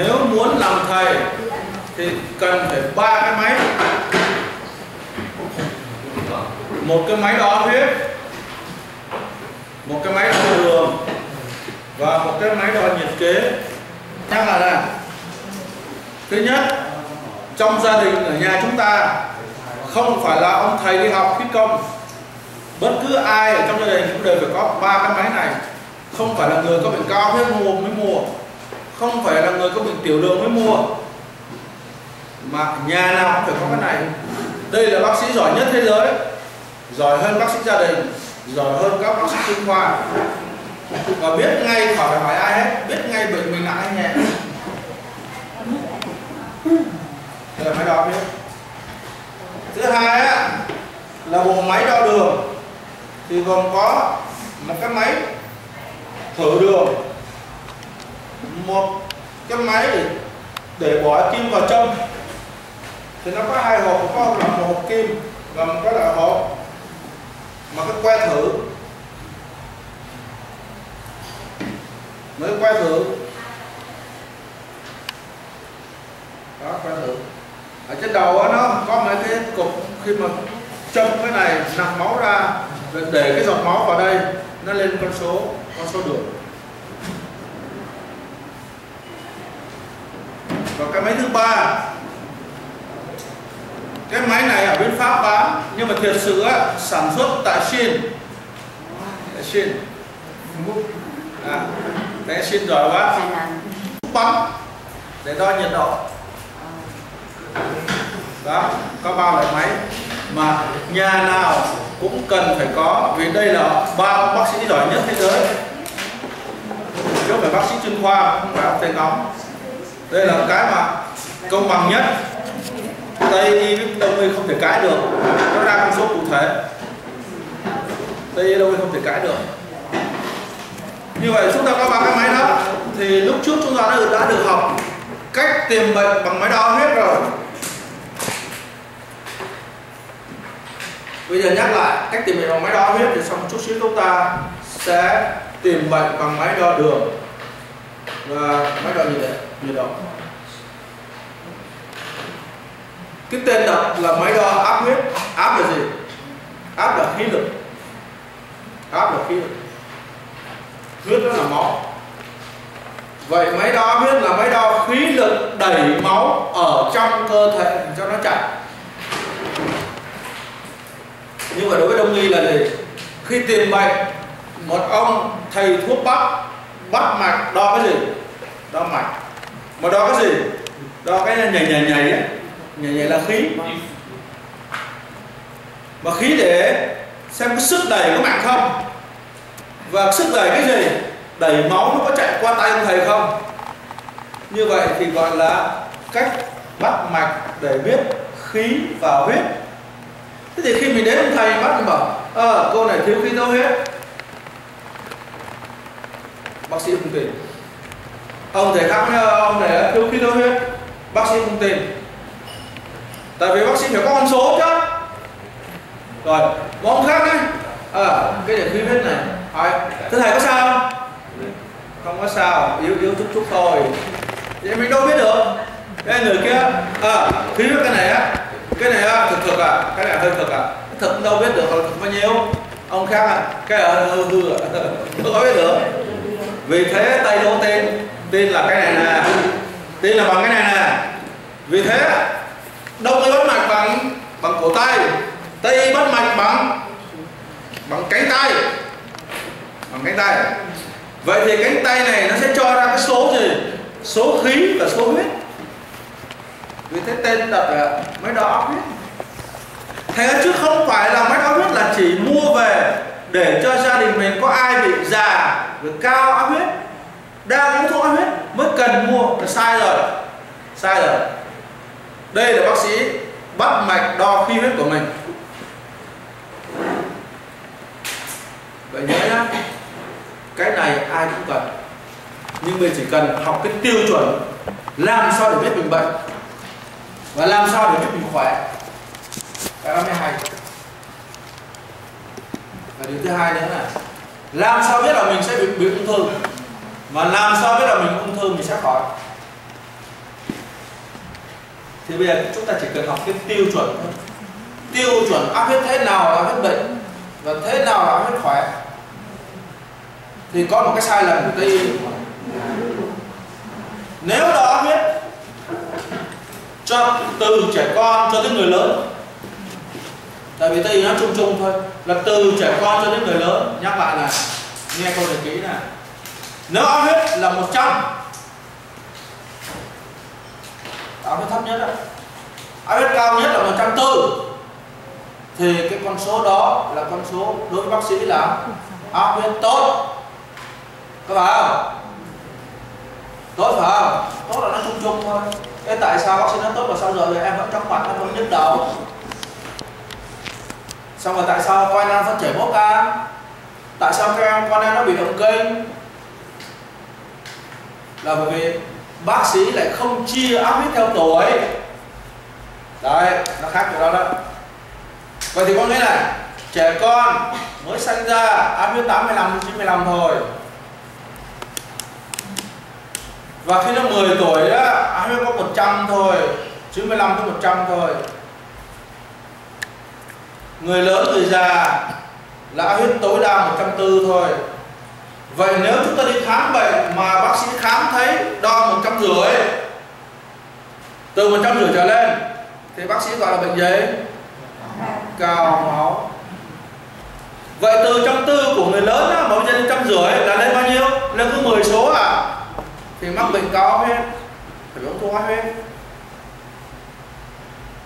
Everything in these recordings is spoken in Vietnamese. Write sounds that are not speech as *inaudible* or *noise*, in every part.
nếu muốn làm thầy, thì cần phải ba cái máy. Một cái máy đo huyết, một cái máy đo đường, và một cái máy đo nhiệt kế. Nhắc lại này thứ nhất, trong gia đình ở nhà chúng ta, không phải là ông thầy đi học khí công. Bất cứ ai ở trong gia đình cũng đều phải có ba cái máy này. Không phải là người có bệnh cao huyết mua mới mua không phải là người có bệnh tiểu đường mới mua. Mà nhà nào cũng phải có cái này. Đây là bác sĩ giỏi nhất thế giới. Giỏi hơn bác sĩ gia đình. Giỏi hơn các bác sĩ chuyên khoa. Và biết ngay khỏi phải hỏi ai hết. Biết ngay bệnh mình nặng hay nhẹ đây là máy đo biết thứ hai á, là bộ máy đo đường. Thì gồm có một cái máy thử đường một cái máy để, để bỏ kim vào trong. Thì nó có hai hộp có là một hộp kim và một cái là hộp. Mà cái que thử. Mới que thử. Đó que thử. Ở trên đầu nó có mấy cái cục khi mà châm cái này nạp máu ra để cái giọt máu vào đây nó lên con số con số đường và cái máy thứ ba. Cái máy này ở bên Pháp bán nhưng mà thiệt sự á, sản xuất tại Shin tại Shin à, cái Shin giỏi quá. Bấm để đo nhiệt độ. Đó có ba loại máy mà nhà nào cũng cần phải có vì đây là ba bác sĩ giỏi nhất thế giới. Chứ không phải bác sĩ chuyên khoa không phải học thầy nóng đây là cái mà công bằng nhất. Tây y với đông y không thể cãi được. Nó ra con số cụ thể. Tây y đông y không thể cãi được. Như vậy chúng ta có ba cái máy đó. Thì lúc trước chúng ta đã, đã được học cách tìm bệnh bằng máy đo hết rồi. Bây giờ nhắc lại cách tìm bệnh bằng máy đo huyết thì sau một chút xíu chúng ta sẽ tìm bệnh bằng máy đo đường và máy đo nhiệt nhiệt độ cái tên đặt là máy đo áp huyết. Áp là gì? Áp là khí lực. Áp là khí lực. Huyết đó là máu. Vậy máy đo huyết là máy đo khí lực đẩy máu ở trong cơ thể cho nó chạy. Nhưng mà đối với đông y là gì? Khi tìm bệnh một ông thầy thuốc bắc bắt mạch đo cái gì? Đo mạch. Mà đo cái gì? Đo cái nhảy nhảy nhảy ấy nhảy nhảy là khí. Mà khí để xem cái sức đẩy có mạnh không? Và sức đẩy cái gì? Đẩy máu nó có chạy qua tay ông thầy không? Như vậy thì gọi là cách bắt mạch để biết khí và huyết. Thế thì khi mình đến ông thầy bắt mình bảo ờ à, cô này thiếu khí thiếu huyết bác sĩ không tìm ông thầy khác ông này thiếu khí đâu huyết bác sĩ không tìm tại vì bác sĩ phải có con số chứ rồi một ông khác này à, cái điểm khí huyết này hỏi thưa thầy có sao không không có sao yếu yếu chút chút thôi vậy mình đâu biết được cái người kia à, khí huyết cái này á cái này á thực thực à cái này hơi thực à thực đâu biết được thực bao nhiêu ông khác à cái ở hơi hư à đâu có biết được vì thế tay đố tên tên là cái này nè. Tên là bằng cái này nè. Vì thế đông tay bắt mạch bằng bằng cổ tay. Tây bắt mạch bằng bằng cánh tay. Bằng cánh tay. Vậy thì cánh tay này nó sẽ cho ra cái số gì? Số khí và số huyết. Vì thế tên đặt à, là máy đo áp huyết. Thế trước không phải là máy đo huyết là chỉ mua về để cho gia đình mình có ai bị già rồi cao áp huyết, đang uống thuốc áp huyết mới cần mua. Là sai rồi sai rồi. Đây là bác sĩ bắt mạch đo khí huyết của mình. Vậy nhớ nhá, cái này ai cũng cần, nhưng mình chỉ cần học cái tiêu chuẩn làm sao để biết mình bệnh và làm sao để biết mình khỏe. Cái đó mới hay và điều thứ hai nữa là làm sao biết là mình sẽ bị, bị ung thư? Mà làm sao biết là mình ung thư mình sẽ khỏi? Thì bây giờ chúng ta chỉ cần học cái tiêu chuẩn thôi. Tiêu chuẩn áp huyết thế nào là hết huyết bệnh và thế nào là hết huyết khỏe? Thì có một cái sai lầm của tây y. Nếu là áp huyết cho từ trẻ con cho tới người lớn tại vì tây y nó chung chung thôi. Là từ trẻ con cho đến người lớn. Nhắc lại này, nghe câu này kỹ này. Nếu áp huyết là 100 áp huyết thấp nhất đó. Áp huyết cao nhất là 140 thì cái con số đó là con số đối với bác sĩ là áp huyết tốt. Có phải không? Tốt phải không? Tốt là nó chung chung thôi. Thế tại sao bác sĩ nói tốt và sao giờ thì em vẫn trong mặt, em vẫn nhức đầu? Xong rồi tại sao con em vẫn chảy máu cam tại sao các em, con em nó bị động kinh là bởi vì bác sĩ lại không chia áp huyết theo tuổi. Đấy, nó khác chỗ đó đó. Vậy thì có nghĩa là trẻ con mới sinh ra áp huyết 85 95 thôi. Và khi nó 10 tuổi á, áp huyết có 100 thôi 95 tới 100 thôi người lớn người già lã huyết tối đa 140 thôi. Vậy nếu chúng ta đi khám bệnh mà bác sĩ khám thấy đo 150 từ 150 trở lên thì bác sĩ gọi là bệnh gì? Cao máu. Vậy từ trăm tư của người lớn á, mà bây giờ lên trăm rưỡi là lên bao nhiêu? Lên cứ 10 số à? Thì mắc bệnh cao hết phải uống thuốc hết.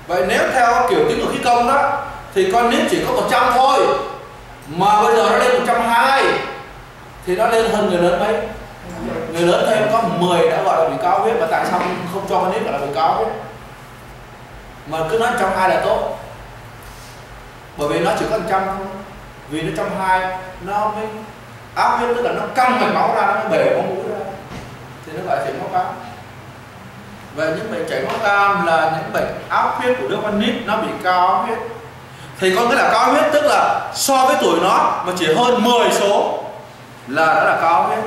Vậy nếu theo kiểu tính của khí công đó thì con nít chỉ có 100 thôi. Mà bây giờ nó lên 120 thì nó lên hơn người lớn mấy? Người lớn thêm có 10 đã gọi là bị cao huyết mà tại sao không cho con nít gọi là bị cao huyết mà cứ nói trong hai là tốt. Bởi vì nó chỉ có trăm thôi. Vì nó trong hai, nó mới áp huyết tức là nó căng mạch máu ra, nó bể máu mũi ra. Thì nó gọi là chảy máu cam. Và những bệnh chảy máu cam là những bệnh áp huyết của đứa con nít, nó bị cao huyết thì có nghĩa là cao huyết tức là so với tuổi nó mà chỉ hơn 10 số là đã là cao huyết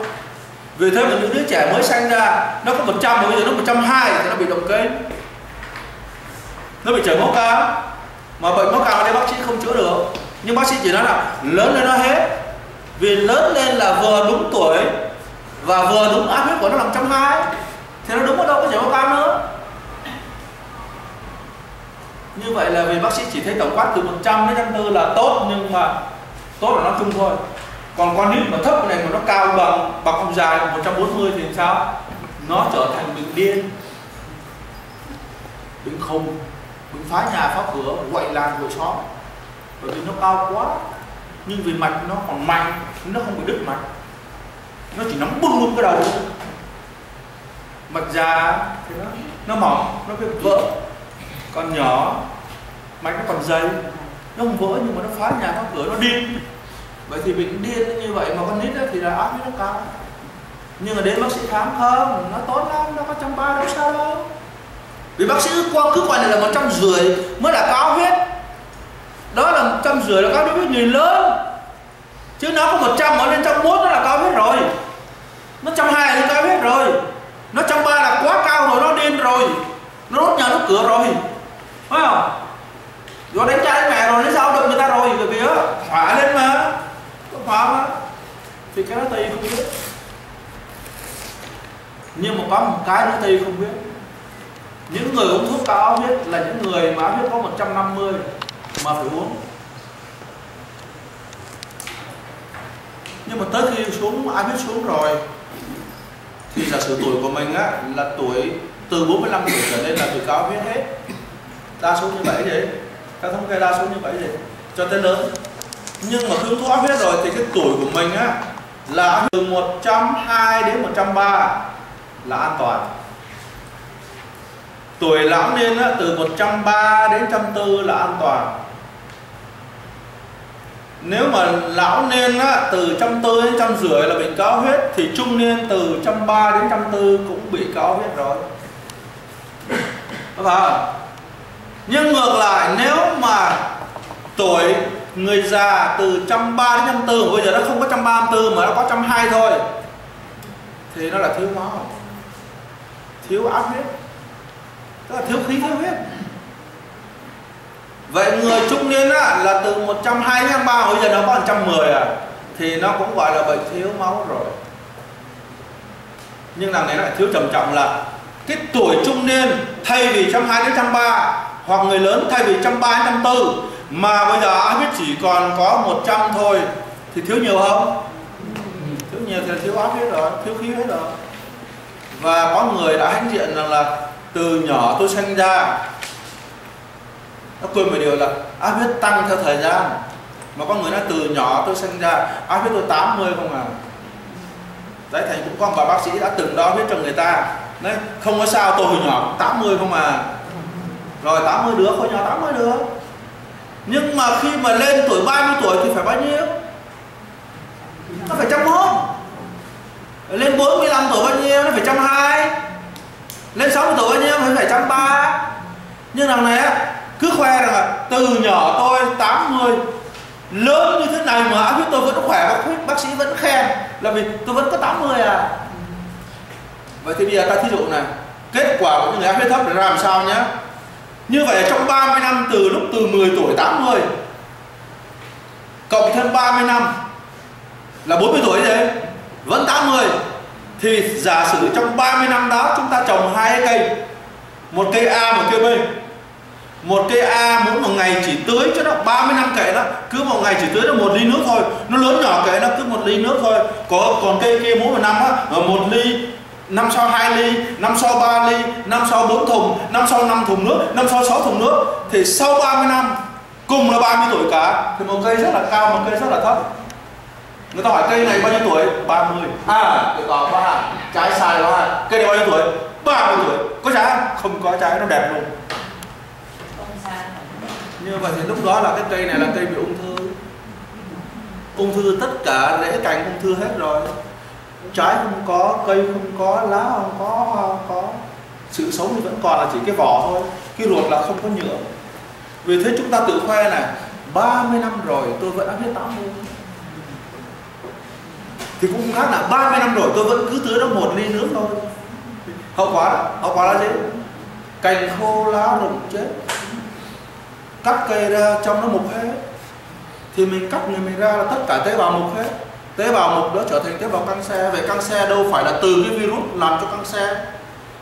vì thế mà những đứa trẻ mới sinh ra, nó có 100 mà bây giờ nó 120 thì nó bị động kênh nó bị chảy máu cao. Mà bệnh máu cao ở đây bác sĩ không chữa được. Nhưng bác sĩ chỉ nói là lớn lên nó hết. Vì lớn lên là vừa đúng tuổi và vừa đúng áp huyết của nó là trăm hai. Thì nó đúng ở đâu có chảy máu cao nữa như vậy là vì bác sĩ chỉ thấy tổng quát từ 100 đến 54 là tốt, nhưng mà tốt là nó chung thôi. Còn con nít mà thấp này mà nó cao bằng bằng không dài 140 thì sao? Nó trở thành bệnh điên, bệnh khùng, bệnh phá nhà phá cửa, quậy làng quậy xóm. Bởi vì nó cao quá, nhưng vì mạch nó còn mạnh, nó không bị đứt mạch. Nó chỉ nắm bung luôn cái đầu. Mạch già thì nó nó mỏng, nó bị vỡ còn nhỏ mạch nó còn dày nó không vỡ nhưng mà nó phá nhà, phá cửa, nó điên. Vậy thì bệnh điên như vậy mà con nít thì là áp huyết nó cao nhưng mà đến bác sĩ khám, không, nó tốt lắm, nó có trăm ba đâu, sao đâu. Vì bác sĩ qua, cứ gọi này là một trăm rưỡi mới là cao huyết đó là một trăm rưỡi là cao huyết với người lớn. Chứ nó có một trăm nó lên trăm mốt nó là cao huyết rồi. Nó trăm hai là cao huyết rồi. Nó trăm ba là quá cao rồi, nó điên rồi. Nó đốt nhà nó cửa rồi phải không? Rồi đánh cha đánh mẹ rồi nó sao được người ta rồi bởi vì á hỏa lên mà. Có hỏa mà. Thì cái đó tây không biết. Nhưng mà có một cái nữa tây không biết. Những người uống thuốc cao biết huyết là những người mà áp huyết có 150 mà phải uống. Nhưng mà tới khi xuống, ai biết xuống rồi, thì giả sử tuổi của mình á, là tuổi từ 45 tuổi trở lên là tuổi cao biết huyết hết đa số như vậy gì các thống kê đa số như vậy gì cho tới lớn. Nhưng mà khi thuốc hết rồi thì cái tuổi của mình á là từ 102 đến 130 là an toàn. Tuổi lão niên á, từ 103 đến 104 là an toàn. Nếu mà lão niên á, từ 104 đến 150 là bị cao huyết thì trung niên từ 103 đến 104 cũng bị cao huyết rồi. Đúng không? Nhưng ngược lại nếu mà tuổi người già từ 130 đến 140 bây giờ nó không có 134 mà nó có 120 thôi thì nó là thiếu máu thiếu áp huyết tức là thiếu khí thiếu huyết. Vậy người trung niên á, là từ 120 đến 3 bây giờ nó có 110 à thì nó cũng gọi là bệnh thiếu máu rồi. Nhưng đằng này lại thiếu trầm trọng là cái tuổi trung niên thay vì 120 đến 130 hoặc người lớn thay vì trăm ba trăm tư mà bây giờ áp huyết chỉ còn có 100 thôi thì thiếu nhiều không? Thiếu nhiều thì thiếu áp hết rồi, thiếu khí hết rồi. Và có người đã hãnh diện rằng là từ nhỏ tôi sinh ra nó quên một điều là áp huyết tăng theo thời gian mà có người nói từ nhỏ tôi sinh ra áp huyết tôi 80 không à đấy thành cũng có một bà bác sĩ đã từng đo huyết cho người ta đấy không có sao tôi hồi nhỏ 80 không à rồi 80 đứa khối nhỏ 80 đứa. Nhưng mà khi mà lên tuổi 30 tuổi thì phải bao nhiêu? Nó phải trăm mốt. Lên 45 tuổi bao nhiêu? Nó phải trăm hai. Lên 60 tuổi bao nhiêu? Nó phải trăm ba. Nhưng đằng này á cứ khoe rằng là từ nhỏ tôi 80 lớn như thế này mà à, áo huyết tôi vẫn khỏe bác, bác sĩ vẫn khen là vì tôi vẫn có 80 à. Vậy thì bây giờ ta thí dụ này kết quả của những người áp huyết thấp để làm sao nhé như vậy trong 30 năm từ lúc từ 10 tuổi 80 cộng thêm 30 năm là 40 tuổi thế vẫn 80 thì giả sử trong 30 năm đó chúng ta trồng hai cây, một cây A, một cây B, một cây A mỗi một ngày chỉ tưới cho nó 30 năm kệ đó, cứ một ngày chỉ tưới nó một ly nước thôi, nó lớn nhỏ kệ nó cứ một ly nước thôi, có còn cây kia mỗi một năm á ờ, một ly năm sau 2 ly, năm sau 3 ly, năm sau 4 thùng, năm sau 5 thùng nước, năm sau 6 thùng nước. Thì sau 30 năm cùng là 30 tuổi cả thì một cây rất là cao, một cây rất là thấp. Người ta hỏi cây này bao nhiêu tuổi? 30 à tuổi tỏ có hả trái sai đó hả cây này bao nhiêu tuổi? 30 tuổi. Có trái không? Có trái nó đẹp luôn. Như vậy thì lúc đó là cái cây này là cây bị ung thư. Ung thư tất cả rễ cành ung thư hết rồi trái không có, cây không có, lá không có, hoa không có. Sự sống thì vẫn còn là chỉ cái vỏ thôi, cái ruột là không có nhựa. Vì thế chúng ta tự khoe này 30 năm rồi tôi vẫn ăn hết 80 thì cũng khác là 30 năm rồi tôi vẫn cứ tưới nó một ly nước thôi. Hậu quả hậu quả là gì? Cành khô, lá rụng chết. Cắt cây ra trong nó mục hết. Thì mình cắt người mình ra là tất cả tế bào mục hết tế bào mục đó trở thành tế bào cancer vậy cancer đâu phải là từ cái virus làm cho cancer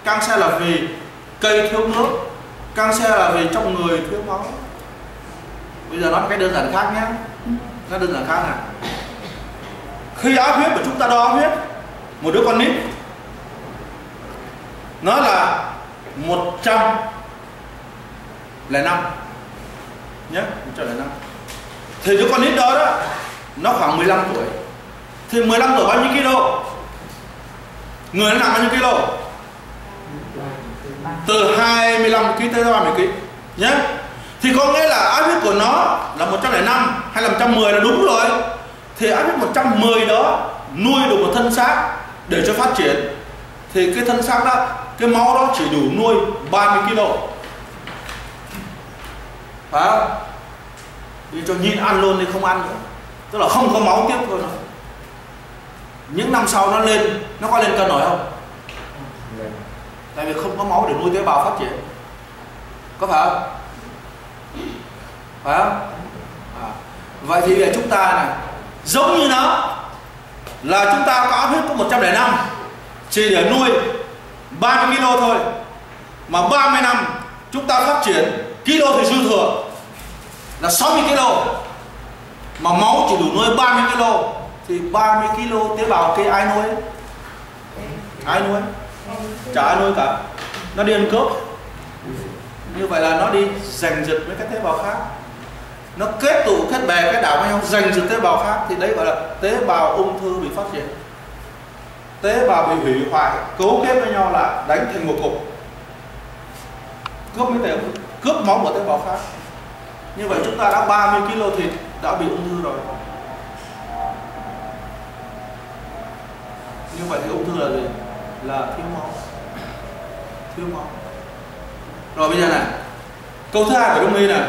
cancer là vì cây thiếu nước cancer là vì trong người thiếu máu. Bây giờ nói một cái đơn giản khác nhé. Nó đơn giản khác này. Khi áp huyết của chúng ta đo áp huyết, một đứa con nít, nó là 100 lẻ năm nhé 105 thì đứa con nít đó đó, nó khoảng 15 tuổi thì 15 tuổi bao nhiêu kilo người nó nặng bao nhiêu kilo từ 25 kg tới 30 kg nhé. Thì có nghĩa là áp huyết của nó là 105 hay là 110 là đúng rồi. Thì áp huyết 110 đó nuôi được một thân xác để cho phát triển. Thì cái thân xác đó, cái máu đó chỉ đủ nuôi 30 kg phải không? Đi cho nhịn ăn luôn thì không ăn nữa. Tức là không có máu tiếp thôi những năm sau nó lên nó có lên cân nổi không? Tại vì không có máu để nuôi tế bào phát triển. Có phải không? Phải không? À. vậy thì giờ chúng ta này giống như nó là chúng ta có áp huyết có 105 chỉ để nuôi 30 kg thôi. Mà 30 năm chúng ta phát triển kilo thì dư thừa là 60 kg mà máu chỉ đủ nuôi 30 kg thì 30 kg tế bào cây ai nuôi? Ai nuôi? Chả ai nuôi cả. Nó đi ăn cướp. Như vậy là nó đi giành giật với các tế bào khác. Nó kết tụ kết bè kết đảo với nhau, giành giật tế bào khác. Thì đấy gọi là tế bào ung thư bị phát triển. Tế bào bị hủy hoại, cấu kết với nhau lại đánh thành một cục. Cướp với tế, cướp máu của tế bào khác. Như vậy chúng ta đã 30 kg thịt đã bị ung thư rồi. Như vậy thì ung thư là gì là thiếu máu. Thiếu máu. Rồi bây giờ này câu thứ hai của đông y này.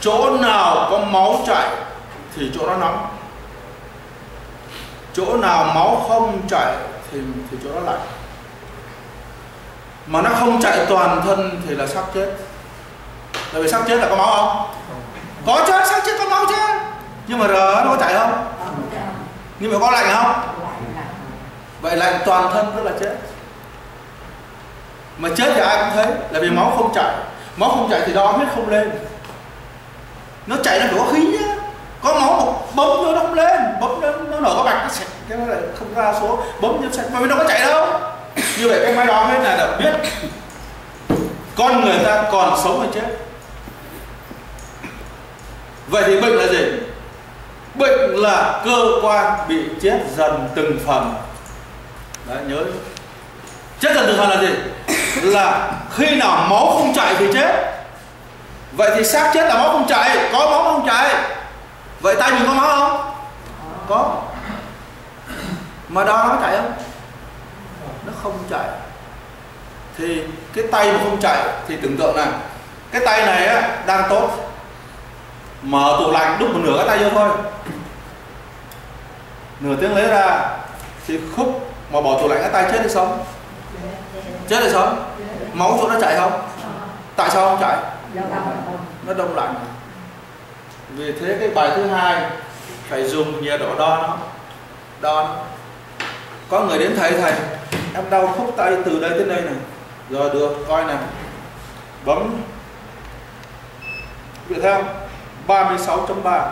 Chỗ nào có máu chảy thì chỗ đó nóng. Chỗ nào máu không chảy thì thì chỗ đó lạnh. Mà nó không chạy toàn thân thì là sắp chết. Tại vì sắp chết là có máu không? Có chứ sắp chết có máu chứ. Nhưng mà giờ nó có chạy không? Nhưng mà có lạnh không vậy lạnh toàn thân tức là chết. Mà chết thì ai cũng thấy là vì máu không chảy. Máu không chảy thì đo huyết không lên. Nó chảy nó đổ khí nhá có máu một bấm nó đóng lên bấm nó, nó nở có bạch nó sạch cái nó lại không ra số bấm như sạch. Mà nó có chạy đâu. Như vậy cái máy đo hết là đã biết con người ta còn sống hay chết. Vậy thì bệnh là gì? Bệnh là cơ quan bị chết dần từng phần đấy nhớ chết dần tự phần là gì? Là khi nào máu không chạy thì chết. Vậy thì xác chết là máu không chạy có máu không chạy vậy tay mình có máu không? Có. Mà đo nó chạy không? Nó không chạy thì cái tay mà không chạy thì tưởng tượng này cái tay này á, đang tốt. Mở tủ lạnh đút một nửa cái tay vô thôi. Nửa tiếng lấy ra thì khúc mà bỏ tủ lạnh cái tay chết hay sống? Chết hay sống? Máu chỗ nó chạy không? Tại sao không chạy nó đông lạnh. Vì thế cái bài thứ hai phải dùng nhiệt độ đo nó. Đo nó. Có người đến thầy thầy, em đau khúc tay từ đây tới đây này. Rồi, được, coi nè. Bấm. Được theo. 36.3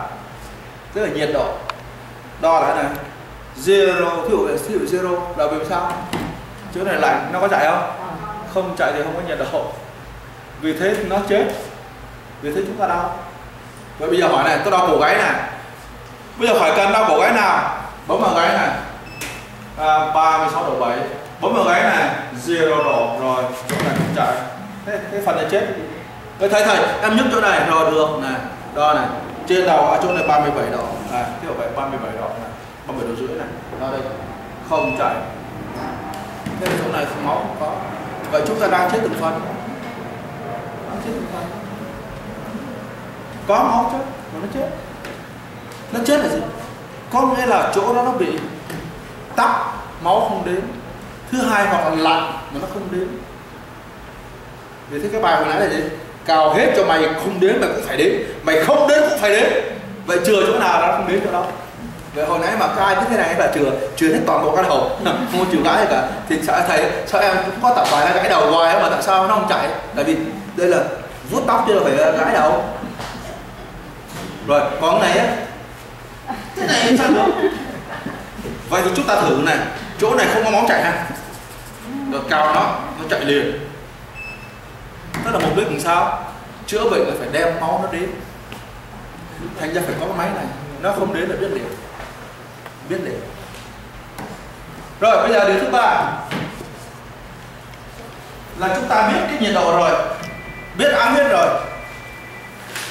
tức là nhiệt độ. Đo lại này zero thí dụ thí dụ zero là vì sao? Chỗ này lạnh nó có chạy không? Không chạy thì không có nhiệt độ. Vì thế nó chết. Vì thế chúng ta đau. Vậy bây giờ hỏi này tôi đau cổ gáy này. Bây giờ hỏi cần đau cổ gáy nào? Bấm vào gáy này. À, 36 độ 7 bấm vào gáy này. Zero độ. Rồi chỗ này không chạy. Thế, thế phần này chết. Vậy thầy thầy em nhấc chỗ này rồi được này đo này. Trên đầu ở chỗ này 37 độ. Này thế vậy 37 độ này. 37 độ rưỡi này. Ra đây. Không chạy thế chỗ này máu không có. Vậy chúng ta đang chết từng phần. Đang chết từng phần. Có máu chứ, mà nó chết. Nó chết là gì? Có nghĩa là chỗ đó nó bị tắc, máu không đến. Thứ hai hoặc là lạnh, mà nó không đến. Vì thế cái bài hồi nãy là gì? Cào hết cho mày không đến mày cũng phải đến. Mày không đến cũng phải đến. Vậy chừa chỗ nào nó không đến chỗ đó vậy hồi nãy mà cai cứ thế này là chừa chừa hết toàn bộ cái đầu không chừa gái cả. Thì sao thầy sao em cũng có tập bài là gãi đầu hoài mà tại sao nó không chạy? Tại vì đây là vuốt tóc chứ đâu phải gãi đầu. Rồi còn này á. *laughs* Thế này sao được? Vậy thì chúng ta thử này. Chỗ này không có máu chảy ha. Rồi cao nó nó chạy liền. Tức là mục đích làm sao? Chữa bệnh là phải đem máu nó đến. Thành ra phải có cái máy này. Nó không đến là biết liền biết liền. Rồi, bây giờ điều thứ ba. Là chúng ta biết cái nhiệt độ rồi, biết áo huyết rồi.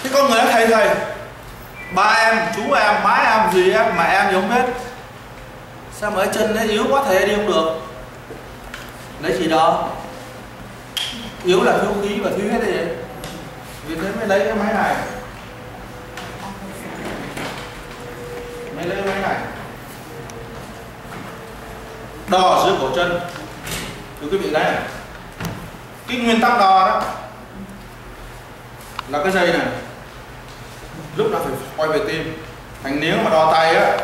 Thế con người thầy thầy, ba em, chú em, má em gì em mà em thì không biết. Sao mà chân nó yếu quá thầy, đi không được. Lấy gì đó. Yếu là thiếu khí và thiếu hết gì vì thế mới lấy cái máy này. Mới lấy cái máy này đo giữa cổ chân. Thưa quý vị đây cái nguyên tắc đo đó là cái dây này, lúc nó phải quay về tim. Thành nếu mà đo tay á,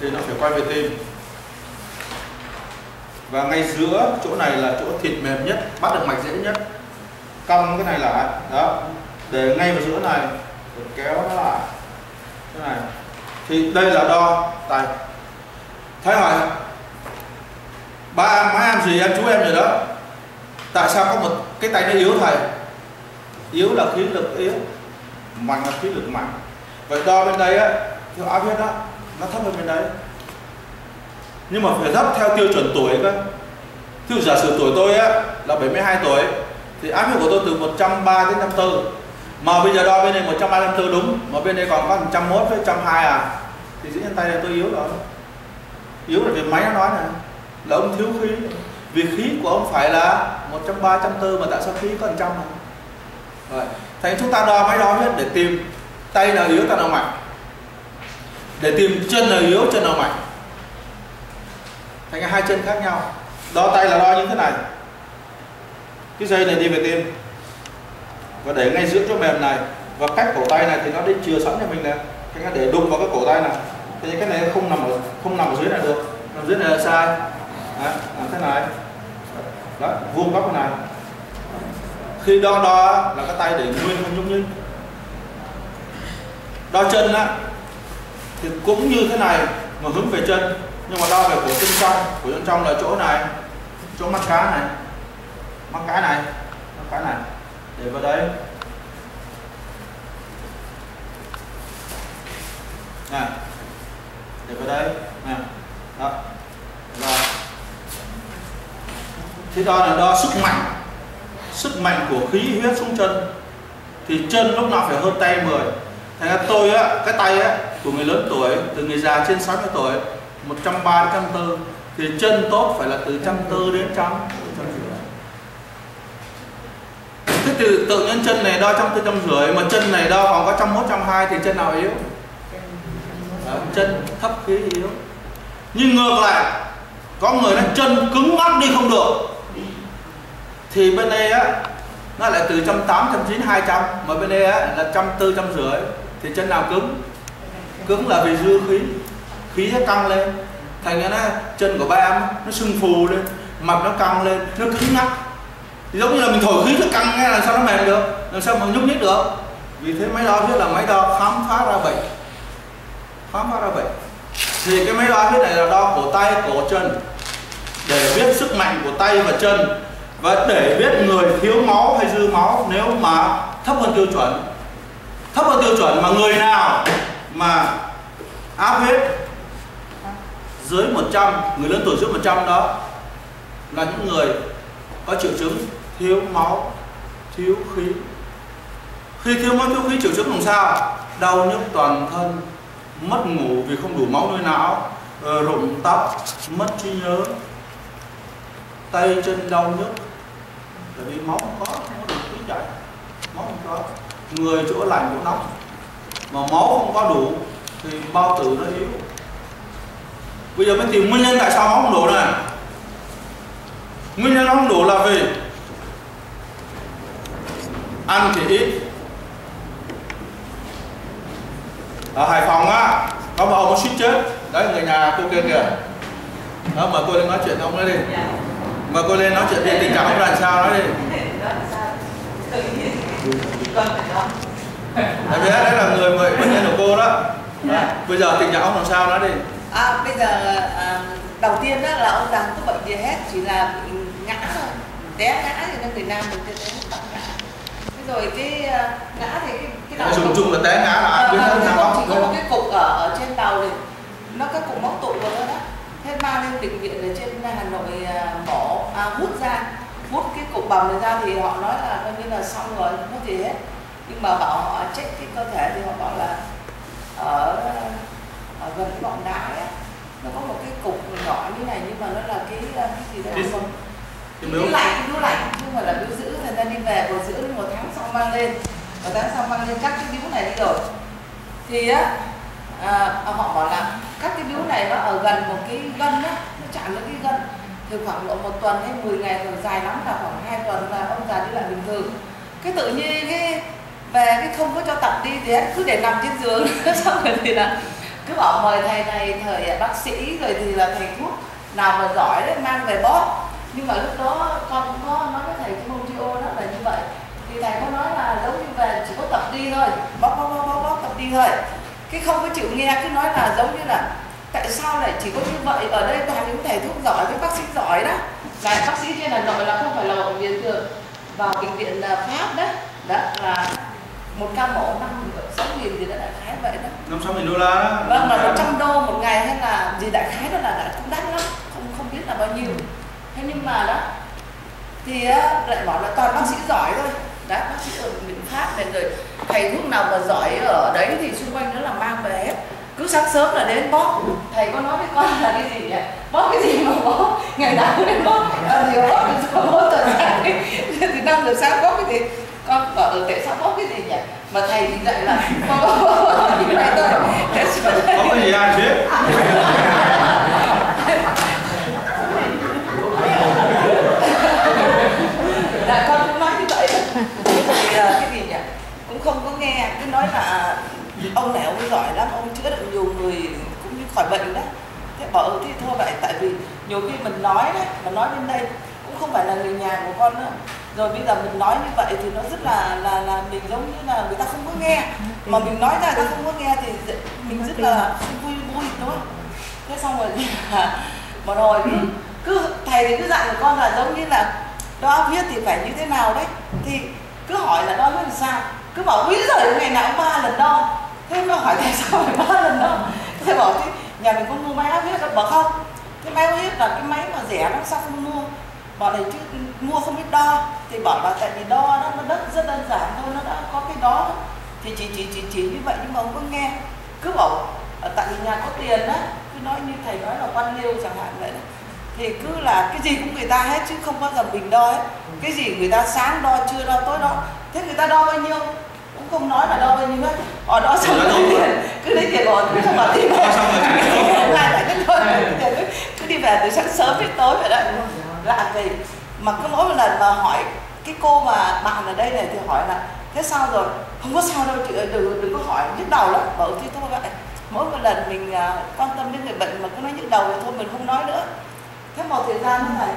thì nó phải quay về tim. Và ngay giữa chỗ này là chỗ thịt mềm nhất, bắt được mạch dễ nhất. Cong cái này lại, đó. Để ngay vào giữa này kéo nó lại. Cái này. Thì đây là đo tay. Thấy không ba em má em gì em chú em gì đó. Tại sao có một cái tay nó yếu thầy? Yếu là khí lực yếu, mạnh là khí lực mạnh. Vậy đo bên đây á, theo áp huyết đó nó thấp hơn bên đấy. Nhưng mà phải thấp theo tiêu chuẩn tuổi cơ. Thí dụ giả sử tuổi tôi á, là 72 tuổi, thì áp huyết của tôi từ 130 đến 54 mà bây giờ đo bên này 134 đúng, mà bên đây còn có 101 với 120 à. Thì dĩ nhiên tay này tôi yếu rồi. Yếu là vì máy nó nói này là ông thiếu khí. Vì khí của ông phải là 130 104 mà tại sao khí có 100 này rồi thành chúng ta đo máy đo hết để tìm tay nào yếu, tay nào mạnh. Để tìm chân nào yếu, chân nào mạnh. Thành hai chân khác nhau. Đo tay là đo như thế này. Cái dây này đi về tim. Và để ngay giữa chỗ mềm này và cách cổ tay này thì nó đi chừa sẵn cho mình này cái để đụng vào cái cổ tay này. Thì cái này không nằm ở, không nằm ở dưới này được. Nằm dưới này là sai à, làm thế này. Đó vuông góc này. Khi đo đo là cái tay để nguyên không nhúc nhích. Đo chân á thì cũng như thế này mà hướng về chân nhưng mà đo về cổ chân trong. Cổ chân trong là chỗ này chỗ mắt cá này. Mắt cá này mắt cá này. Để vào đây nè để vào đây nè đó rồi thế đo là đo sức mạnh sức mạnh của khí huyết xuống chân. Thì chân lúc nào phải hơn tay 10 thành ra tôi á cái tay á của người lớn tuổi từ người già trên 60 tuổi 130 đến 140 thì chân tốt phải là từ 140 đến 100 thế từ tự nhiên chân này đo trăm tư trăm rưỡi mà chân này đo còn có trăm mốt trăm hai thì chân nào yếu? Đó, chân thấp khí yếu. Nhưng ngược lại có người nó chân cứng ngắc đi không được thì bên đây á, nó lại từ trăm tám, trăm chín, hai trăm. Mà bên đây á, là trăm tư, trăm rưỡi. Thì chân nào cứng? Cứng là vì dư khí. Khí nó căng lên. Thành ra nó, chân của ba em nó sưng phù lên. Mặt nó căng lên, nó cứng ngắc. Giống như là mình thổi khí nó căng nghe là sao nó mềm được? Làm sao mà nhúc nhích được? Vì thế máy đo huyết là máy đo khám phá ra bệnh. Khám phá ra bệnh. Thì cái máy đo huyết này là đo cổ tay, cổ chân. Để biết sức mạnh của tay và chân và để biết người thiếu máu hay dư máu, nếu mà thấp hơn tiêu chuẩn, thấp hơn tiêu chuẩn mà người nào mà áp huyết dưới 100 người lớn tuổi dưới 100 đó là những người có triệu chứng thiếu máu, thiếu khí. Khi thiếu máu, thiếu khí, triệu chứng làm sao? Đau nhức toàn thân, mất ngủ vì không đủ máu nuôi não ờ, rụng tóc, mất trí nhớ, tay chân đau nhức bởi vì máu không có không có đủ khí chạy máu không có. Người chỗ lành chỗ nóng. Mà máu không có đủ thì bao tử nó yếu. Bây giờ mới tìm nguyên nhân tại sao máu không đủ này nguyên nhân nó không đủ là vì ăn thì ít. Ở Hải Phòng á, có một ông suýt chết. Đấy, người nhà cô kia kìa. Đó, mời cô lên nói chuyện với ông ấy đi. Dạ mời cô lên nói chuyện về tình trạng ông là sao nói đi. Tại vì đấy là người bệnh bệnh nhân của cô đó. Bây giờ tình trạng ông làm sao nói đi. À, bây giờ à, đầu tiên đó là ông rằng có bệnh gì hết chỉ là bị ngã thôi. Té ngã thì người nam mình té ngã. Thế rồi cái à, ngã thì cái cái đầu dùng chung là té ngã là ai Ờ, biết ờ, không, chỉ có một cái cục ở, ở trên đầu thì nó có cục máu tụ vào đó đó thế mang lên bệnh viện ở trên Hà Nội à, mổ à, hút ra hút cái cục bầm này ra thì họ nói là coi như là xong rồi không có gì hết. Nhưng mà bảo họ check cái cơ thể thì họ bảo là ở ở gần cái vòng đái á nó có một cái cục nhỏ như này nhưng mà nó là cái cái gì đây không? cái lạnh cái lạnh nhưng mà là biếu giữ thời gian đi về còn giữ một tháng sau mang lên. Một tháng sau mang lên các cái biếu này đi rồi. Thì á à, họ bảo là các cái biếu này nó ở gần một cái gân đó nó chạm đến cái gân. Thì khoảng độ một tuần hay 10 ngày rồi dài lắm là khoảng hai tuần là ông già đi lại bình thường. Cái tự nhiên cái về cái không có cho tập đi thì cứ để nằm trên giường. *laughs* Xong rồi thì là cứ bảo mời thầy này thời à, bác sĩ rồi thì là thầy thuốc nào mà giỏi đấy mang về bóp. Nhưng mà lúc đó con cũng có nói với thầy cái môn TO đó là như vậy thì thầy có nói là giống như về chỉ có tập đi thôi bóp bóp bóp bóp, bóp tập đi thôi cái không có chịu nghe cứ nói là giống như là tại sao lại chỉ có như vậy? Ở đây toàn những thầy thuốc giỏi với bác sĩ giỏi đó. Là bác sĩ trên Hà Nội là không phải là bệnh viện thường vào bệnh viện là Pháp đó. Đó là một ca mổ năm sáu nghìn thì đã đại khái vậy đó. Năm sáu nghìn đô la đó. vâng là 100 đô một ngày hay là gì đại khái đó là đã cũng đắt lắm không không biết là bao nhiêu. Thế nhưng mà đó thì lại bảo là toàn bác sĩ giỏi thôi. Đấy bác sĩ ở miền Pháp này rồi thầy thuốc nào mà giỏi ở đấy thì xung quanh nó là mang về hết cứ sáng sớm là đến bóp thầy có nói với con là cái gì nhỉ bóp cái gì mà bóp ngày nào cũng đến bóp à, thì bóp từ giờ bóp giờ sáng thì năm giờ sáng bóp cái gì con bảo được tại sao bóp cái gì nhỉ mà thầy thì dạy là bóp bóp bóp bóp như vậy thôi có cái gì ai biết nói là ông này ông giỏi lắm ông chữa được nhiều người cũng như khỏi bệnh đấy thế bảo ừ thì thôi vậy tại vì nhiều khi mình nói đấy mà nói bên đây cũng không phải là người nhà của con nữa rồi bây giờ mình nói như vậy thì nó rất là là là mình giống như là người ta không có nghe. Mà mình nói ra người ta không có nghe thì mình rất là vui vui đúng không? Thế xong rồi một hồi cứ, cứ thầy thì cứ dặn của con là giống như là đó viết thì phải như thế nào đấy. Thì cứ hỏi là đó viết làm sao? Cứ bảo quý giời ngày nào cũng ba lần đo. Thế nó hỏi tại sao phải ba lần đo. Thế bảo thế, nhà mình có mua máy áp huyết đâu bảo không. Cái máy áp huyết là cái máy mà rẻ lắm, sao không mua? Bảo này chứ, mua không biết đo. Thì bảo là tại vì đo nó nó rất rất đơn giản thôi, nó đã có cái đó. Thì chỉ chỉ chỉ chỉ như vậy nhưng mà ông có nghe. Cứ bảo ờ, tại vì nhà có tiền á, cứ nói như thầy nói là quan liêu chẳng hạn vậy đó thì cứ là cái gì cũng người ta hết chứ không bao giờ mình đo hết. Cái gì người ta sáng đo trưa đo tối đo. Thế người ta đo bao nhiêu? Cũng không nói là đo bao nhiêu hết. Họ đo xong lấy tiền. cứ lấy tiền rồi cứ không bảo tiền lại lại cái thôi cứ đi về từ sáng sớm đến tối vậy đó. Làm gì? Mà cứ mỗi một lần mà hỏi cái cô mà bạn ở đây này thì hỏi là thế sao rồi? Không có sao đâu chị ơi đừng đừng có hỏi nhức đầu lắm. Bảo thì thôi vậy mỗi một lần mình uh, quan tâm đến người bệnh mà cứ nói nhức đầu thì thôi mình không nói nữa thế một thời gian như này,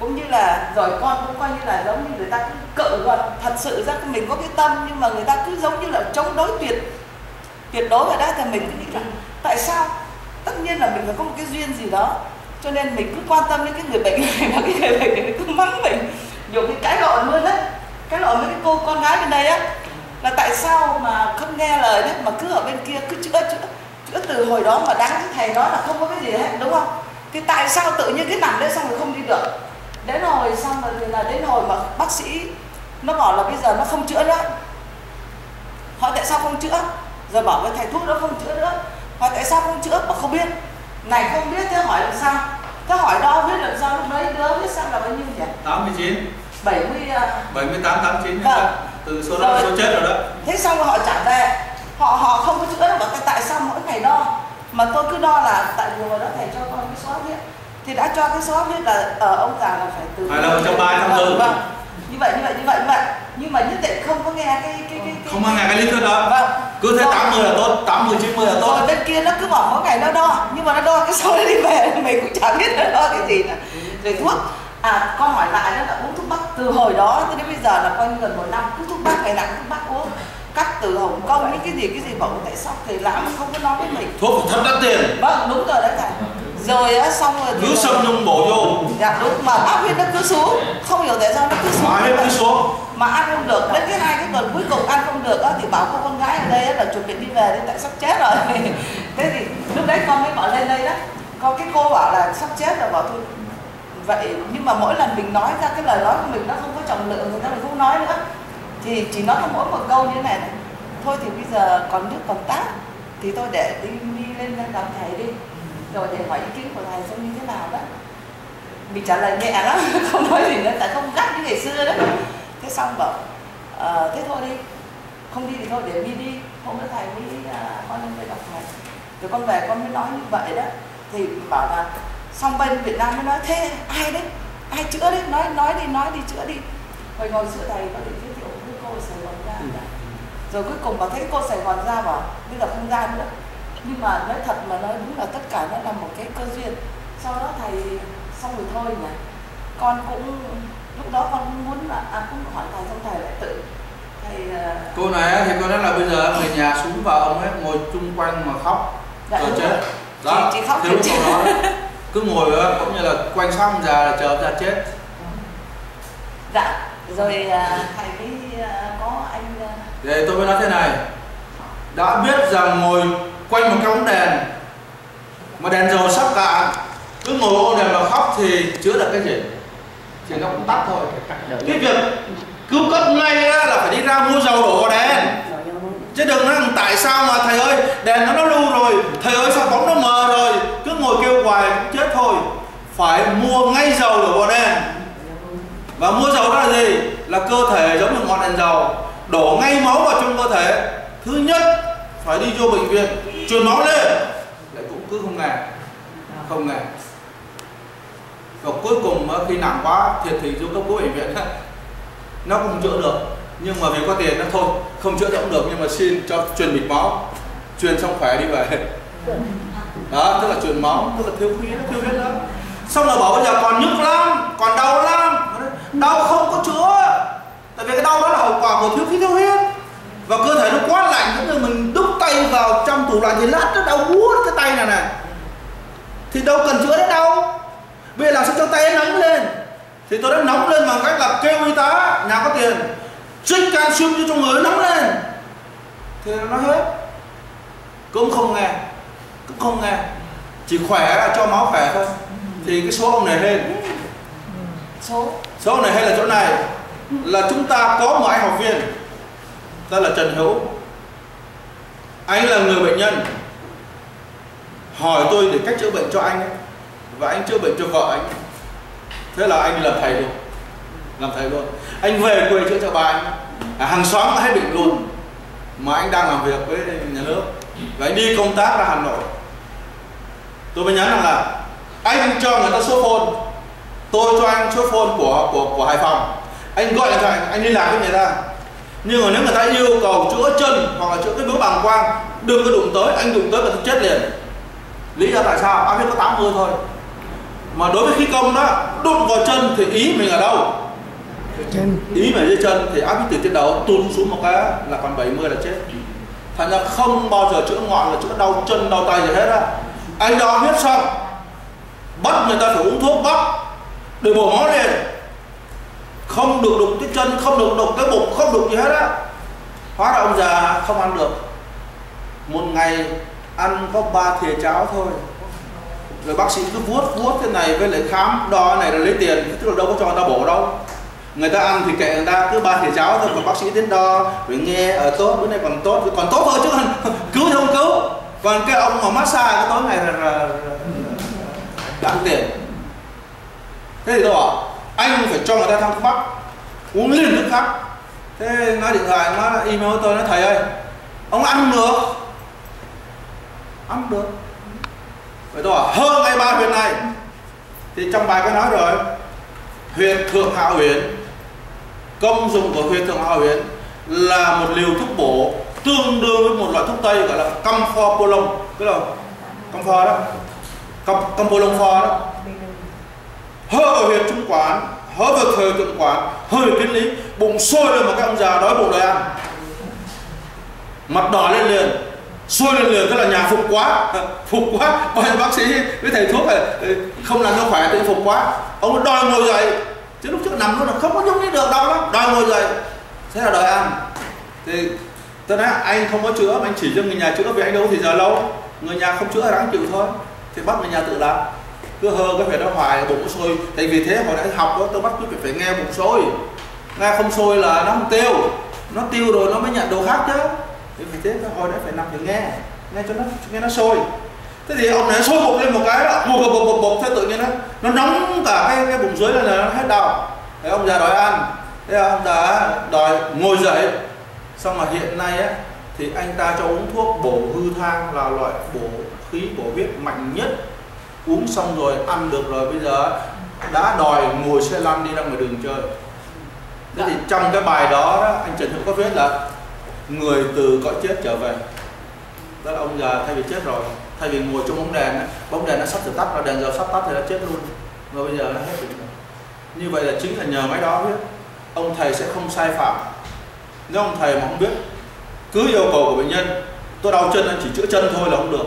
cũng như là rồi con cũng coi như là giống như người ta cứ cự gần thật sự ra mình có cái tâm, nhưng mà người ta cứ giống như là chống đối tuyệt tuyệt đối ở đó thì mình cứ nghĩ là tại sao? Tất nhiên là mình phải có một cái duyên gì đó. Cho nên mình cứ quan tâm đến cái người bệnh này và cái người bệnh này cứ mắng mình. Nhiều cái cái lộn luôn đấy cái lộn với cái cô con gái bên đây á. Là tại sao mà không nghe lời đấy, mà cứ ở bên kia cứ chữa chữa chữa từ hồi đó mà đáng cái thầy đó là không có cái gì hết, đúng không? Thì tại sao tự nhiên cái nằm đấy xong rồi không đi được? Đến hồi xong rồi thì là đến hồi mà bác sĩ nó bảo là bây giờ nó không chữa nữa. Hỏi tại sao không chữa? Rồi bảo với thầy thuốc nó không chữa nữa. Hỏi tại sao không chữa? Mà không biết. Này không biết thế hỏi làm sao? Thế hỏi đo biết làm sao lúc đấy? Đứa biết xem là bao nhiêu nhỉ? 89 70 78 89 Vâng. từ số đó số chết rồi đó. Thế xong rồi họ trả về. Họ họ không có chữa bảo tại sao mỗi ngày đo mà tôi cứ đo là tại vì hồi đó thầy cho con cái số biết thì đã cho cái số biết là ở ông già là phải từ phải là trăm ba trăm tư vâng. Như vậy như vậy như vậy như vậy. Nhưng mà nhất định không có nghe cái cái cái, cái không có nghe cái lý thuyết đó. Vâng. Cứ thế Rồi. 80 là tốt 80 90 là tốt. Rồi bên kia nó cứ bảo mỗi ngày nó đo. Nhưng mà nó đo cái số đi về *laughs* mình cũng chẳng biết nó đo cái gì nữa. Rồi thuốc. À con hỏi lại nó là uống thuốc bắc. Từ hồi đó cho đến bây giờ là coi như gần một năm. Cứ thuốc bắc ngày nào thuốc bắc uống cắt từ hồng kông những cái gì cái gì bảo tại sao thầy lãm không có nói với mình. Thuốc phải thật đắt tiền. Vâng đúng rồi đấy thầy. Rồi á xong rồi cứ sâm nhung bổ vô. Dạ đúng mà áp huyết nó cứ xuống. Không hiểu tại sao nó cứ xuống. Mà cứ xuống. Mà ăn không được. Đến cái hai cái tuần cuối cùng ăn không được á thì bảo cô con gái ở đây á là chuẩn bị đi về đi tại sắp chết rồi. *laughs* Thế thì lúc đấy con mới bảo lên đây đó. Con cái cô bảo là sắp chết rồi bảo thôi vậy nhưng mà mỗi lần mình nói ra cái lời nói của mình nó không có trọng lượng người ta mình không nói nữa thì chỉ nói có mỗi một câu như thế này, thôi thì bây giờ còn nước còn tát thì tôi để đi, đi lên gặp thầy đi. Rồi để hỏi ý kiến của thầy xem như thế nào đó. Mình trả lời nhẹ lắm *laughs* không nói gì nữa tại không gắt như ngày xưa đấy thế xong bảo à, thế thôi đi không đi thì thôi để đi đi hôm nữa thầy mới à, con lên đây gặp thầy. Rồi con về con mới nói như vậy đó. Thì bảo là xong bên Việt Nam mới nói thế ai đấy? Ai chữa đấy? Nói nói đi nói đi chữa đi. Rồi ngồi giữa thầy có định cô Sài Gòn ra rồi cuối cùng bảo thấy cô Sài Gòn ra bảo bây giờ không ra nữa. Nhưng mà nói thật mà nói đúng là tất cả nó là một cái cơ duyên. Sau đó thầy xong rồi thôi nhỉ. Con cũng lúc đó con cũng muốn là à cũng hỏi thầy xong thầy lại tự thầy à, cô này thì cô nói là bây giờ người nhà xuống vào ông ấy ngồi chung quanh mà khóc dạ, rồi chết. đó Chị- chị khóc thiếu câu đấy. cứ ngồi á, cũng như là quanh ông già là chờ ông già chết. Dạ rồi à, thầy mới à, có anh à, để tôi mới nói thế này. Đã biết rằng ngồi quanh một cái bóng đèn mà đèn dầu sắp cạn cứ ngồi ô đèn mà khóc thì chữa được cái gì? Thì nó cũng tắt thôi. Cái việc cứu cấp ngay á, là phải đi ra mua dầu đổ vào đèn. Chứ đừng nói rằng tại sao mà thầy ơi đèn nó nó lưu rồi thầy ơi sao bóng nó mờ rồi. Cứ ngồi kêu hoài cũng chết thôi. Phải mua ngay dầu đổ vào đèn và mua dầu đó là gì? Là cơ thể giống như ngọn đèn dầu đổ ngay máu vào trong cơ thể. Thứ nhất phải đi vô bệnh viện truyền máu lên. Lại cũng cứ không nghe không nghe. Và cuối cùng khi nặng quá thiệt thì vô cấp cứu bệnh viện nó cũng chữa được nhưng mà vì có tiền nó thôi không chữa cũng được nhưng mà xin cho truyền bịch máu. Truyền xong khỏe đi về. Đó tức là truyền máu tức là thiếu khí thiếu huyết đó xong rồi bảo bây giờ còn nhức lắm, còn đau lắm. Đau không có chữa. Tại vì cái đau đó là hậu quả của thiếu khí thiếu huyết. Và cơ thể nó quá lạnh những như mình đúc tay vào trong tủ lạnh thì lát nó đau buốt cái tay này này. Thì đâu cần chữa đến đâu. Bây giờ làm sao cho tay nóng lên? Thì tôi đã nóng lên bằng cách là kêu y tá, nhà có tiền, trích canxi cho trong người nóng lên. Thì nó hết. Cũng không nghe, cũng không nghe. Chỉ khỏe là cho máu khỏe thôi thì cái số ông này lên. Số? Số này hay là chỗ này? Là chúng ta có một anh học viên. Tên là Trần Hữu. Anh là người bệnh nhân. Hỏi tôi để cách chữa bệnh cho anh ấy. và anh chữa bệnh cho vợ anh. Thế là anh làm thầy luôn. Làm thầy luôn. Anh về quê chữa cho bà anh. À, hàng xóm hết bệnh luôn. Mà anh đang làm việc với nhà nước. Và anh đi công tác ra Hà Nội. Tôi mới nhắn rằng là anh cho người ta số phone. Tôi cho anh số phone của của của Hải Phòng. Anh gọi điện thoại anh liên lạc với người ta. Nhưng mà nếu người ta yêu cầu chữa chân hoặc là chữa cái bướu bàng quang đừng có đụng tới anh đụng tới là chết liền. Lý do tại sao? Áp huyết có 80 thôi. Mà đối với khí công đó đụng vào chân thì ý mình ở đâu? Chân. Ý mình dưới chân thì áp từ trên đầu tụt xuống một cái là còn 70 là chết. Thành ra không bao giờ chữa ngọn là chữa đau chân đau tay gì hết á. Anh đo huyết xong bắt người ta phải uống thuốc bắt để bổ máu lên không được đụng tới chân không được đụng tới bụng không đụng gì hết á. Hóa ra ông già không ăn được. Một ngày ăn có ba thìa cháo thôi. Rồi bác sĩ cứ vuốt vuốt thế này với lại khám đo này là lấy tiền. Tức là đâu có cho người ta bổ đâu. Người ta ăn thì kệ người ta cứ ba thìa cháo thôi. Còn bác sĩ đến đo rồi nghe ở tốt bữa nay còn tốt. Còn tốt thôi chứ còn *laughs* cứu thì không cứu. Còn cái ông mà massage cái tối này là, là, là, đáng tiền. Thế thì tôi bảo, anh phải cho người ta thăm thuốc bắc uống liền nước khác. Thế nói điện thoại nó email tôi, nói thầy ơi, ông ăn được? Ăn được. Vậy tôi bảo, hơn ngày ba huyện này. Thì trong bài có nói rồi huyện thượng hạ huyện công dụng của huyện thượng hạ huyện là một liều thuốc bổ tương đương với một loại thuốc tây gọi là camphorpolon tức là camphor đó. Cam, campolonfor đó. Hơ ở huyện trung quán hơ vào thời thượng quán hơi kiến lý bụng sôi lên một cái ông già đói bụng đòi ăn. Mặt đỏ lên liền sôi lên liền tức là nhà phục quá. *laughs* Phục quá bao nhiêu bác sĩ với thầy thuốc này ừ, không làm cho khỏe tự phục quá. Ông đòi ngồi dậy chứ lúc trước nằm luôn là không có nhúc nhích được đâu đó đòi ngồi dậy thế là đòi ăn. Thì tôi nói anh không có chữa mà anh chỉ cho người nhà chữa vì anh đâu thì giờ lâu. Người nhà không chữa là đáng chịu thôi thì bắt về nhà tự làm. Cứ hơ cái phải đó hoài, bụng nó sôi. Tại vì thế hồi nãy học đó tôi bắt cứ phải nghe bụng sôi. Nghe không sôi là nó không tiêu. Nó tiêu rồi nó mới nhận đồ khác chứ. Thì vì thế hồi nãy phải nằm để nghe. Nghe cho nó, nghe nó sôi. Thế thì ông này sôi bụng lên một cái đó. Bột bột bột bột thế tự nhiên nó nó nóng cả cái cái bụng dưới lên là nó hết đau. Thế ông già đòi ăn. Thế ông già đòi ngồi dậy. Xong mà hiện nay á, thì anh ta cho uống thuốc bổ hư thang là loại bổ khí bổ huyết mạnh nhất. Uống xong rồi ăn được rồi bây giờ đã đòi ngồi xe lăn đi ra ngoài đường chơi. Thế thì trong cái bài đó, đó anh Trần Hữu có viết là người từ cõi chết trở về. Đó là ông già thay vì chết rồi. Thay vì ngồi trong bóng đèn bóng đèn nó sắp sửa tắt và đèn giờ sắp tắt thì nó chết luôn. Và bây giờ nó hết rồi như vậy là chính là nhờ máy đó biết ông thầy sẽ không sai phạm. Nếu ông thầy mà không biết cứ yêu cầu của bệnh nhân tôi đau chân anh chỉ chữa chân thôi là không được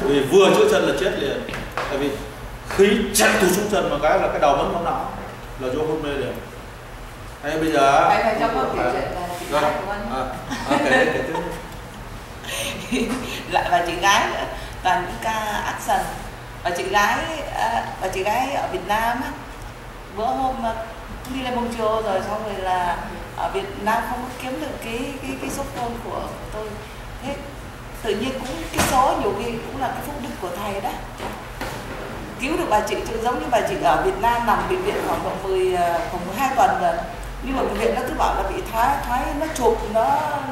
vì vừa chữa chân là chết liền. Tại vì khí chạy từ xuống chân một cái là cái đầu vẫn máu não là vô hôn mê liền. Hay bây giờ anh phải cho con kể chuyện là chị gái của anh à, à, kể, kể tiếp. lại và chị gái toàn những ca action và chị gái à, và chị gái ở Việt Nam á bữa hôm mà đi lên bông chiều rồi xong rồi là ở Việt Nam không kiếm được cái cái cái số phone của tôi thế tự nhiên cũng cái số nhiều khi cũng là cái phúc đức của thầy đó. Cứu được bà chị chứ giống như bà chị ở Việt Nam nằm bệnh viện khoảng độ 10 à, khoảng 12 tuần rồi. Nhưng mà bệnh viện nó cứ bảo là bị thoái thoái, nó chụp nó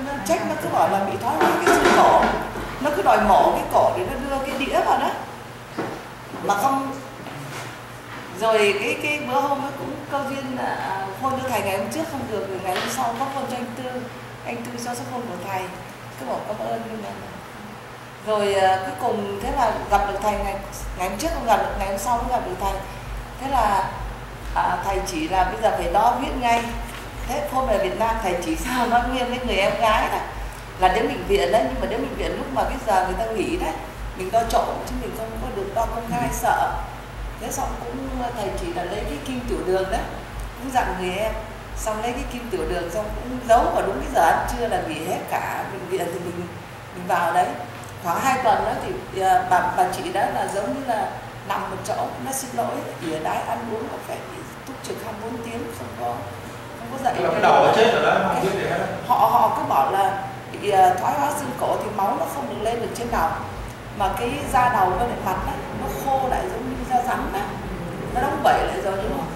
nó check nó cứ bảo là bị thoái hóa cái xương cổ. Nó cứ đòi mổ cái cổ để nó đưa cái đĩa vào đó. Mà không. Rồi cái cái bữa hôm nó cũng câu duyên là hôn cho thầy ngày hôm trước, không được rồi ngày hôm sau có hôn cho anh tư. Anh tư cho số hôn của thầy. Cứ bảo cảm ơn, nhưng mà rồi ờ, cuối cùng thế là gặp được thầy ngày ngày hôm trước không gặp được ngày hôm sau mới gặp được thầy. Thế là à, thầy chỉ là bây giờ phải đo viết ngay. Thế hôm về Việt Nam thầy chỉ sao nói nghiêm với người em gái đó là đến bệnh viện đấy nhưng mà đến bệnh viện lúc mà cái giờ người ta nghỉ đấy mình đo trộm chứ mình không có được đo công khai sợ. Thế xong cũng thầy chỉ là lấy cái kim tiểu đường đấy cũng dặn người em. Xong lấy cái kim tiểu đường xong cũng giấu vào đúng cái giờ ăn trưa là nghỉ hết cả bệnh viện thì mình mình vào đấy khoảng hai tuần đó thì à, bà bà chị đó là giống như là nằm một chỗ nó xin lỗi ỉa đái ăn uống mà phải túc trực 24 tiếng không có không có dậy. Cái đầu nó chết rồi đó không biết gì hết họ họ cứ bảo là bị à, thoái hóa xương cổ thì máu nó không được lên được trên đầu. Mà cái da đầu với lại mặt á, nó khô lại giống như da rắn á. Nó đóng bẩy lại rồi đúng không?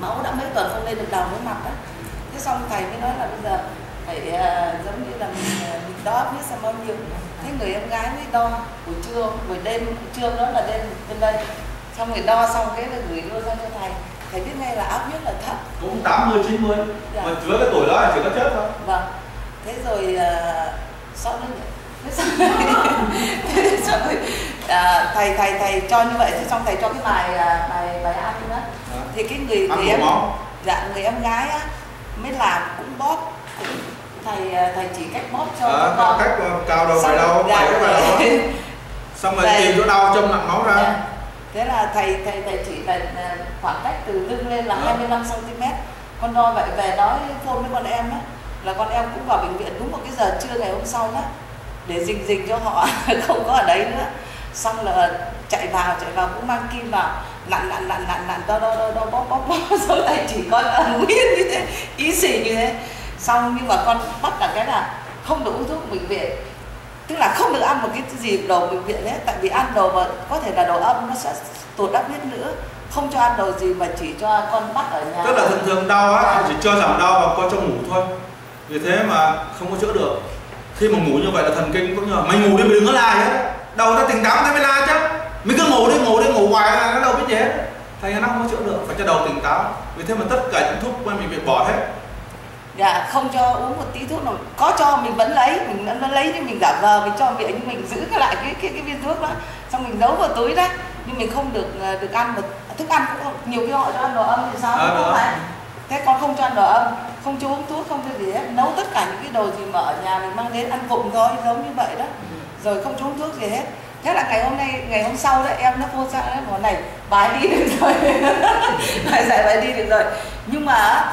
Máu đã mấy tuần không lên được đầu với mặt á. Thế xong thầy mới nói là bây giờ phải à, giống như là mình, mình đo biết xem bao nhiêu thế người em gái mới đo buổi trưa buổi đêm trưa đó là đêm bên đây. Xong rồi đo xong cái là gửi luôn ra cho thầy. Thầy biết ngay là áp huyết là thấp. Cũng 80 90 Dạ. mà với cái tuổi đó là chỉ có chết thôi. Vâng. Thế rồi uh, đó nhỉ? thế *laughs* rồi à, thầy thầy thầy cho như vậy xong thầy cho cái bài à, bài bài ăn đó. Dạ. thì cái người người em dạ người em gái á mới làm cũng bóp thầy à, thầy chỉ cách bóp cho các con cách ờ, cao đầu bài dạ, bảy cái bài đầu đó. rồi. xong rồi Về. tìm chỗ đau châm nặng máu ra Dạ. thế là thầy thầy thầy chỉ là à, khoảng cách từ lưng lên là Dạ. 25 cm con đo vậy về nói phone với con em á là con em cũng vào bệnh viện đúng một cái giờ trưa ngày hôm sau đó để rình rình cho họ *laughs* không có ở đấy nữa xong là chạy vào chạy vào cũng mang kim vào nặn nặn nặn nặn nặn đo đo đo đo bóp bóp bóp *laughs* rồi thầy chỉ con à, *laughs* nguyên như thế ý xì như thế xong nhưng mà con bắt là cái là không được uống thuốc bệnh viện. Tức là không được ăn một cái gì đồ bệnh viện hết. Tại vì ăn đồ mà có thể là đồ âm nó sẽ tụt áp huyết nữa. Không cho ăn đồ gì mà chỉ cho con bắt ở nhà. Tức là thường thường đau á chỉ cho giảm đau và coi cho ngủ thôi. Vì thế mà không có chữa được. Khi mà ngủ như vậy là thần kinh cũng như là mày ngủ đi mày đừng có la gì hết đầu ta tỉnh táo ta mới la chứ. Mày cứ ngủ đi ngủ đi, ngủ hoài là nó đâu biết gì hết. Thành ra nó không có chữa được, phải cho đầu tỉnh táo. Vì thế mà tất cả những thuốc bên bệnh viện bỏ hết dạ không cho uống một tí thuốc nào. Có cho mình vẫn lấy mình vẫn vẫn lấy nhưng mình giả vờ mình cho miệng nhưng mình giữ cái lại cái cái, cái viên thuốc đó xong mình giấu vào túi đấy nhưng mình không được ờ, được ăn một thức ăn cũng không- nhiều khi họ cho ăn đồ âm thì sao Ờ, không phải thế con không cho ăn đồ âm không cho uống thuốc không cho gì hết. Nấu tất cả những cái đồ gì mà ở nhà mình mang đến ăn vụng thôi giống như vậy đó. Rồi không cho uống thuốc gì hết. Thế là ngày hôm nay ngày hôm sau đấy em nó phô sang đấy bảo này bà đi được rồi. *laughs* Bài giải bà đi được rồi. Nhưng mà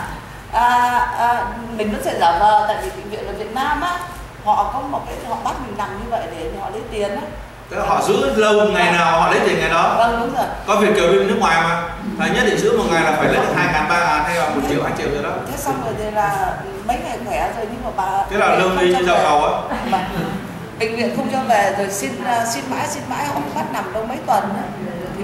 à, à, mình vẫn phải giả vờ tại vì bệnh viện ở Việt Nam á họ có một cái họ bắt mình nằm như vậy để họ lấy tiền á. Tức là họ giữ lâu ngày nào họ lấy tiền ngày đó? Vâng đúng rồi. Có việc kiều bên nước ngoài mà. Là nhất định giữ một ngày là phải lấy được hai ngàn ba ngàn hay là một triệu hai triệu rồi đó. Thế xong rồi thì là mấy ngày khỏe rồi nhưng mà bà thế là lương không đi cho như dao cầu á. Bệnh viện không cho về rồi xin à, xin mãi xin mãi họ cũng bắt nằm đâu mấy tuần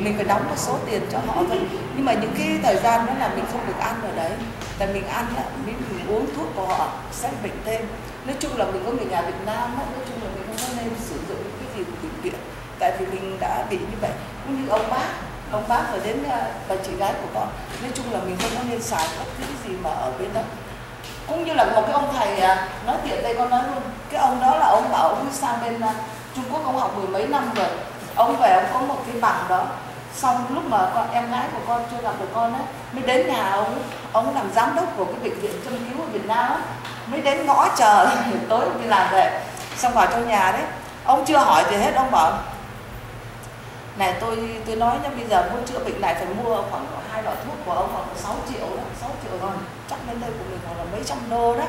mình phải đóng một số tiền cho họ thôi. Nhưng mà những cái thời gian đó là mình không được ăn ở đấy. Tại mình ăn á mình, mình uống thuốc của họ sẽ bệnh thêm. Nói chung là mình có người nhà Việt Nam á nói chung là mình không có nên sử dụng những cái gì của bệnh viện tại vì mình đã bị như vậy. Cũng như ông bác ông bác rồi đến và bà chị gái của con. Nói chung là mình không có nên xài bất cứ cái gì mà ở bên đó. Cũng như là một cái ông thầy à, nói tiện đây con nói luôn. Cái ông đó là ông bảo ông sang bên à, Trung Quốc ông học mười mấy năm rồi. Ông về ông có một cái bằng đó xong lúc mà con em gái của con chưa gặp được con ấy mới đến nhà ông ông làm giám đốc của cái bệnh viện châm cứu ở Việt Nam á mới đến ngõ chờ *laughs* tối đi làm về. Xong vào trong nhà đấy ông chưa hỏi gì hết ông bảo này tôi tôi nói nhá bây giờ mua chữa bệnh này phải mua khoảng hai lọ thuốc của ông khoảng 6 triệu đó 6 triệu rồi chắc bên đây của mình khoảng là mấy trăm đô đó.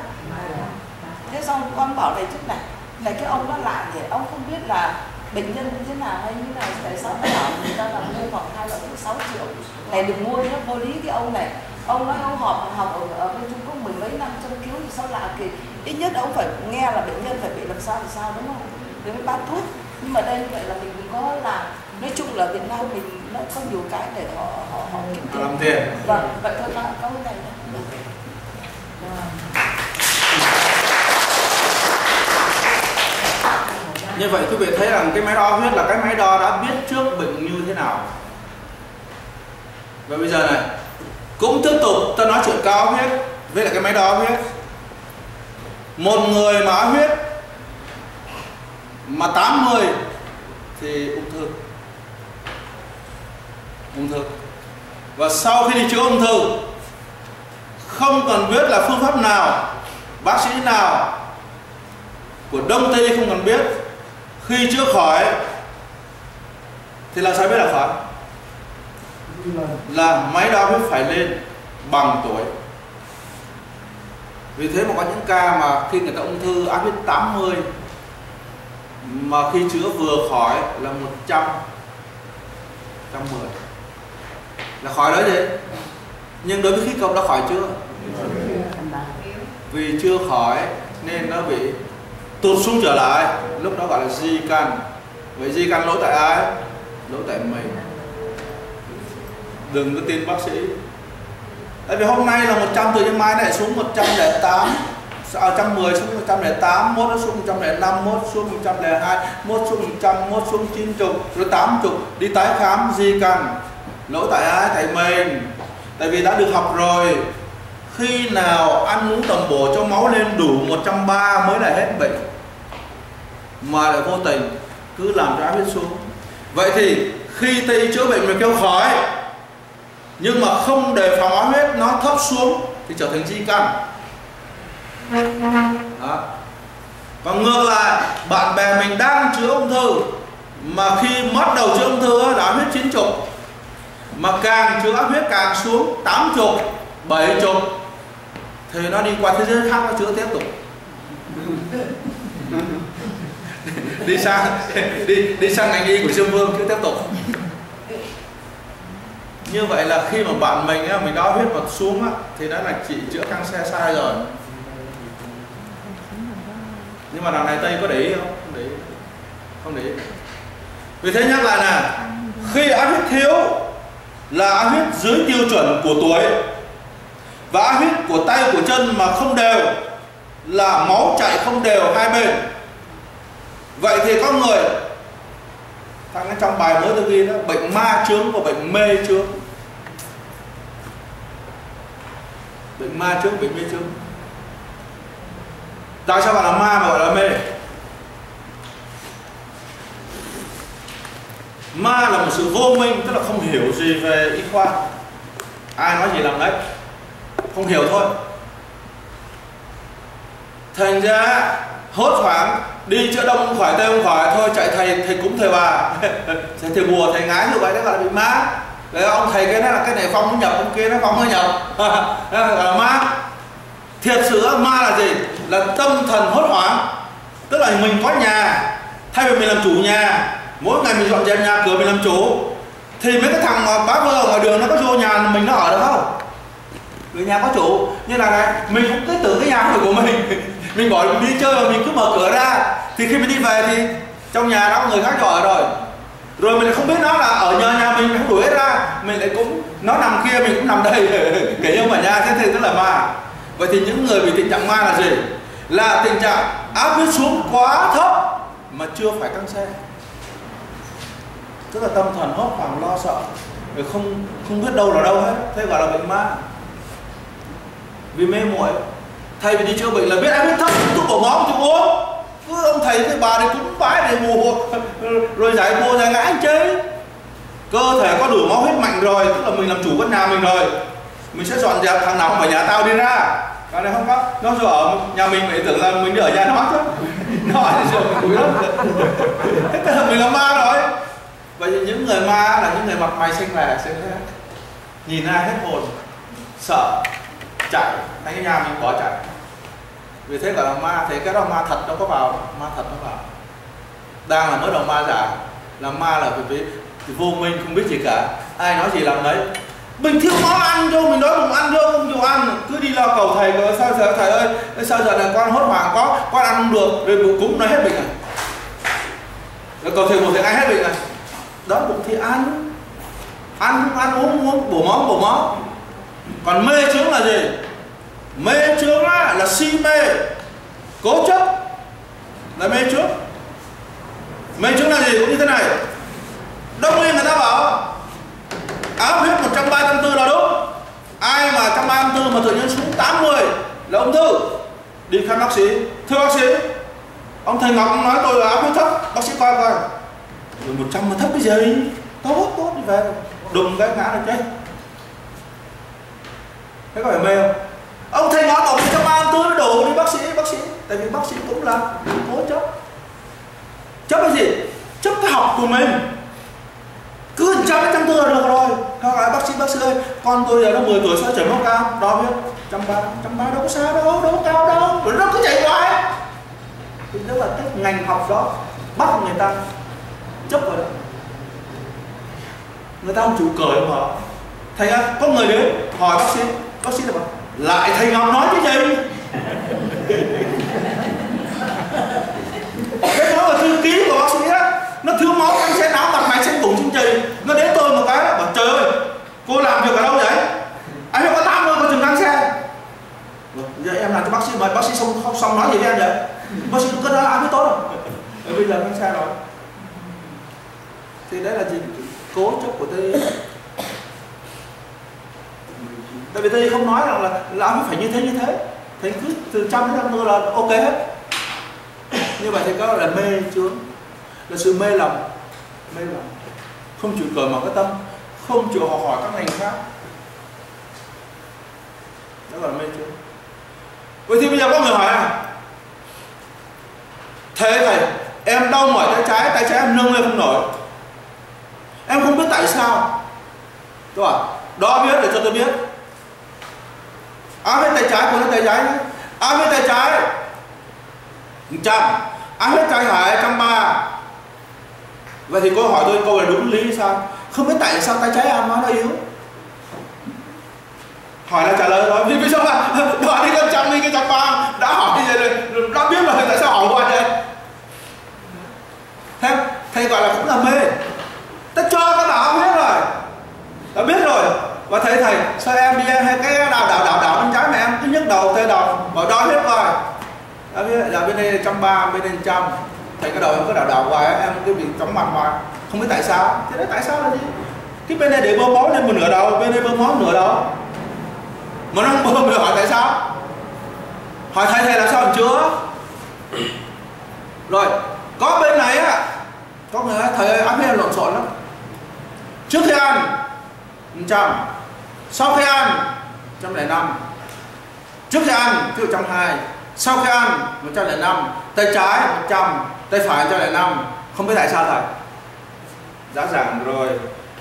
Thế xong con bảo này chút này này cái ông đó lại để ông không biết là bệnh nhân như thế nào hay như này tại sao nó bảo người ta là mua khoảng hai lọ thuốc 6 triệu? Này đừng mua nhá vô lý cái ông này. Ông nói ông họp học ở, ở bên Trung Quốc mười mấy năm châm cứu thì sao lạ kỳ? Ít nhất ông phải nghe là bệnh nhân phải bị làm sao thì sao đúng không? Để mới bán thuốc. Nhưng mà đây như vậy là mình cũng có làm. Nói chung là Việt Nam mình nó có nhiều cái để họ họ họ kiếm tiền làm tiền. vâng vậy thôi cảm ơn thầy Vâng như vậy quý vị thấy rằng cái máy đo huyết là cái máy đo đã biết trước bệnh như thế nào. Và bây giờ này, cũng tiếp tục ta nói chuyện cao huyết với lại cái máy đo huyết. Một người mà huyết mà 80 thì ung thư. Ung thư. Và sau khi đi chữa ung thư, không cần biết là phương pháp nào, bác sĩ nào của đông tây không cần biết khi chữa khỏi thì làm sao biết là khỏi? Là máy đo huyết phải lên bằng tuổi. Vì thế mà có những ca mà khi người ta ung thư áp huyết 80 mà khi chữa vừa khỏi là 100 110 là khỏi đó gì nhưng đối với khí công đã khỏi chưa? Vì chưa khỏi nên nó bị tụt xuống trở lại. Lúc đó gọi là di căn vậy di căn lỗi tại ai? Lỗi tại mình. Đừng có tin bác sĩ. Tại vì hôm nay là 100 từ nhưng mai lại xuống 108 à, 110 xuống 108 mốt nó xuống 105 mốt xuống 102 mốt xuống 100 mốt xuống 90 rồi 80 đi tái khám di căn lỗi tại ai? Tại mình. Tại vì đã được học rồi. Khi nào ăn uống tầm bổ cho máu lên đủ 130 mới là hết bệnh mà lại vô tình cứ làm cho áp huyết xuống. Vậy thì khi tây chữa bệnh mà kêu khỏi, nhưng mà không đề phòng áp huyết nó thấp xuống thì trở thành di căn. Đó. còn ngược lại, bạn bè mình đang chữa ung thư, mà khi bắt đầu chữa ung thư đã huyết chín chục, mà càng chữa áp huyết càng xuống tám chục, bảy chục, thì nó đi qua thế giới khác, nó chữa tiếp tục. *laughs* đi sang đi đi sang ngành y của dương vương cứ tiếp tục. Như vậy là khi mà bạn mình á, mình đo huyết mà xuống á, thì đã là chị chữa căng xe sai rồi. Nhưng mà đằng này tây có để ý không? Không để ý. Không để ý. Vì thế nhắc lại nè khi áp huyết thiếu là áp huyết dưới tiêu chuẩn của tuổi. Và áp huyết của tay của chân mà không đều là máu chạy không đều hai bên vậy thì con người, thằng trong bài mới tôi ghi đó, bệnh ma chướng và bệnh mê chướng. Bệnh ma chướng, bệnh mê chướng. Tại sao gọi là ma mà gọi là mê? Ma là một sự vô minh, tức là không hiểu gì về y khoa. Ai nói gì làm đấy? Không hiểu thôi. Thành ra hốt hoảng đi chữa đông không khỏi tây không khỏi thôi chạy thầy thầy cúng thầy bà. *laughs* Thầy, thầy bùa thầy ngái như vậy đó gọi là bị ma đấy ông thầy cái này là cái này phong nó nhập ông kia nó phong nó nhập. *laughs* Là ma. Thiệt sự ma là gì? Là tâm thần hốt hoảng. Tức là mình có nhà thay vì mình làm chủ nhà mỗi ngày mình dọn dẹp nhà cửa mình làm chủ thì mấy cái thằng mà bác vơ ở ngoài đường nó có vô nhà mình nó ở được không? Người nhà có chủ. Như là này mình cũng cứ tưởng cái nhà của mình. *laughs* mình bỏ mình đi chơi và mình cứ mở cửa ra. Thì khi mình đi về thì trong nhà đó người khác cho ở rồi. Rồi mình lại không biết nó là ở nhà nhà mình, không đuổi ra. Mình lại cũng, nó nằm kia, mình cũng nằm đây. *laughs* Kể như mà nhà thế thì tức là ma. Vậy thì những người bị tình trạng ma là gì? Là tình trạng áp huyết xuống quá thấp mà chưa phải căng xe. Tức là tâm thần hốt hoảng, lo sợ, rồi không không biết đâu là đâu hết. Thế gọi là bệnh ma. Vì mê muội thầy vì đi chữa bệnh là biết ai biết thấp thuốc bổ máu chịu uống cứ ông thầy cái bà này cũng bái để mù *laughs* rồi giải bùa giải ngã anh chơi cơ thể có đủ máu huyết mạnh rồi, tức là mình làm chủ căn nhà mình rồi. Mình sẽ dọn dẹp thằng nào không phải nhà tao đi ra. Cái này không có nó rồi ở nhà mình phải tưởng là mình ở nhà nó chứ. *laughs* Nó ở thì rồi mình lắm. Thế là mình là ma rồi. Vậy những người ma là những người mặt mày xinh xanh lè nhìn ai hết hồn, sợ, chạy. Thấy cái nhà mình bỏ chạy vì thế gọi là ma thì cái đó ma thật đâu có vào ma thật nó vào. Đang là mới đầu ma giả là ma là vì, vì vô minh không biết gì cả. Ai nói gì làm đấy? Mình thiếu máu ăn cho mình nói bụng ăn vô không chịu ăn. Cứ đi lo cầu thầy rồi sao giờ thầy ơi sao giờ này con hốt hoảng có con ăn không được rồi bụng cúng nó hết bệnh à. Rồi cầu thầy một thầy ai hết bệnh à. Đó bụng thì ăn. Ăn ăn uống uống bổ máu bổ máu. Còn mê chứng là gì? Mê chướng là si mê. Cố chấp là mê chướng mê chướng là gì cũng như thế này. Đông nguyên người ta bảo, áp huyết 134 là đúng. Ai mà 134 mà tự nhiên xuống 80 là ung thư. Đi khám bác sĩ. Thưa bác sĩ, ông thầy Ngọc nói tôi là áp huyết thấp. Bác sĩ coi coi. Rồi một trăm mà thấp cái gì? Tốt tốt đi về. Đùng cái ngã là chết. Thế có phải mê không? Ông thầy nói bảo cho ba tôi đổ đi, bác sĩ bác sĩ. Tại vì bác sĩ cũng là cố chấp. Chấp cái gì? Chấp cái học của mình. Cứ trăm cái trăm tư là được rồi. Thôi lại bác sĩ bác sĩ ơi, con tôi giờ nó 10 tuổi, sao chảy máu cao? Đo biết. Trăm ba trăm ba đâu có sao đâu đâu có cao đâu. Rồi nó cứ chạy hoài. Thì đó là cái ngành học đó bắt người ta chấp vào đó. Người ta không chịu cởi mà. Thầy ơi, có người đến hỏi bác sĩ. Bác sĩ là bảo lại thầy ngọc nói cái gì? Cái đó là thư ký của bác sĩ á nó thiếu máu, anh sẽ não mặt, mày xanh cùng chương trình. Nó đến tôi một cái, bảo trời ơi, cô làm việc ở đâu vậy? Anh có tám mươi có chừng căng xe. Vâng, giờ em làm cho bác sĩ mời bác sĩ xong, không xong nói gì với em vậy? Bác sĩ cứ nói anh với tôi rồi bây giờ căng xe rồi. Thì đấy là gì? Cố chấp của tôi tại vì thầy không nói rằng là là ông phải như thế như thế. Thì cứ từ trăm đến năm mươi là ok hết. Như vậy thì có là mê chướng. Là sự mê lòng mê lòng không chịu cởi mở cái tâm. Không chịu học hỏi các ngành khác. Đó là mê chướng. Vậy thì bây giờ có người hỏi à? Thế thầy, em đau mỏi tay trái tay trái em nâng lên không nổi. Em không biết tại sao. Tôi bảo đó biết để cho tôi biết ai biết tay trái của nó tay trái áo ai biết tay trái? Một trăm. Ai biết tay phải? Trăm ba. Vậy thì cô hỏi tôi câu là đúng lý sao? Không biết tại sao tay trái ăn nó yếu. Hỏi là trả lời rồi vì vì sao mà *laughs* đòi đi con trăm đi, cái trăm ba. Đã hỏi như vậy rồi đã biết rồi tại sao hỏi qua đây thế, thầy gọi là cũng là mê. Ta cho cái bảo hết rồi. Đã biết rồi và thầy thầy, sao em đi hay cái đào đảo đảo đảo bên trái mà em? Cứ nhức đầu tê đầu bảo đo hết rồi. Biết là bên đây trăm ba, bên đây trăm. Thầy cái đầu em cứ đảo đảo hoài em cứ bị chóng mặt hoài. Không biết tại sao. Thế đấy tại sao là gì? Cái bên này để bơm máu lên một nửa đầu, bên đây bơm máu nửa đầu. Mà nó không bơm được, hỏi tại sao? Hỏi thầy thầy làm sao làm chữa? Rồi, có bên này á, có người thầy ăn áp lộn xộn lắm. Trước khi ăn 100 sau khi ăn 105 trước khi ăn, ví dụ 120 sau khi ăn 105 tay trái 100 tay phải 105 không biết tại sao thầy rõ ràng rồi.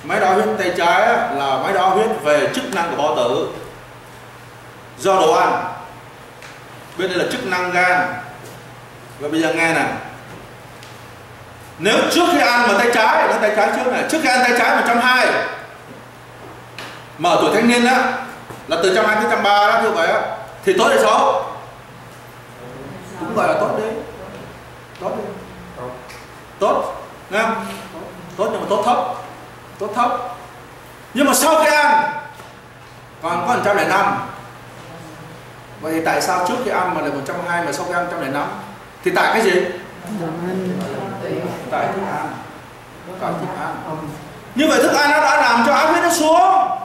Máy đo huyết tay trái là máy đo huyết về chức năng của bao tử. Do đồ ăn. Bên đây là chức năng gan. Và bây giờ nghe nè. Nếu trước khi ăn mà tay trái nó tay trái trước này. Trước khi ăn tay trái 120 mà ở tuổi thanh niên á là từ trăm hai tới trăm ba đó như vậy á thì tốt hay xấu? Cũng gọi là tốt đấy. Tốt đi tốt, nghe không? Tốt nhưng mà tốt thấp. Tốt thấp. Nhưng mà sau khi ăn, còn có 105 vậy thì tại sao trước khi ăn mà lại 120 mà sau khi ăn 105 thì tại cái gì? Tại thức ăn. Tại thức ăn. Như vậy thức ăn nó đã làm cho áp huyết nó xuống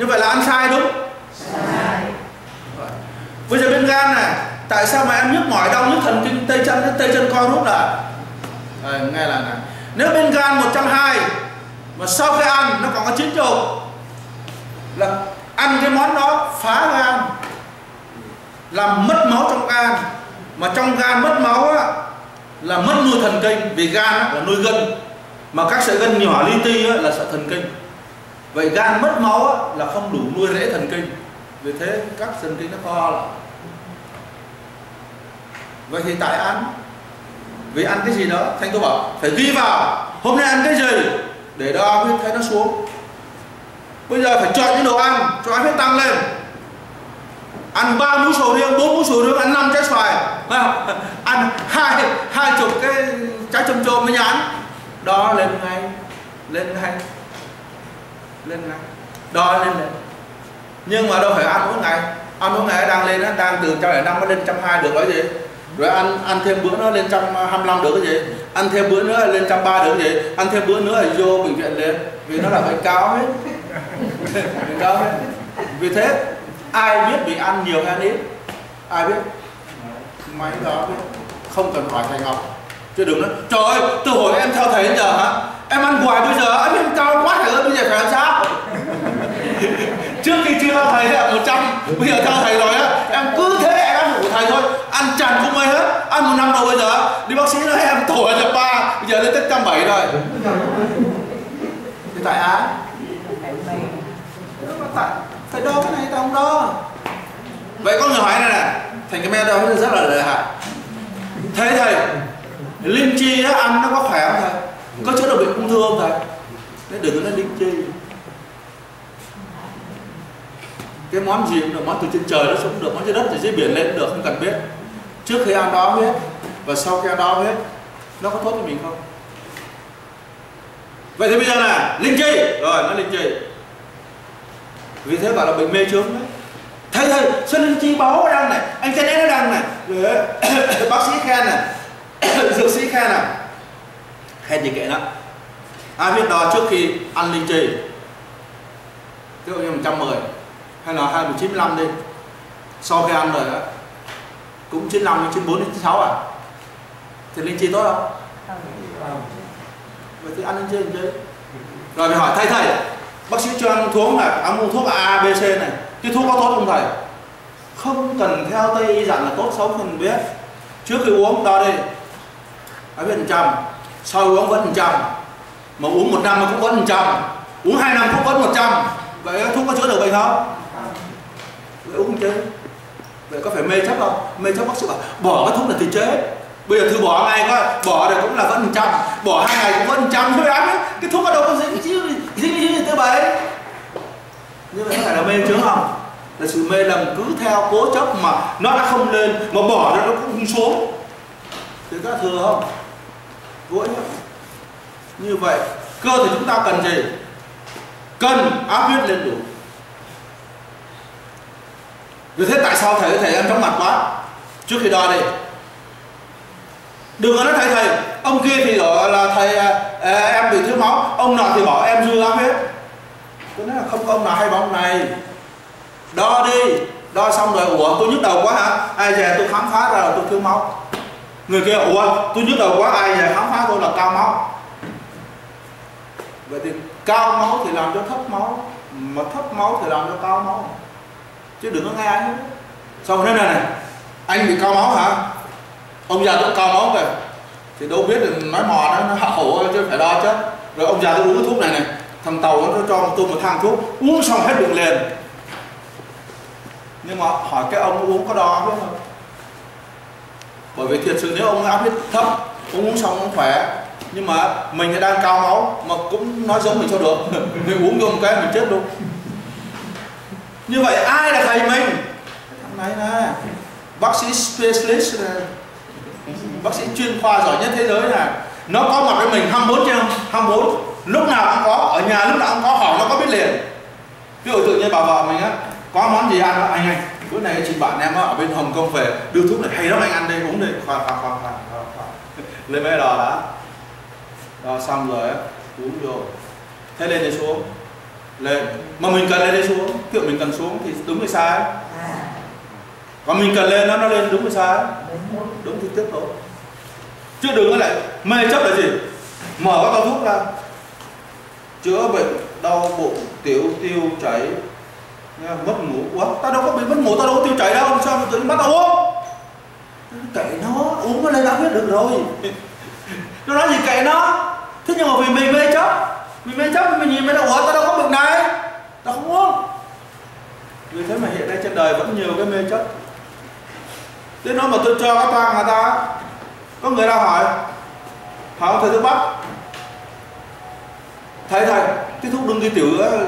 như vậy là ăn sai đúng. Sai bây giờ bên gan này tại sao mà em nhức mỏi đau nhức thần kinh tay chân tay chân co rút lại? À, nghe là này. Nếu bên gan 120 mà sau khi ăn nó còn có chín chục. Là ăn cái món đó phá gan làm mất máu trong gan. Mà trong gan mất máu á, là mất nuôi thần kinh vì gan á, là nuôi gân. Mà các sợi gân nhỏ li ti á, là sợi thần kinh vậy gan mất máu á, là không đủ nuôi rễ thần kinh. Vì thế các thần kinh nó co lại vậy thì tại ăn vì ăn cái gì đó thanh tôi bảo phải ghi vào hôm nay ăn cái gì? Để đo huyết thấy nó xuống. Bây giờ phải chọn những đồ ăn cho huyết tăng lên. Ăn ba muỗng sầu riêng bốn muỗng sầu riêng ăn năm trái xoài. *laughs* Ăn hai hai chục cái trái chôm chôm mới nhãn. Đo lên ngay lên ngay lên ngay. Đo lên lên. Nhưng mà đâu phải ăn mỗi ngày. Ăn mỗi ngày đang lên đang từ trăm lẻ năm nó lên trăm hai được cái gì rồi ăn ăn thêm bữa nữa lên trăm hai mươi lăm được cái gì ăn thêm bữa nữa lên trăm ba được cái gì ăn thêm bữa nữa là vô bệnh viện lên. Vì nó là bệnh cao hết bệnh cao hết vì thế, ai biết bị ăn nhiều hay ăn ít? Ai biết? Máy đó biết. Không cần hỏi thầy ngọc. Chứ đừng nói, trời ơi, từ hồi em theo thầy đến giờ hả? Em ăn hoài bây giờ em em cao quá trời ơi, bây giờ phải làm sao? Trước khi chưa theo thầy là 100 bây giờ theo thầy rồi á, em cứ thế em ăn của thầy thôi. Ăn tràn không mây hết. Ăn một năm rồi bây giờ đi bác sĩ nói em tuổi là ba, bây giờ lên tới trăm bảy rồi. Thì tại á? tại phải đo cái này tao không đo. Vậy có người hỏi này nè thành cái me đo rất là lợi hại. Thế thầy, linh chi á, ăn nó có khỏe không thầy? Có chữa được bệnh ung thư không thầy? Đấy, đừng có nói linh chi. Cái món gì cũng được, món từ trên trời nó xuống được, món trên đất từ dưới biển lên cũng được, không cần biết. Trước khi ăn đó hết và sau khi ăn đó hết nó có tốt cho mình không? Vậy thì bây giờ là linh chi. Rồi nó linh chi. Vì thế gọi là bệnh mê chướng đấy. Thầy thầy, sao linh chi báo đang này? Anh chân nó đang này. Rồi, *coughs* bác sĩ khen này. *coughs* Dược sĩ khen này khen gì kệ đó ai biết đo trước khi ăn linh trì, ví dụ như 110 hay là 295 đi, sau khi ăn rồi đó cũng 95 94 96 à? Thì linh chi tốt không? Vậy thì ăn linh chi làm chi rồi mình hỏi, thầy thầy, bác sĩ cho ăn thuốc là ăn uống thuốc A, B, C này, cái thuốc có tốt không thầy? Không cần theo tây y dặn là tốt xấu không biết. Trước khi uống đo đi. Đã biết phần trăm? Sau uống vẫn phần trăm mà uống một năm mà cũng vẫn phần trăm uống hai năm cũng vẫn một trăm vậy thuốc có chữa được bệnh không? Vậy uống chứ. Vậy có phải mê chấp không? Mê chấp bác sĩ bảo, bỏ cái thuốc là thì chế bây giờ thử bỏ ngày coi. Bỏ được cũng là vẫn phần trăm bỏ hai ngày cũng vẫn phần trăm thôi anh cái thuốc ở đâu có dính chứ dính dính tới bảy như vậy có phải là mê chứ không? Là sự mê lầm cứ theo cố chấp mà nó đã không lên, mà bỏ ra nó cũng không xuống. Thì các thừa không? Gỗi nhé. Như vậy cơ thì chúng ta cần gì? Cần áp huyết lên đủ vì thế tại sao thầy thầy em chóng mặt quá? Trước khi đo đi. Đừng có nói thầy thầy ông kia thì gọi là thầy à, à em bị thiếu máu ông nào thì bảo em dư áp huyết. Tôi nói là không có ông nào hay bảo ông này. Đo đi. Đo xong rồi ủa tôi nhức đầu quá hả? Ai dè tôi khám phá ra là tôi thiếu máu người kia ủa tôi nhức đầu quá ai về khám phá tôi là cao máu. Vậy thì cao máu thì làm cho thấp máu mà thấp máu thì làm cho cao máu. Chứ đừng có nghe ai hết. Xong thế này này anh bị cao máu hả? Ông già tôi cao máu kìa. Thì đâu biết được nói mò nó, nó hạ chứ phải đo chứ. Rồi ông già tôi uống cái thuốc này này thằng tàu nó cho tôi một thang thuốc uống xong hết đường liền nhưng mà hỏi cái ông uống có đo không? Bởi vì thiệt sự nếu ông áp huyết thấp, ông uống xong ông khỏe. Nhưng mà mình đang cao máu, mà cũng nói giống mình cho được. *laughs* Mình uống vô một cái, mình chết luôn. Như vậy ai là thầy mình? Thằng này nè. Bác sĩ specialist này bác sĩ chuyên khoa giỏi nhất thế giới này nó có mặt với mình 24 trên 24 lúc nào cũng có, ở nhà lúc nào cũng có, hỏi nó có biết liền. Ví dụ tự nhiên bà vợ mình á, có món gì ăn đó anh anh bữa nay chị bạn em ở bên Hồng Kông về đưa thuốc này hay lắm anh ăn đây uống đi khoan khoan khoan khoan khoan lên *laughs* mấy đò đã. Đo xong rồi uống vô. Thế lên đi xuống. Lên. Mà mình cần lên đi xuống. Kiểu mình cần xuống thì đúng hay sai còn mình cần lên nó nó lên đúng hay sai đúng. Thì tiếp tục. Chứ đừng có lại mê chấp là gì? Mở các toa thuốc ra. Chữa bệnh đau bụng tiểu tiêu chảy mất ngủ quá. Tao đâu có bị mất ngủ tao đâu có tiêu chảy đâu. Sao mà tự nhiên bắt tao uống? Kệ nó uống nó lên đã biết được rồi. *laughs* Nó nói gì kệ nó? Thế nhưng mà vì mình mê chấp. Mình mê chấp mình nhìn mới đâu tao đâu có bệnh này. Tao không uống. Vì thế mà hiện nay trên đời vẫn nhiều cái mê chấp. Thế nó mà tôi cho các bạn người ta? Có người ta hỏi. Hỏi thầy thuốc bắc. Thầy thầy cái thuốc đương ghi tiểu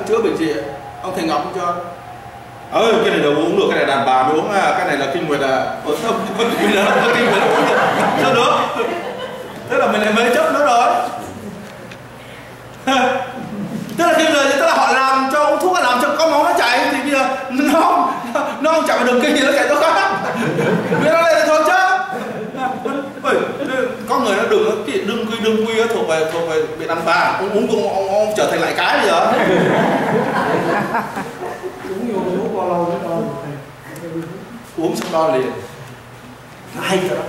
chữa bệnh gì ông thầy ngọc cho ơi cái này đâu uống được, cái này đàn bà mới uống à. Cái này là kinh nguyệt à. Ở không kinh nguyệt là kinh nguyệt. Uống được sao được? Thế là mình lại mê chấp nữa rồi. Tức là khi giờ tức là họ làm cho uống thuốc, làm cho có máu nó chảy, thì bây giờ nó không nó không chảy đường kinh thì nó chảy chỗ khác. Biết nó lại thôi chứ có người nó đừng cái đừng quy đừng quy thuộc về thuộc về bị đàn bà. Ông uống cùng ông, ông, trở thành lại cái bây giờ. Uống vô uống bao lâu mới đo uống xong đo liền. Nó hay cho đó.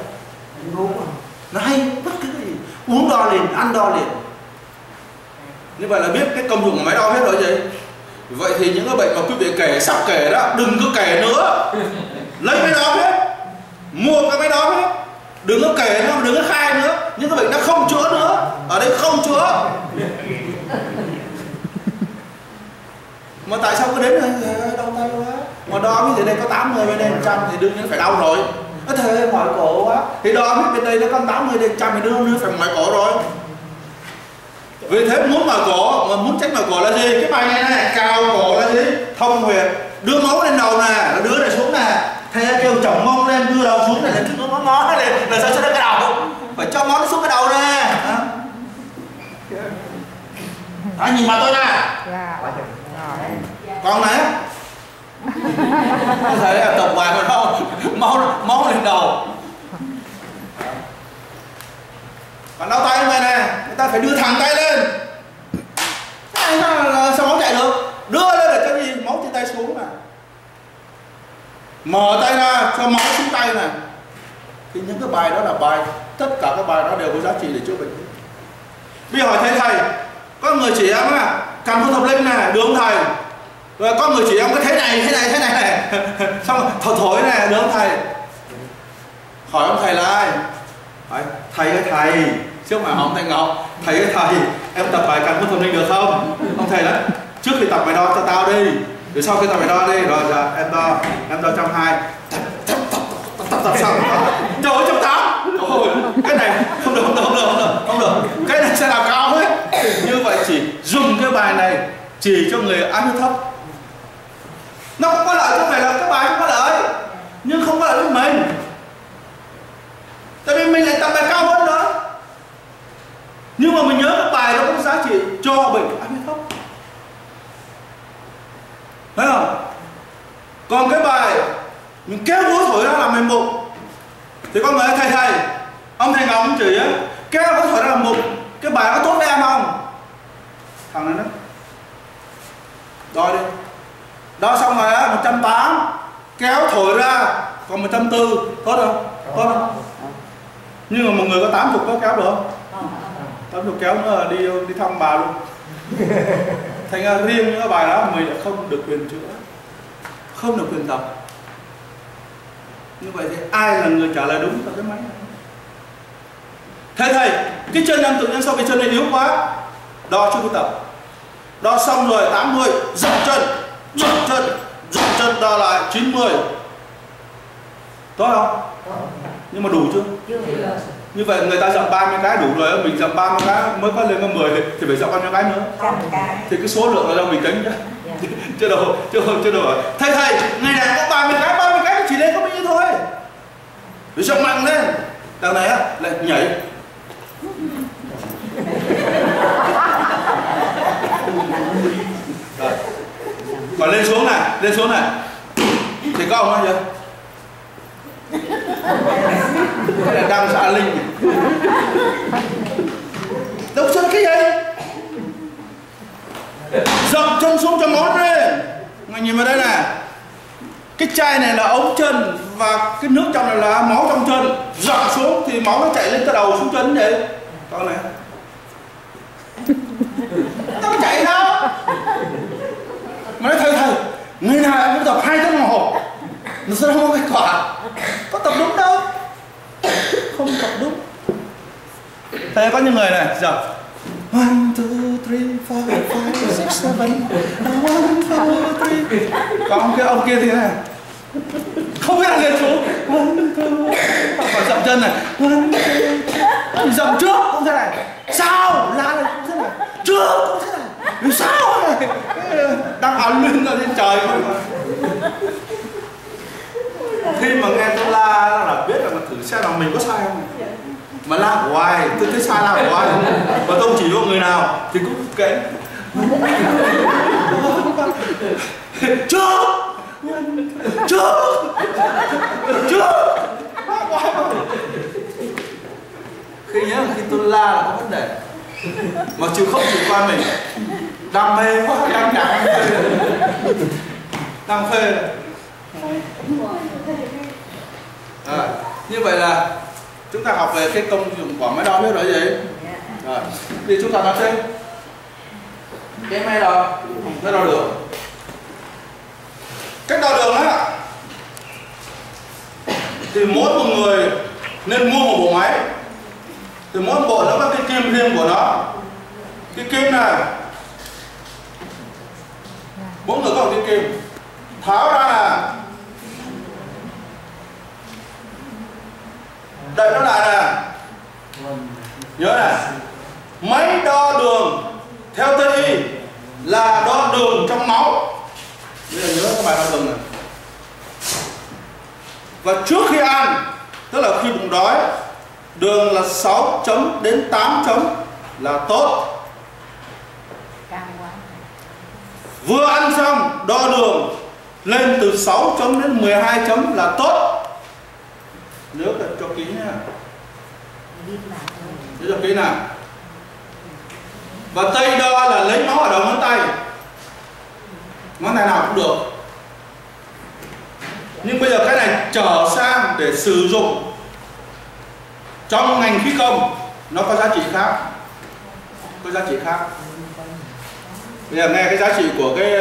Nó hay bất cứ cái gì. Uống đo liền ăn đo liền. Như vậy là biết cái công dụng của máy đo hết rồi gì vậy thì những cái bệnh mà quý vị kể sắp kể đó đừng có kể nữa. Lấy máy đo hết. Mua cái máy đo hết đừng có kể nữa, đừng có khai nữa. Những cái bệnh nó không chữa nữa. Ở đây không chữa. Mà tại sao cứ đến đây? Đau tay quá. Mà đo biết thì đây có 80 bên đây 100 thì đương nhiên phải đau rồi. Nó thế mỏi cổ quá. Thì đo biết bên đây nó có 80 đây 100 thì đương nhiên phải mỏi cổ rồi. Vì thế muốn mỏi cổ, mà muốn tránh mỏi cổ là gì? Cái bài này này, cao cổ là gì? Thông huyệt. Đưa máu lên đầu nè đưa này xuống nè thế kêu chồng mông lên đưa đầu xuống này là nó ngó ngó lên là sao cho nó cái đầu? Phải cho ngón xuống cái đầu nè đó nhìn mặt tôi nè. Con này có thể là tập hoài mà đâu máu máu lên đầu. Còn đau tay như vậy nè. Người ta phải đưa thẳng tay lên. Sao, sao máu chạy được? Đưa lên để cho gì? Máu trên tay xuống nè mở tay ra, cho máu xuống tay này. Thì những cái bài đó là bài, tất cả các bài đó đều có giá trị để chữa bệnh. Bây hỏi thầy thầy, có người chỉ em á cần phẫu thuật lên nè, được không thầy? Rồi có người chỉ em, cái thế này thế này thế này. Này *laughs* xong thổi thổi này được không thầy? Hỏi ông thầy là ai? Hỏi, thầy ơi thầy, chứ mà ông thầy ngọc. Thầy ơi thầy, em tập bài cần phẫu thuật lên được không? Ông thầy đó trước khi tập bài đó, cho tao đi rồi sau khi tập bài đo đi rồi là em đo em đo trong hai tập tập tập tập tập, tập xong trời ơi trong tám ôi cái này không được không được không được không được không được cái này sẽ làm cao hết như vậy chỉ dùng cái bài này chỉ cho người ăn huyết thấp nó không có lợi cho phải là cái bài không có lợi nhưng không có lợi với mình tại vì mình lại tập bài cao hơn đó nhưng mà mình nhớ cái bài đó có giá trị cho bệnh ăn huyết thấp thấy không? Còn cái bài mình kéo gối thổi ra làm mềm bụng. Thì có người thầy thầy ông thầy ngọc ông chỉ á kéo gối thổi ra làm bụng cái bài có tốt với em không? Thằng này nó đo đi. Đo xong rồi á 180 kéo thổi ra còn 140 tốt không? Tốt không? Nhưng mà một người có 80 có kéo được không? 80 kéo nữa đi đi thăm bà luôn *laughs* thành ra riêng những cái bài đó mình lại không được quyền chữa không được quyền tập. Như vậy thì ai là người trả lời đúng cho cái máy? Này thế thầy cái chân em tự nhiên sau cái chân này yếu quá đo khi tập. Đo xong rồi 80 dậm chân dậm chân dậm chân đo lại 90 tốt không? Nhưng mà đủ chưa như vậy người ta dậm 30 cái đủ rồi mình dậm 30 cái mới có lên có 10 thì phải dậm bao nhiêu cái nữa? Thì cái số lượng ở *laughs* đâu mình tính nhá. Chưa đâu chưa đâu chưa đâu thầy thầy ngày này có 30 cái 30 cái chỉ lên có bao nhiêu thôi? Để dậm mạnh lên. Đằng này á lại nhảy. *laughs* Rồi. còn lên xuống này lên xuống này. Thì có ông bao là đang xã linh. Đâu sơn cái gì? Dậm chân xuống cho máu lên. Mọi nhìn vào đây nè. Cái chai này là ống chân và cái nước trong này là máu trong chân. Dậm xuống thì máu nó chạy lên cái đầu xuống chân vậy con này. Nó có chạy đâu mà nói thầy thầy ngày nào em cũng tập hai tiếng đồng hồ, nó sẽ không có kết quả. Có tập đúng đâu không tập đúng thế có những người này, giờ. One, two, three, four, five, six, seven. One, two, three. Còn ông kia ông kia thì này. Không biết là người chú. One, two còn dậm chân này. One, two dậm trước cũng thế này. Sao la này cũng thế này. Trước cũng thế này. Sao này. Đang áo lưng ra trên trời. không khi mà nghe tôi la là biết là thử xem là mình có sai không. Mà la của ai tôi thấy sai la ai và tôi chỉ có người nào, thì cũng kệ. Trước trước trước khi nhớ, khi tôi la là có vấn đề. Mà chịu không chịu qua mình. Đam mê quá, đam nhạc đam phê à, như vậy là chúng ta học về cái công dụng của máy đo biết rồi gì rồi thì chúng ta nói xem cái máy đo máy đo đường. Cách đo đường á thì mỗi một người nên mua một bộ máy. Thì mỗi bộ nó có cái kim riêng của nó. Cái kim này mỗi người có một cái kim. Tháo ra là đậy nó lại nè. Nhớ này máy đo đường theo tây y là đo đường trong máu. Bây giờ nhớ các bài đo đường này. Và trước khi ăn, tức là khi bụng đói, đường là 6 chấm đến 8 chấm là tốt. Vừa ăn xong, đo đường lên từ 6 chấm đến 12 chấm là tốt nhớ cần cho kỹ nha. Nhớ cho kỹ nào. Và tay đo là lấy máu ở đầu ngón tay. Ngón tay nào cũng được. Nhưng bây giờ cái này trở sang để sử dụng trong ngành khí công. Nó có giá trị khác. Có giá trị khác. Bây giờ nghe cái giá trị của cái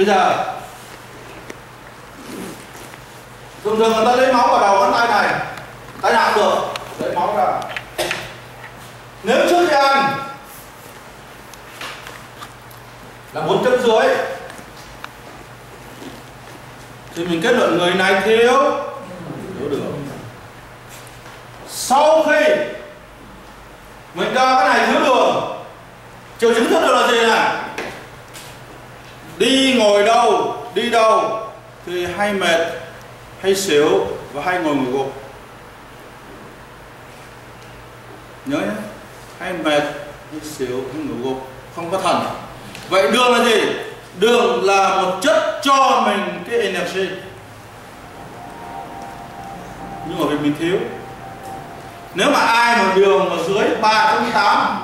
bây giờ, thường thường người ta lấy máu vào đầu ngón tay này tay nào cũng được, lấy máu ra. Nếu trước khi ăn là bốn chấm dưới thì mình kết luận người này thiếu. Thiếu đường sau khi mình ra cái này thiếu đường triệu chứng thiếu đường là gì này? Đi ngồi đâu? Đi đâu? Thì hay mệt, hay xỉu và hay ngồi ngồi gục nhớ nhé. Hay mệt, hay xỉu, hay ngồi gục. Không có thần. Vậy đường là gì? Đường là một chất cho mình cái energy. Nhưng mà vì mình thiếu. Nếu mà ai mà đường mà dưới 3.8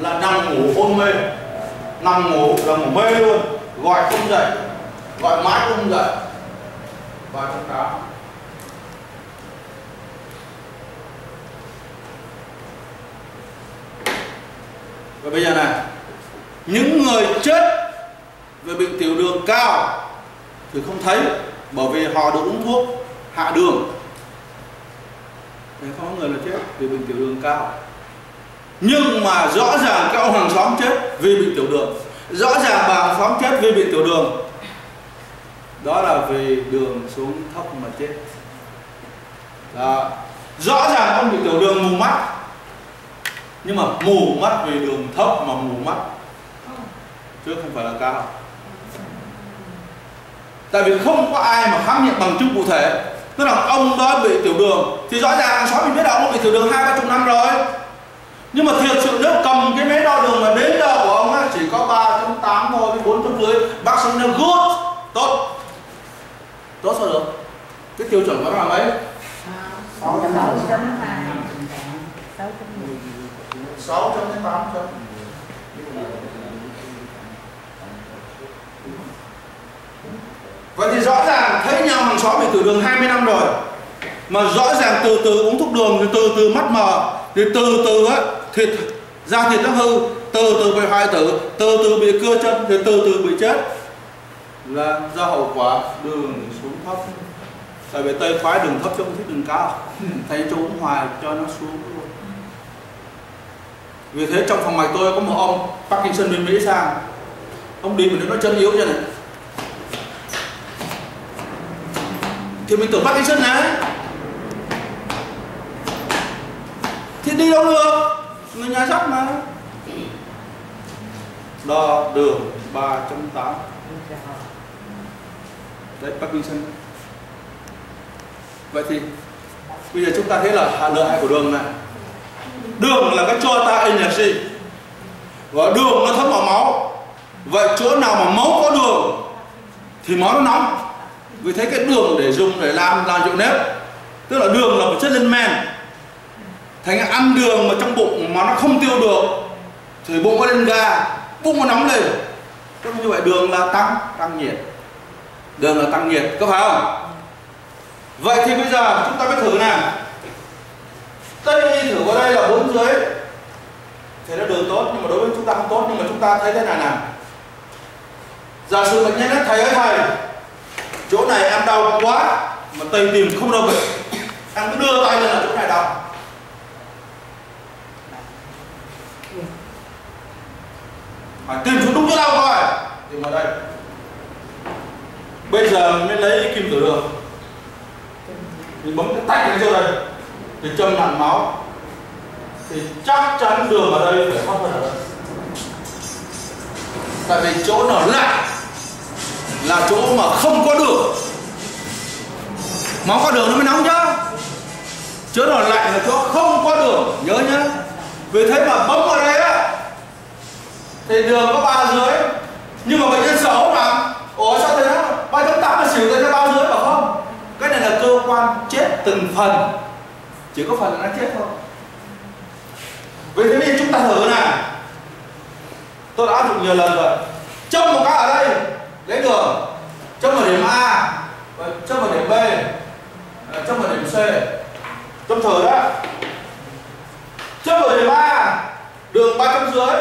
là nằm ngủ hôn mê, nằm ngủ là ngủ mê luôn gọi không dậy, gọi mãi không dậy. Và trong tám và bây giờ này, những người chết về bệnh tiểu đường cao thì không thấy, bởi vì họ được uống thuốc hạ đường. Nên không có người là chết vì bệnh tiểu đường cao. Nhưng mà rõ ràng các ông hàng xóm chết vì bệnh tiểu đường rõ ràng bà phóng xóm chết vì bị tiểu đường. Đó là vì đường xuống thấp mà chết. Đó. rõ ràng ông bị tiểu đường mù mắt. Nhưng mà mù mắt vì đường thấp mà mù mắt. Chứ không phải là cao. Tại vì không có ai mà khám nghiệm bằng chứng cụ thể. Tức là ông đó bị tiểu đường. Thì rõ ràng xóm mình biết là ông bị tiểu đường hai ba chục năm rồi nhưng mà thiệt sự nếu cầm cái máy đo đường mà đến giờ của ông á, chỉ có 3.8 thôi với 4 chấm dưới bác sĩ nó good tốt. Tốt sao được? Cái tiêu chuẩn của nó là mấy? 6 chấm 7 chấm 2 6 chấm đến 8 chấm Vậy thì rõ ràng thấy nhau hàng xóm bị tiểu đường 20 năm rồi. Mà rõ ràng từ từ uống thuốc đường thì từ từ mắt mờ Thì từ từ á thịt da thịt nó hư. Từ từ bị hoại tử Từ từ bị cưa chân thì từ từ bị chết. Là do hậu quả đường xuống thấp. Tại vì Tây khoái đường thấp chứ không thích đường cao. Cho uống hoài cho nó xuống. Luôn Vì thế trong phòng mạch tôi có một ông Parkinson bên Mỹ sang. Ông đi mà nó chân yếu như này. Thì mình tưởng Parkinson này thì đi đâu được? Người nhà dắt mà. Đo, đường 3.8 đấy Parkinson vậy thì, bây giờ chúng ta thấy là lợi hại của đường này. Đường là cái cho ta energy. Và đường nó thấm vào máu. Vậy chỗ nào mà máu có đường, thì máu nó nóng. Vì thấy cái đường để dùng để làm làm rượu nếp, tức là đường là một chất lên men thành ăn đường mà trong bụng mà nó không tiêu được, thì bụng có lên ga, bụng nó nóng lên. Tức như vậy, đường là tăng tăng nhiệt. Đường là tăng nhiệt, có phải không? Vậy thì bây giờ chúng ta mới thử nào. Tây thử vào đây là bốn dưới. Thì nó đường tốt, nhưng mà đối với chúng ta không tốt, nhưng mà chúng ta thấy thế này nào. Giả sử bệnh nhân nói thầy ơi, thầy, chỗ này em đau quá, mà tây tìm không đâu bệnh em cứ đưa tay lên là chỗ này đau. Phải tìm xuống đúng chỗ đau coi tìm vào đây, bây giờ mới lấy kim tử đường. Thì bấm cái tách cái chỗ đây. Thì châm nặn máu. Thì chắc chắn đường ở đây phải thoát ra đây tại vì chỗ nào lạnh là chỗ mà không có đường. Máu có đường nó mới nóng chứ. Chỗ nào lạnh là chỗ không có đường. Nhớ nhá. Vì thế mà bấm vào đây á thì đường có ba dưới. Nhưng mà bệnh nhân xấu mà ủa, sao thế? Đó ba chấm tám là xỉu tới ba dưới mà không? Cái này là cơ quan chết từng phần. Chỉ có phần là nó chết thôi. Vậy thế nên chúng ta thử nè tôi đã áp dụng nhiều lần rồi. Châm một cái ở đây, lấy đường. Châm một điểm A, và châm vào điểm B châm một điểm C. Châm thử đó. Châm một điểm A, đường ba trăm dưới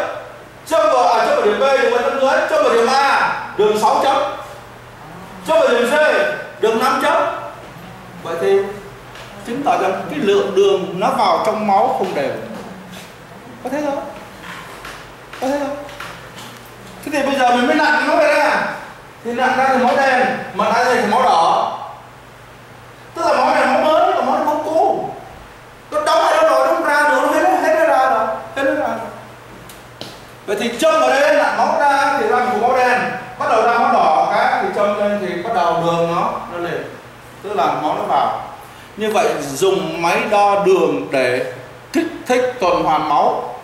chấm vào à chấm vào điểm B đường ba chấm dưới chấm vào điểm A, đường 6 chấm. Chấm vào điểm C, đường 5 chấm. Vậy thì chứng tỏ rằng cái lượng đường nó vào trong máu không đều. Có thế không? Có thế không? Thế thì bây giờ mình mới nặn nó máu đây thì nặn ra thì máu đen, mà ra thì máu đỏ. Tức là máu này máu mới còn máu này máu cũ nó đóng ở đâu rồi nó không ra được nó hết hết nó ra rồi hết nó ra vậy thì châm vào đây. Là máu ra thì ra một máu đen. Bắt đầu ra máu đỏ cái, thì châm lên thì bắt đầu đường nó nó lên. Tức là máu nó vào. Như vậy dùng máy đo đường để kích thích tuần hoàn máu.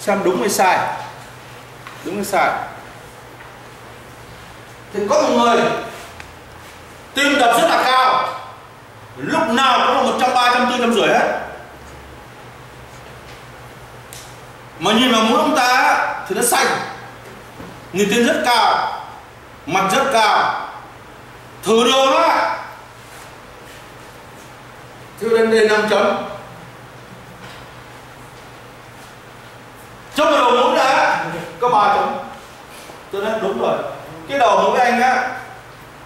Xem đúng hay sai. Đúng hay sai. Thì có một người tim đập rất là cao. Lúc nào cũng là một trăm ba, trăm bốn trăm rưỡi hết. Mà nhìn vào mũi ông ta thì nó xanh. Nhìn tim rất cao, mặt rất cao. Thử đường á. Thưa lên đây 5 chấm. Trong đầu mũi đã. Có ba chấm. Tôi nói, đúng rồi. Cái đầu mũi anh á,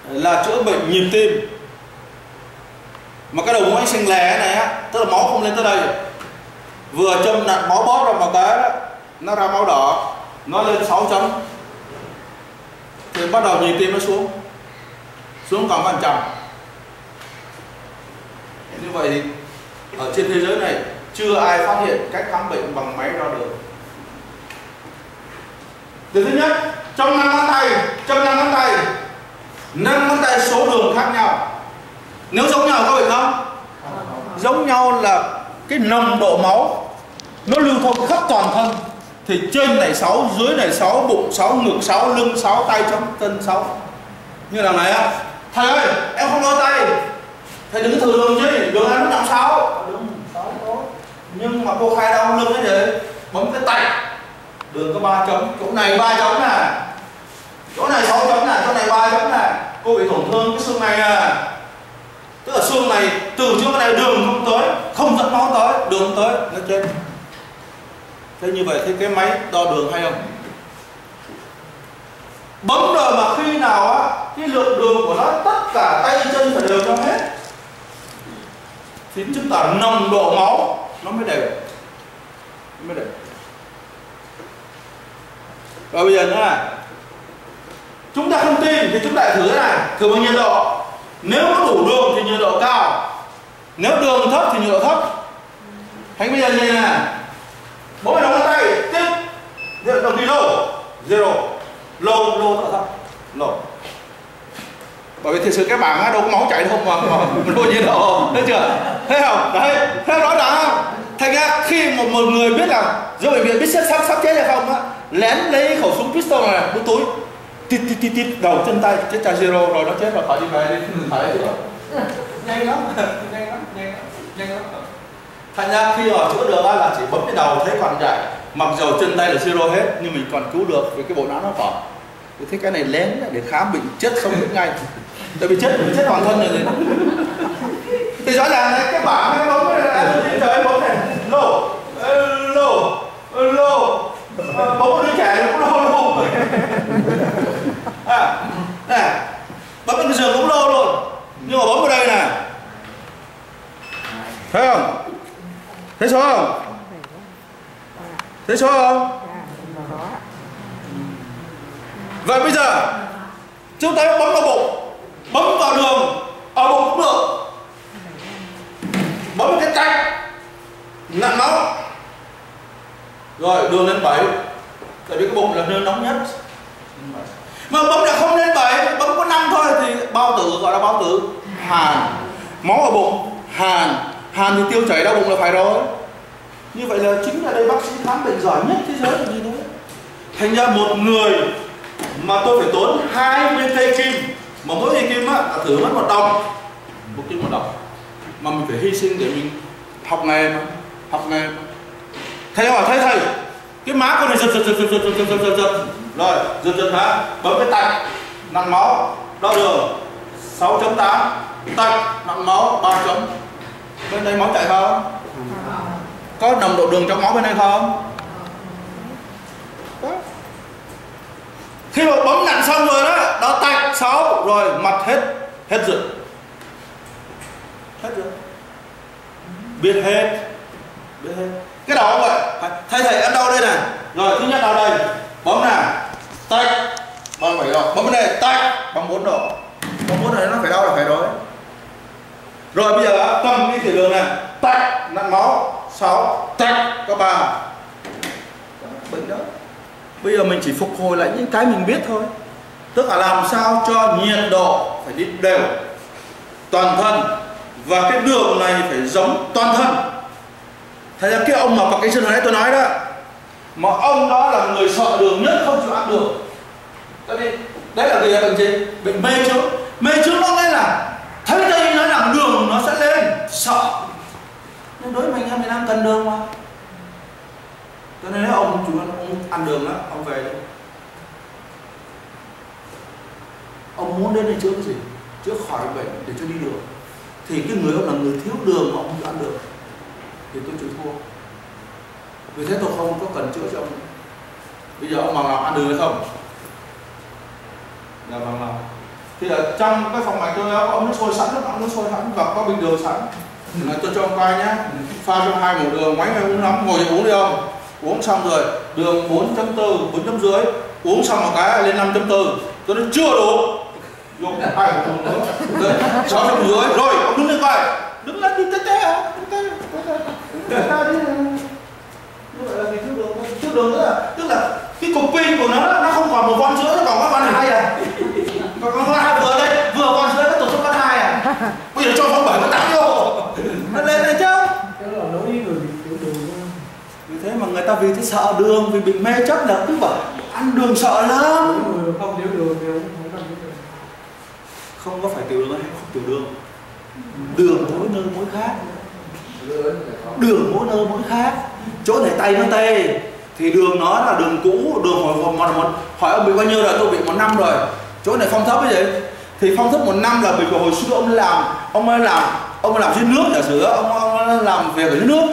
Là chữa bệnh nhịp tim. Mà cái đầu mũi anh xanh lè này á, Tức là máu không lên tới đây. Vừa châm nặn máu bóp ra một cái đó, Nó ra máu đỏ Nó lên 6 chấm Thì bắt đầu nhịp tim nó xuống Xuống còn phần trăm như vậy thì ở trên thế giới này chưa ai phát hiện cách khám bệnh bằng máy đo đường Điều thứ nhất, trong năm ngón tay, trong năm ngón tay, năm ngón tay số đường khác nhau. Nếu giống nhau có bệnh không? Giống nhau là cái nồng độ máu nó lưu thông khắp toàn thân thì trên này 6, dưới này 6, bụng 6, ngực 6, lưng 6, tay chấm chân 6. Như là này á. Thầy ơi, em không đo tay, thầy đừng thử đường chứ đường em nó nằm sáu đường sáu tốt nhưng mà cô khai đau lưng cái gì? Bấm cái tay. Đường có ba chấm chỗ này ba chấm nè. Chỗ này sáu chấm nè chỗ này ba chấm nè. Cô bị tổn thương cái xương này nè tức là xương này từ chỗ này đường không tới, không dẫn máu tới, đường tới, nó chết. Thế như vậy thì cái máy đo đường hay không? Bấm rồi mà khi nào á, cái lượng đường của nó, tất cả tay chân phải đều trong hết. Thì chứng tỏ nồng độ máu, nó mới đều. Nó mới đều. Và bây giờ nữa là chúng ta không tin thì chúng ta thử thế này. Thử bằng nhiệt độ nếu có đủ đường thì nhiệt độ cao. Nếu đường thấp thì nhiệt độ thấp. Thành bây giờ như này bố mày đóng tay tiếp. Nhiệt độ gì lô zero. Lô lô thấp thấp lô bởi vì thực sự cái bảng đâu có máu chảy không mà, mà lô nhiệt độ. Thấy chưa? Thấy không? Đấy. Thấy rõ ràng không? Thành ra khi một một người biết là giữa bệnh viện biết sắp sắp sắp chết hay không á lén lấy khẩu súng pistol này đút túi tít tít tít tít. Đầu chân tay chết cha zero rồi nó chết rồi. Khỏi đi về đi. Phải đấy nhanh lắm. *laughs* Nhanh lắm nhanh lắm nhanh lắm. Thành ra khi họ chữa được là chỉ bấm cái đầu thấy còn chạy mặc dầu chân tay là zero hết nhưng mình còn cứu được vì cái bộ não nó vỏ thế cái này lén để khám bệnh chết sống chết ngay. Tại vì chết mình chết toàn thân rồi. Thì rõ ràng đấy cái bảng cái bóng này là trời bóng này. Lô. Lô. Lô. Bóng đứa trẻ cũng lô lô à nè bấm cái giường cũng lô luôn. Nhưng mà bấm vào đây nè. Thấy không? Thấy số không? Thấy số không? Vậy bây giờ, chúng ta bấm vào bụng. Bấm vào đường. Ở bụng cũng được. Bấm cái cạnh. Nặng máu. Rồi, đường lên 7 tại vì cái bụng là nơi nóng nhất mà bấm là không lên 7 bấm có năm thôi thì bao tử gọi là bao tử hàn máu ở bụng hàn hàn thì tiêu chảy đau bụng là phải rồi như vậy là chính là đây bác sĩ khám bệnh giỏi nhất thế giới là gì đấy thành ra một người mà tôi phải tốn 20 cây kim mà mỗi cây kim á là thử mất một đồng một kim một đồng mà mình phải hy sinh để mình học nghề mà học nghề mà. thầy hỏi thầy thầy cái má con này giật giật giật giật giật giật giật giật rồi dần dần hả bấm cái tay nặng máu. Đo đường 6.8 tay nặng máu 3 chấm. Bên đây máu chảy không? Có nồng độ đường trong máu bên đây không? Khi mà bấm nặng xong rồi đó đó tay sáu. Rồi mặt hết hết rồi, hết rồi biết hết. Biết hết. Cái đó vậy thầy thầy ăn đâu đây nè rồi thứ nhất nào đây. Bấm nào? Tay bằng bảy độ bấm này đây. Tay bằng bốn độ. Bằng bốn này nó phải đau là phải đói. rồi bây giờ cầm cái tiểu đường này. Tách. Nặn máu. Sáu. Tách. Có ba. Bệnh đó. Bây giờ mình chỉ phục hồi lại những cái mình biết thôi. Tức là làm sao cho nhiệt độ phải đi đều. Toàn thân. Và cái đường này phải giống toàn thân. Thấy ra cái ông mà Parkinson hồi nãy tôi nói đó mà ông đó là người sợ đường nhất, không chịu ăn đường Tại vì đấy là gì bệnh gì? Bệnh mê chứng Mê chứng nó nghĩa là thấy đây nó làm đường nó sẽ lên, sợ. Nhưng đối với mình em mình Nam cần đường mà. Cho nên nếu ông chủ ông ăn đường đó ông về đi. Ông muốn đến đây chữa cái gì? Chữa khỏi bệnh để cho đi đường. Thì cái người ông là người thiếu đường mà ông chịu ăn đường thì tôi chịu thua vì thế tôi không có cần chữa cho ông bây giờ ông bằng lòng ăn đường hay không là bằng lòng thì ở trong cái phòng mạch tôi có ống nước sôi sẵn nước ống nước sôi sẵn và có bình đường sẵn là tôi cho ông coi nhé pha cho hai muỗng đường máy hay uống nóng ngồi uống đi ông uống xong rồi đường 4.4 4 chấm dưới uống xong một cái lên 5.4 tôi nói chưa đủ dùng hai muỗng nữa sáu chấm dưới rồi ông đứng lên coi đứng lên đi tê tê à tê tê đi thiếu đường nữa là tức là cái cục pin của nó nó không còn một con sữa nó còn có con hai à. Còn con hai vừa đây vừa con sữa nó tổ chức con hai à. Bây giờ cho con bảy con tám vô. Nó lên này chứ. Cái là nói người bị tiểu đường vì thế mà người ta vì thế sợ đường vì bị mê chất là cứ bảo ăn đường sợ lắm. Không tiểu đường không có phải tiểu đường hay không tiểu đường. Đường mỗi nơi mỗi khác. Đường mỗi nơi mỗi khác chỗ này tay nó tê. Thì đường nó là đường cũ đường hồi một, một, một. Hỏi ông bị bao nhiêu rồi? Tôi bị một năm rồi. Chỗ này phong thấp cái gì thì phong thấp một năm là bởi vì hồi xưa ông làm. Ông ấy làm ông ấy làm dưới nước giả sử ông, ông làm về ở dưới nước.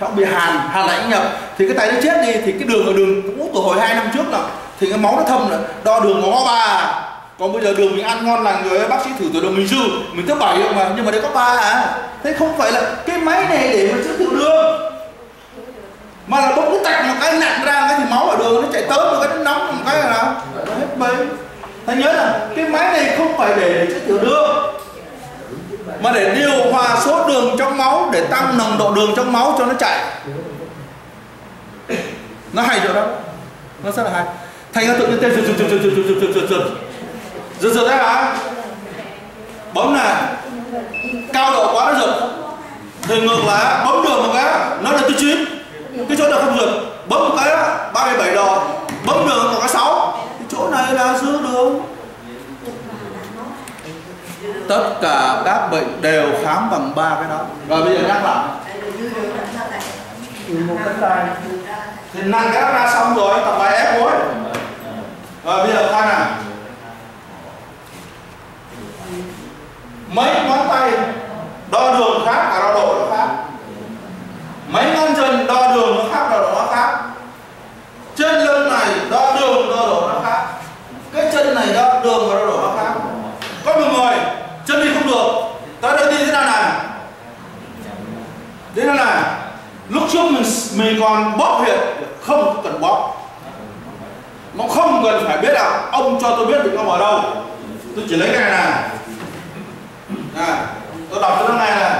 Thì ông bị hàn hàn lạnh nhập. Thì cái tay nó chết đi thì cái đường ở đường cũ từ hồi hai năm trước là thì cái máu nó thâm rồi. Đo đường ngó ba. Còn bây giờ đường mình ăn ngon lành rồi bác sĩ thử tiểu đường mình dư. Mình thứ bảy mà? Nhưng mà đây có ba à. Thế không phải là cái máy này để mà chữa tiểu đường mà là bỗng nó tạch một cái nặng ra, cái thì máu ở đường nó chạy tới, một cái nó nóng, một cái là nó hết bê thầy nhớ là cái máy này không phải để cho tiểu đường, mà để điều hòa số đường trong máu, để tăng nồng độ đường trong máu cho nó chạy. Nó hay chỗ đó. Nó rất là hay. Thành ra tự nhiên tên rượt rượt rượt rượt rượt rượt rượt rượt rượt rượt đấy hả? Bấm này cao độ quá nó rượt thì ngược lại, bấm đường một cái, nó là tư chín cái chỗ nào không rượt bấm cái ba mươi bảy độ bấm đường một cái sáu. Cái chỗ này là dư đường. Tất cả các bệnh đều khám bằng ba cái đó. Rồi bây giờ nhắc lại. Người một cánh tay. Thì nặng cái ra xong rồi tập bài ép cuối rồi bây giờ khoan nào? Mấy ngón tay đo đường khác và đo độ nó khác mấy ngón chân đo đường nó khác, đo độ nó khác. Chân lưng này, đo đường, đo độ nó khác. Cái chân này, đo đường và đo độ nó khác. Có một người chân đi không được. Tới đây đi thế nào này? Thế nào này? Lúc trước mình mình còn bóp huyệt, không cần bóp. Nó không cần phải biết là ông cho tôi biết được nó ở đâu. Tôi chỉ lấy cái này này. Này, tôi đọc cho nó này. là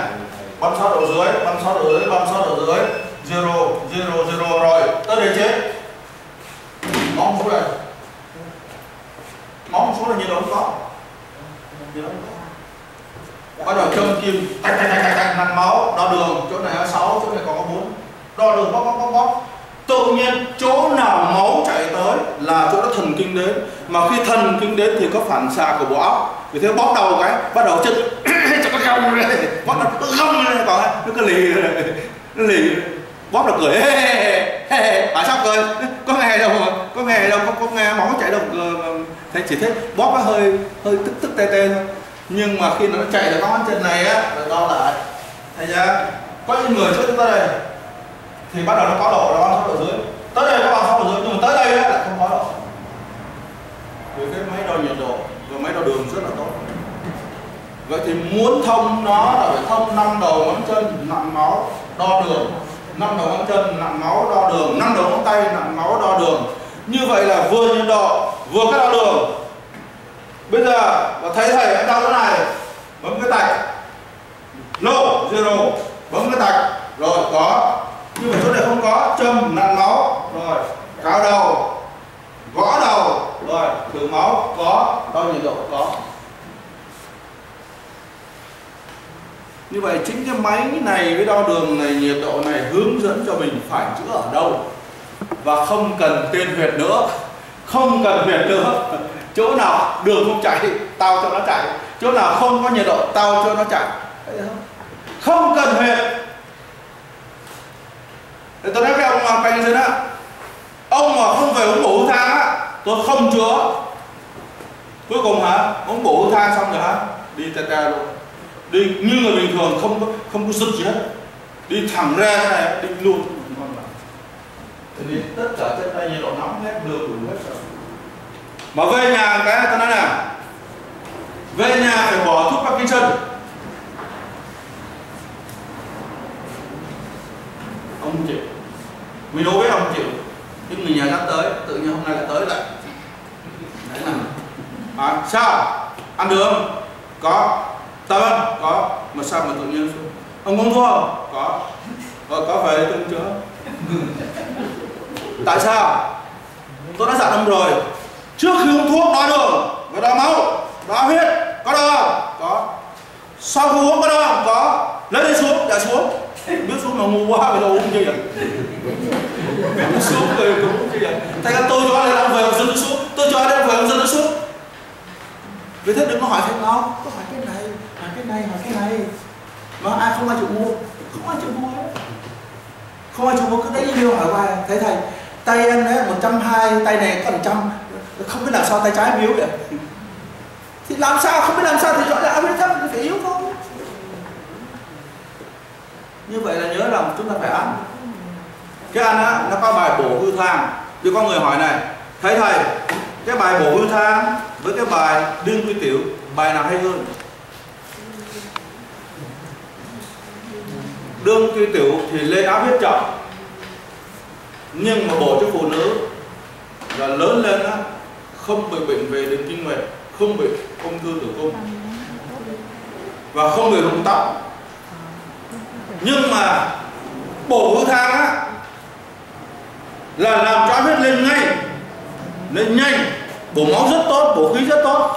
bấm sót độ dưới bấm sót độ dưới bấm sót độ dưới. Zero zero zero. Rồi tới đây chết móng số đây. Móng số là nhiệt độ không có. Nhiệt độ không có. Bắt đầu châm kim. Tạch tạch tạch tạch tạch. Máu đo đường. Chỗ này có 6 chỗ này còn có 4 đo đường bóc bóc bóc bóc, tự nhiên chỗ nào máu chạy tới là chỗ đó thần kinh đến. Mà khi thần kinh đến thì có phản xạ của bộ óc. Vì thế bóp đầu cái bắt đầu chân. *coughs* không bóp nó cứ gông lên còn nó cứ lì nó lì bóp nó cười. Hê hê hê sao cười? Có nghe đâu mà. Có nghe đâu. Có, có nghe máu chạy đâu. Ờ, Thế chỉ thấy bóp nó hơi hơi tức tức tê tê thôi. Nhưng mà khi nó chạy được ngón chân này á là đo lại. Thấy chưa? Có những người trước chúng ta đây thì bắt đầu nó có độ nó có độ dưới. Tới đây có bằng sáu độ dưới. Nhưng mà tới đây á là không có độ. Vì cái máy đo nhiệt độ và máy đo đường rất là tốt vậy thì muốn thông nó là phải thông năm đầu ngón chân nặng máu đo đường. Năm đầu ngón chân nặng máu đo đường. Năm đầu ngón tay nặng máu đo đường. Như vậy là vừa nhiệt độ, vừa cái đo đường. Bây giờ và thấy thầy anh đau cái này. Bấm cái tạch. Low zero. Bấm cái tạch. Rồi, có. Nhưng mà chỗ này không có. Châm nặng máu. Rồi cao đầu. Gõ đầu. Rồi, thử máu. Có. Đo nhiệt độ? Có. Như vậy chính cái máy này với đo đường này, nhiệt độ này hướng dẫn cho mình phải chữa ở đâu. Và không cần tên huyệt nữa. Không cần huyệt nữa. *laughs* Chỗ nào đường không chạy, tao cho nó chạy. Chỗ nào không có nhiệt độ, tao cho nó chạy. Không? Cần huyệt. Thì tôi nói với ông canh dân á ông mà không về uống bổ thang á, tôi không chữa. Cuối cùng hả? Uống bổ thang xong rồi hả? Đi tè tè luôn đi như người bình thường không có không có sức gì hết. Đi thẳng ra thế này đi luôn. Thì tất cả trên tay nhiệt độ nóng hết đưa đủ hết rồi. Mà về nhà cái tôi nói nào? Về nhà phải bỏ thuốc Parkinson. Ông chịu mình đâu biết ông chịu nhưng người nhà dắt tới tự nhiên hôm nay lại tới lại. Đấy là à, sao? Ăn được không? Có tao ăn có, mà sao mà tự nhiên xuống? Ông không thua không? Có. Ờ, có có phải tôi chưa tại sao? Tôi đã dặn ông rồi. Trước khi uống thuốc đo đường. Và đo máu đo huyết, có đo không? Có. Sau khi uống, có đo không? Có. Lấy đi xuống, để xuống. Biết xuống mà ngu quá, bây giờ uống gì vậy? Biết xuống rồi uống gì vậy? Tại sao tôi cho lên ông về ông dân nó xuống tôi cho lên về ông dân nó xuống vì thế đừng có hỏi thầy nó có hỏi cái này cái này hỏi cái này. Mà ai à, không ai chịu mua. Không ai chịu mua hết. Không ai chịu mua, cứ đấy điều hỏi hoài. Thấy thầy, tay em đấy, một trăm hai, tay này còn trăm. Không biết làm sao tay trái yếu vậy? Thì làm sao, không biết làm sao thì rõ là áo thấp phải yếu thôi. Như vậy là nhớ lòng chúng ta phải ăn. Cái ăn á, nó có bài bổ hư thang. Thì có người hỏi này, thấy thầy, cái bài bổ hư thang với cái bài đương quy tiểu, bài nào hay hơn? Đương tuy tiểu thì lên áp huyết chậm nhưng mà bổ cho phụ nữ là lớn lên á, không bị bệnh về đường kinh nguyệt, không bị ung thư tử cung. Và không bị rụng tóc. Nhưng mà bổ hư thang á, là làm cho huyết lên ngay. Lên nhanh bổ máu rất tốt bổ khí rất tốt.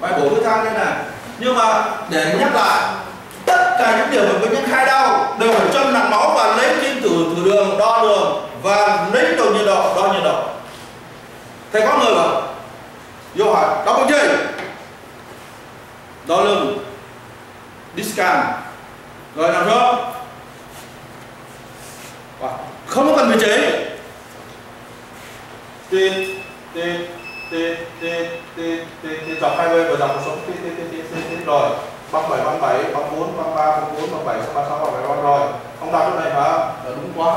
Bài bổ hư thang đây này nhưng mà để nhắc lại tất cả những điều mà bệnh nhân khai đau đều phải châm nặng máu và lấy kim tử thử đường đo đường và lấy đầu nhiệt độ đo nhiệt độ thầy có người bảo vô hỏi đo bằng gì đo lưng discan rồi làm sao không có cần phải chế tê tê tê tê tê tê tê dọc hai bên và dọc số sống tê tê tê tê tê rồi băng bảy băng bảy băng bốn băng ba băng bốn băng bảy băng sáu băng bảy băng rồi. Không đọc chỗ này hả? Là đúng quá.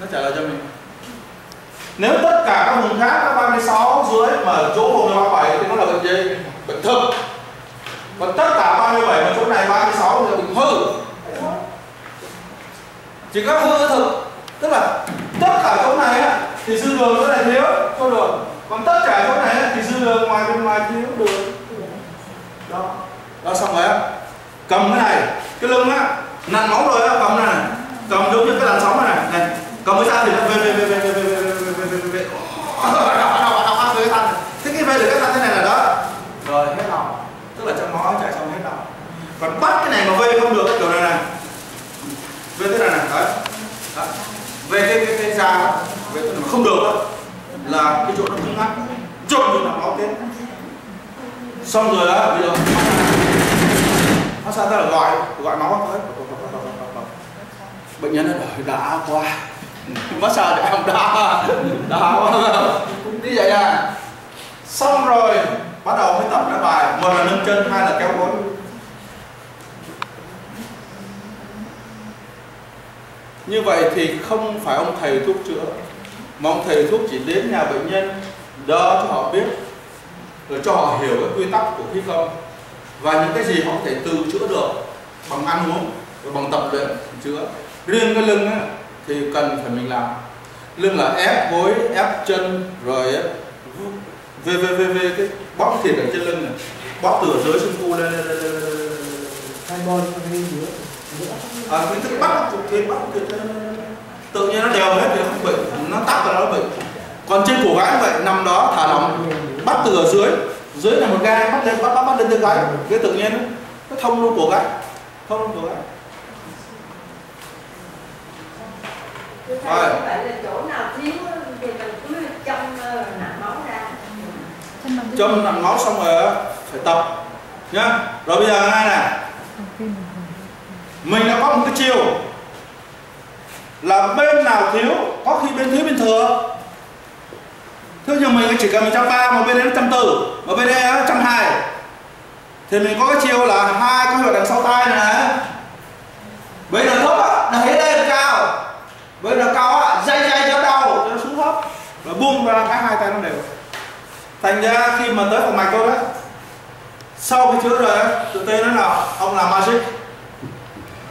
Nó trả lời cho mình. Nếu tất cả các vùng khác các 36 dưới mà chỗ vùng 37 thì nó là bệnh gì? Bệnh thực. Còn tất cả 37 mà chỗ này 36 thì là bệnh hư. Chỉ có hư thực. Tức là tất cả chỗ này thì dư đường chỗ này thiếu. Cho đường còn tất cả chỗ này thì dư đường ngoài bên ngoài thiếu đường đó đó xong rồi á. Cầm cái này cái lưng á nặn máu rồi á cầm này, này cầm giống như cái làn sóng này này, này. cầm cái ra thì nó về về về về về về về về về về. Về *laughs* thế cái về được cái thằng thế này là đó. Rồi hết lòng. Tức là trong máu chạy xong hết lòng. Còn bắt cái này mà vây không được kiểu này này. Về thế này này đấy, về cái cái cái da về cái mà không được đó là cái chỗ nó cứng ngắc trộn như là máu tiến xong rồi đó bây giờ bác sĩ ta là gọi gọi máu tới bệnh nhân nó đã quá. *laughs* Massage để ông đã đã quá. Như vậy à xong rồi, bắt đầu mới tập cái bài, một là nâng chân, hai là kéo gối. Như vậy thì không phải ông thầy thuốc chữa, mà ông thầy thuốc chỉ đến nhà bệnh nhân đỡ cho họ biết, rồi cho họ hiểu cái quy tắc của khí công và những cái gì họ có thể tự chữa được bằng ăn uống và bằng tập luyện chữa. Riêng cái lưng á, thì cần phải mình làm. Lưng là ép gối ép chân rồi về về về về cái bóp thịt ở trên lưng này bóp từ ở dưới xương cu lên lên lên lên lên hai bon hai giữa à, cái thức bắt thịt bắt lên tự nhiên nó đều hết thì không bệnh nó tắc là nó bệnh. Còn trên cổ gái vậy nằm đó thả lỏng bắt từ ở dưới dưới là một gai bắt lên bắt bắt bắt lên từ gái cái tự nhiên. Nó thông luôn cổ gái thông luôn cổ thì mình cứ châm nặng máu ra. Châm nặng máu xong rồi á phải tập. Nhá. Rồi bây giờ ngay này? Mình đã có một cái chiều. Là bên nào thiếu? Có khi bên thiếu bên thừa thế nhưng mình chỉ cần một trăm ba mà bên đấy trăm tư mà bên đây trăm hai. Thì mình có cái chiều là hai cái huyệt đằng sau tay này bây giờ thấp á đẩy lên cao. Bây giờ cao á, dây dây cho đầu, cho nó xuống thấp và buông ra cái hai tay nó đều. Thành ra khi mà tới phòng mạch tôi đấy sau cái chữa rồi á, tự tên nó là ông làm magic.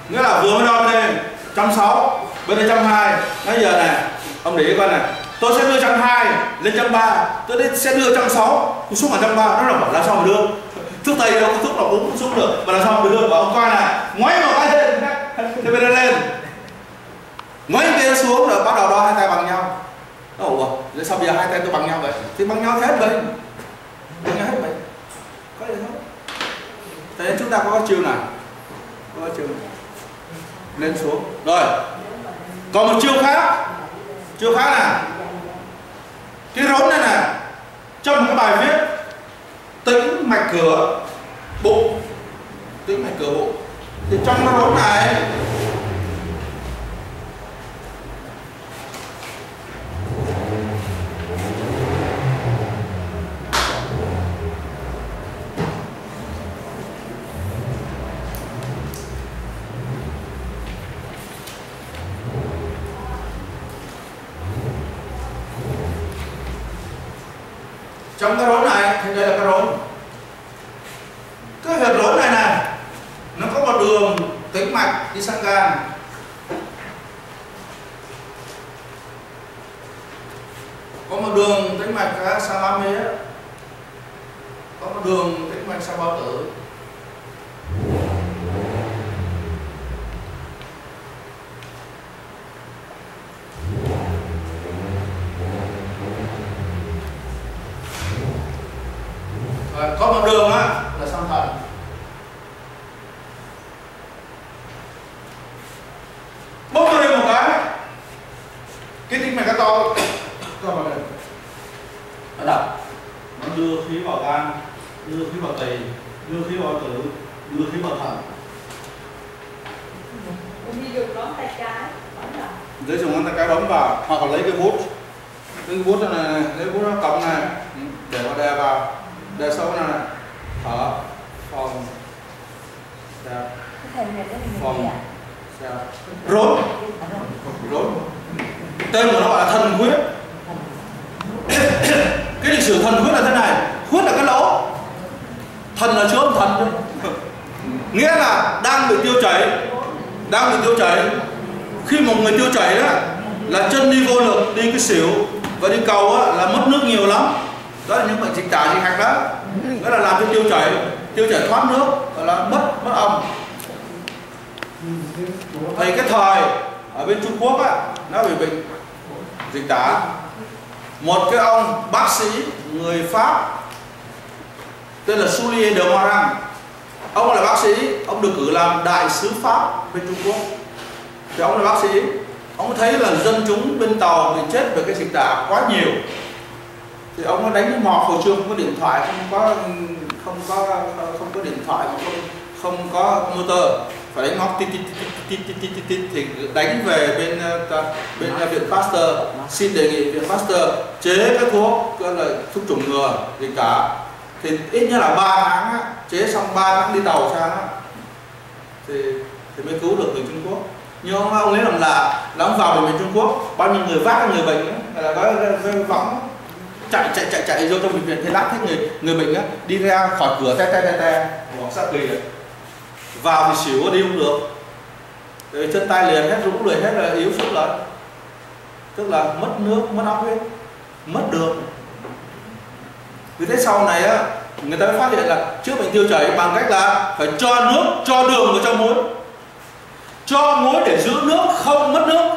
Nghĩa là vừa mới đo bên đây trăm sáu, bên đây trăm hai. Bây giờ này ông để ý coi này tôi sẽ đưa trăm hai lên trăm ba, tôi sẽ đưa trăm sáu. Xuống ở trăm ba, nó là bảo làm sao mà đưa. Thuốc tây đâu có thuốc nào uống xuống được, mà làm sao mà đưa? Và ông coi này, ngoáy một cái lên. *laughs* Thế bên đây lên. Ngoáy kia xuống rồi bắt đầu đo hai tay bằng nhau. Ủa vậy sao bây giờ hai tay tôi bằng nhau vậy? Thì bằng nhau hết vậy bằng nhau hết vậy có gì không? Thế nên chúng ta có cái chiều này có cái chiều này lên xuống. Rồi. Còn một chiêu khác. Chiêu khác này cái rốn này nè trong một cái bài viết, tĩnh mạch cửa bụng tĩnh mạch cửa bụng thì trong cái rốn này tên là Soulier de Marang ông là bác sĩ, ông được cử làm đại sứ Pháp bên Trung Quốc. Thì ông là bác sĩ, ông thấy là dân chúng bên tàu bị chết về cái dịch tả quá nhiều. Thì ông nó đánh mọt hồi trương, không có điện thoại, không có không có không có điện thoại, không không có motor phải đánh móc tít tít tít tít tít tít tít thì đánh về bên ờ, bên ờ, viện Pasteur. Xin đề nghị viện Pasteur chế các thuốc gọi là thuốc chủng ngừa dịch tả thì ít nhất là 3 tháng á, chế xong 3 tháng đi tàu sang á, thì thì mới cứu được người Trung Quốc. Nhưng ông, ông ấy làm là là ông vào bệnh viện Trung Quốc bao nhiêu người vác người bệnh ấy, là có võng chạy chạy chạy chạy vô trong bệnh viện thì lát hết người người bệnh á đi ra khỏi cửa te te te te. Của sát kỳ vào thì xỉu đi không được. Rồi chân tay liền hết rũ liền hết là yếu sút lại tức là mất nước mất óc huyết mất đường vì thế sau này á, người ta mới phát hiện là chữa bệnh tiêu chảy bằng cách là phải cho nước, cho đường vào trong muối. Cho muối để giữ nước, không mất nước.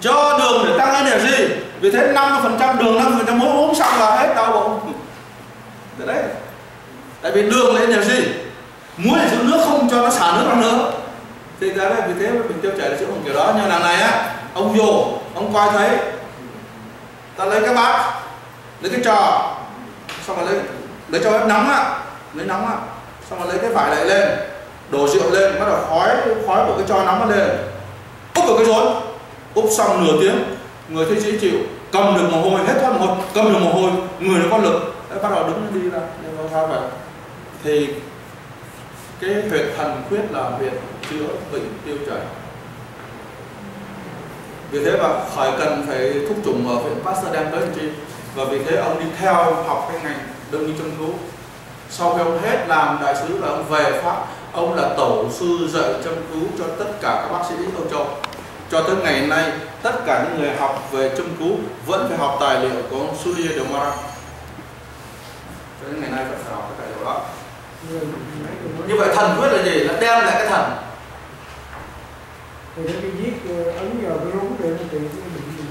Cho đường để tăng energy. Vì thế 50% đường 50% muối uống xong là hết đau bụng. Đấy tại vì đường là energy. Muối để giữ nước không cho nó xả nước ra nữa. Thì ra đây vì thế mình tiêu chảy là chữa bằng kiểu đó. Nhưng đằng này á, ông vô ông coi thấy, ta lấy cái bát, lấy cái trò xong rồi lấy lấy cho nó nóng ạ. Lấy nóng ạ. Xong rồi lấy cái vải lại lên. Đổ rượu lên bắt đầu khói khói của cái cho nóng nó lên. Úp vào cái rốn. Úp xong nửa tiếng người thấy dễ chịu cầm được mồ hôi hết thoát mồ hôi cầm được mồ hôi người nó có lực. Đấy, bắt đầu đứng đi ra nhưng mà sao vậy? Thì cái huyệt thần quyết là huyệt chữa bệnh tiêu chảy. Vì thế mà khỏi cần phải thúc trùng ở viện Pasteur đem tới chi và vì thế ông đi theo học cái ngành đông y trung thú sau khi ông hết làm đại sứ là ông về pháp, ông là tổ sư dạy châm cứu cho tất cả các bác sĩ Âu Châu. Cho tới ngày nay, tất cả những người học về châm cứu vẫn phải học tài liệu của ông Soulier de Mara cho đến ngày nay vẫn phải học cái tài liệu đó. Như vậy thần quyết là gì? Là đem lại cái thần. Thì cái viết ờ, ấn vào cái rúng để nó trị cái bệnh gì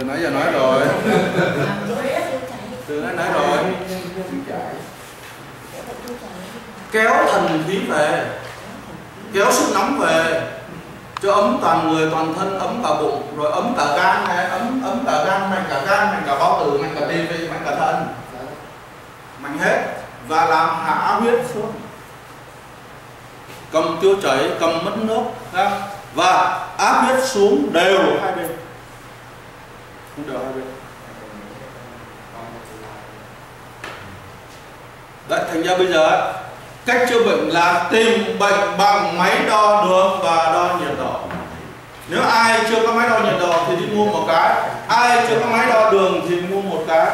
từ nãy giờ nói rồi. Từ nãy nói rồi. Kéo thần khí về. Kéo sức nóng về. Cho ấm toàn người, toàn thân, ấm cả bụng, rồi ấm cả gan này, ấm ấm cả gan mạnh cả gan mạnh cả bao tử mạnh cả tim mạnh cả thận mạnh hết. Và làm hạ huyết xuống. Cầm tiêu chảy, cầm mất nước, ha. và áp huyết xuống đều hai bên không đều hai bên Đấy, thành ra bây giờ cách chữa bệnh là tìm bệnh bằng máy đo đường và đo nhiệt độ. Nếu ai chưa có máy đo nhiệt độ thì đi mua một cái, ai chưa có máy đo đường thì mua một cái.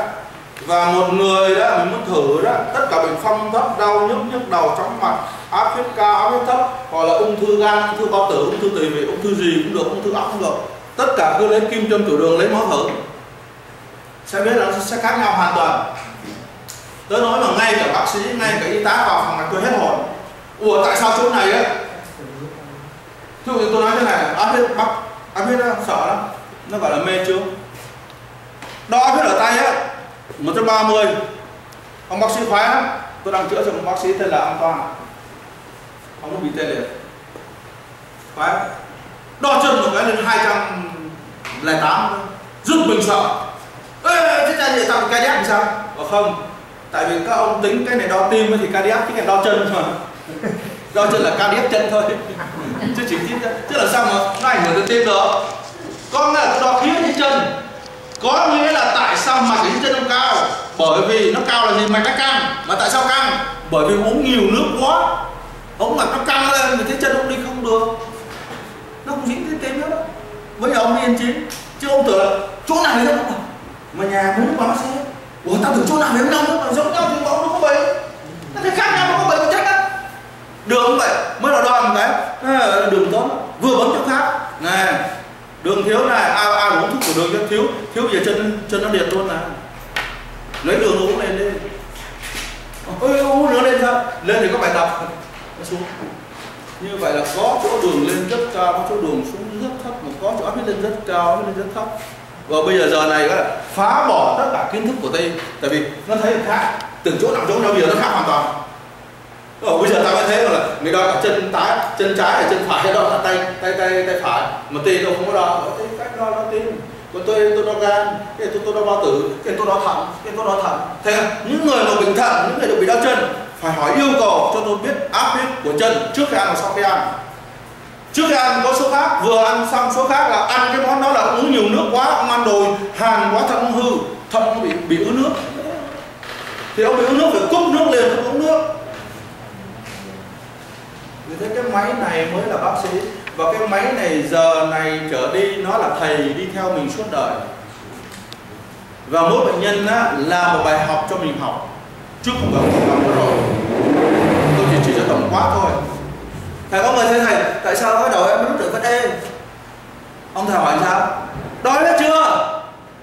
Và một người đó mình muốn thử đó, tất cả bệnh phong thấp, đau nhức nhức đầu chóng mặt, áp huyết cao, áp huyết thấp, hoặc là ung thư gan, ung thư bao tử, ung thư tỳ vị, ung thư gì cũng được, ung thư óc cũng được. Tất cả cứ lấy kim châm tiểu đường, lấy máu thử. Sẽ biết là nó sẽ khác nhau hoàn toàn. Tớ nói mà ngay cả bác sĩ, ngay cả y tá vào phòng này tôi hết hồn. Ủa, tại sao chỗ này á? Thí dụ như tôi nói thế này áp huyết bác áp huyết sợ lắm. Nó gọi là mê chưa đo áp huyết ở tay á 130 ông bác sĩ khoái lắm. Tôi đang chữa cho một bác sĩ tên là ông Toàn ông có bị tê liệt. Khoái đo chân một cái lên 208 rút mình sợ. Ê, thế cha gì tao cái đẹp làm sao? Và không. Tại vì các ông tính cái này đo tim thì cardiac cái này đo chân mà. *laughs* Đo chân là cardiac chân thôi. *laughs* Chứ chỉ tim chứ là sao mà nó ảnh hưởng đến tim được. Con là đo khí trên chân. Có nghĩa là tại sao mạch ở chân nó cao? Bởi vì nó cao là gì? Mạch nó căng. Mà tại sao căng? Bởi vì uống nhiều nước quá. Ống mạch nó căng lên thì cái chân ông đi không được nó cũng dính cái tím nữa đó. Bây giờ ông đi yên chín chứ ông tưởng là chỗ nào đấy không mà nhà muốn báo xe ủa tao tưởng chỗ nào đấy không đâu mà giống nhau thì bọn nó có bảy, nó thấy khác nhau mà có bảy mà chắc á. Đường vậy mới là đo cái đường tốt vừa bấm chỗ khác. Này đường thiếu này ai ai uống thuốc của đường cho thiếu thiếu bây giờ chân chân nó liệt luôn này lấy đường uống lên đi. Ôi uống nữa lên sao? Lên thì có bài tập. Nó xuống như vậy là có chỗ đường lên rất cao, có chỗ đường xuống rất thấp, mà có chỗ áp huyết lên rất cao, áp huyết lên rất thấp. Và bây giờ giờ này là phá bỏ tất cả kiến thức của tây. Tại vì nó thấy khác, từng chỗ nào chỗ nào bây giờ nó khác hoàn toàn. Ở bây giờ ta mới thấy là người đo cả chân trái chân trái hay chân phải hay đo cả tay tay tay tay phải. Mà tê đâu không có đo cái cách đo nó tin còn tôi tôi đo gan, cái tôi tôi đo bao tử, cái tôi đo thận, cái tôi đo thận. Thế à? những người mà bình thận những người được bị đau chân phải hỏi yêu cầu cho tôi biết áp huyết của chân trước khi ăn và sau khi ăn. Trước khi ăn có số khác vừa ăn xong số khác là ăn cái món đó là uống nhiều nước quá ông ăn đồi hàn quá thận ông hư thận ông bị bị ứ nước. Thì ông bị ứ nước phải cúp nước liền không uống nước. Vì thế cái máy này mới là bác sĩ. Và cái máy này giờ này trở đi nó là thầy đi theo mình suốt đời. Và mỗi bệnh nhân á, là một bài học cho mình học trước không cần không làm rồi. Tôi chỉ chỉ cho tổng quát thôi. Thầy có người thấy thầy tại sao cái đầu em nó tự phát ê ông thầy hỏi sao? Đói biết chưa?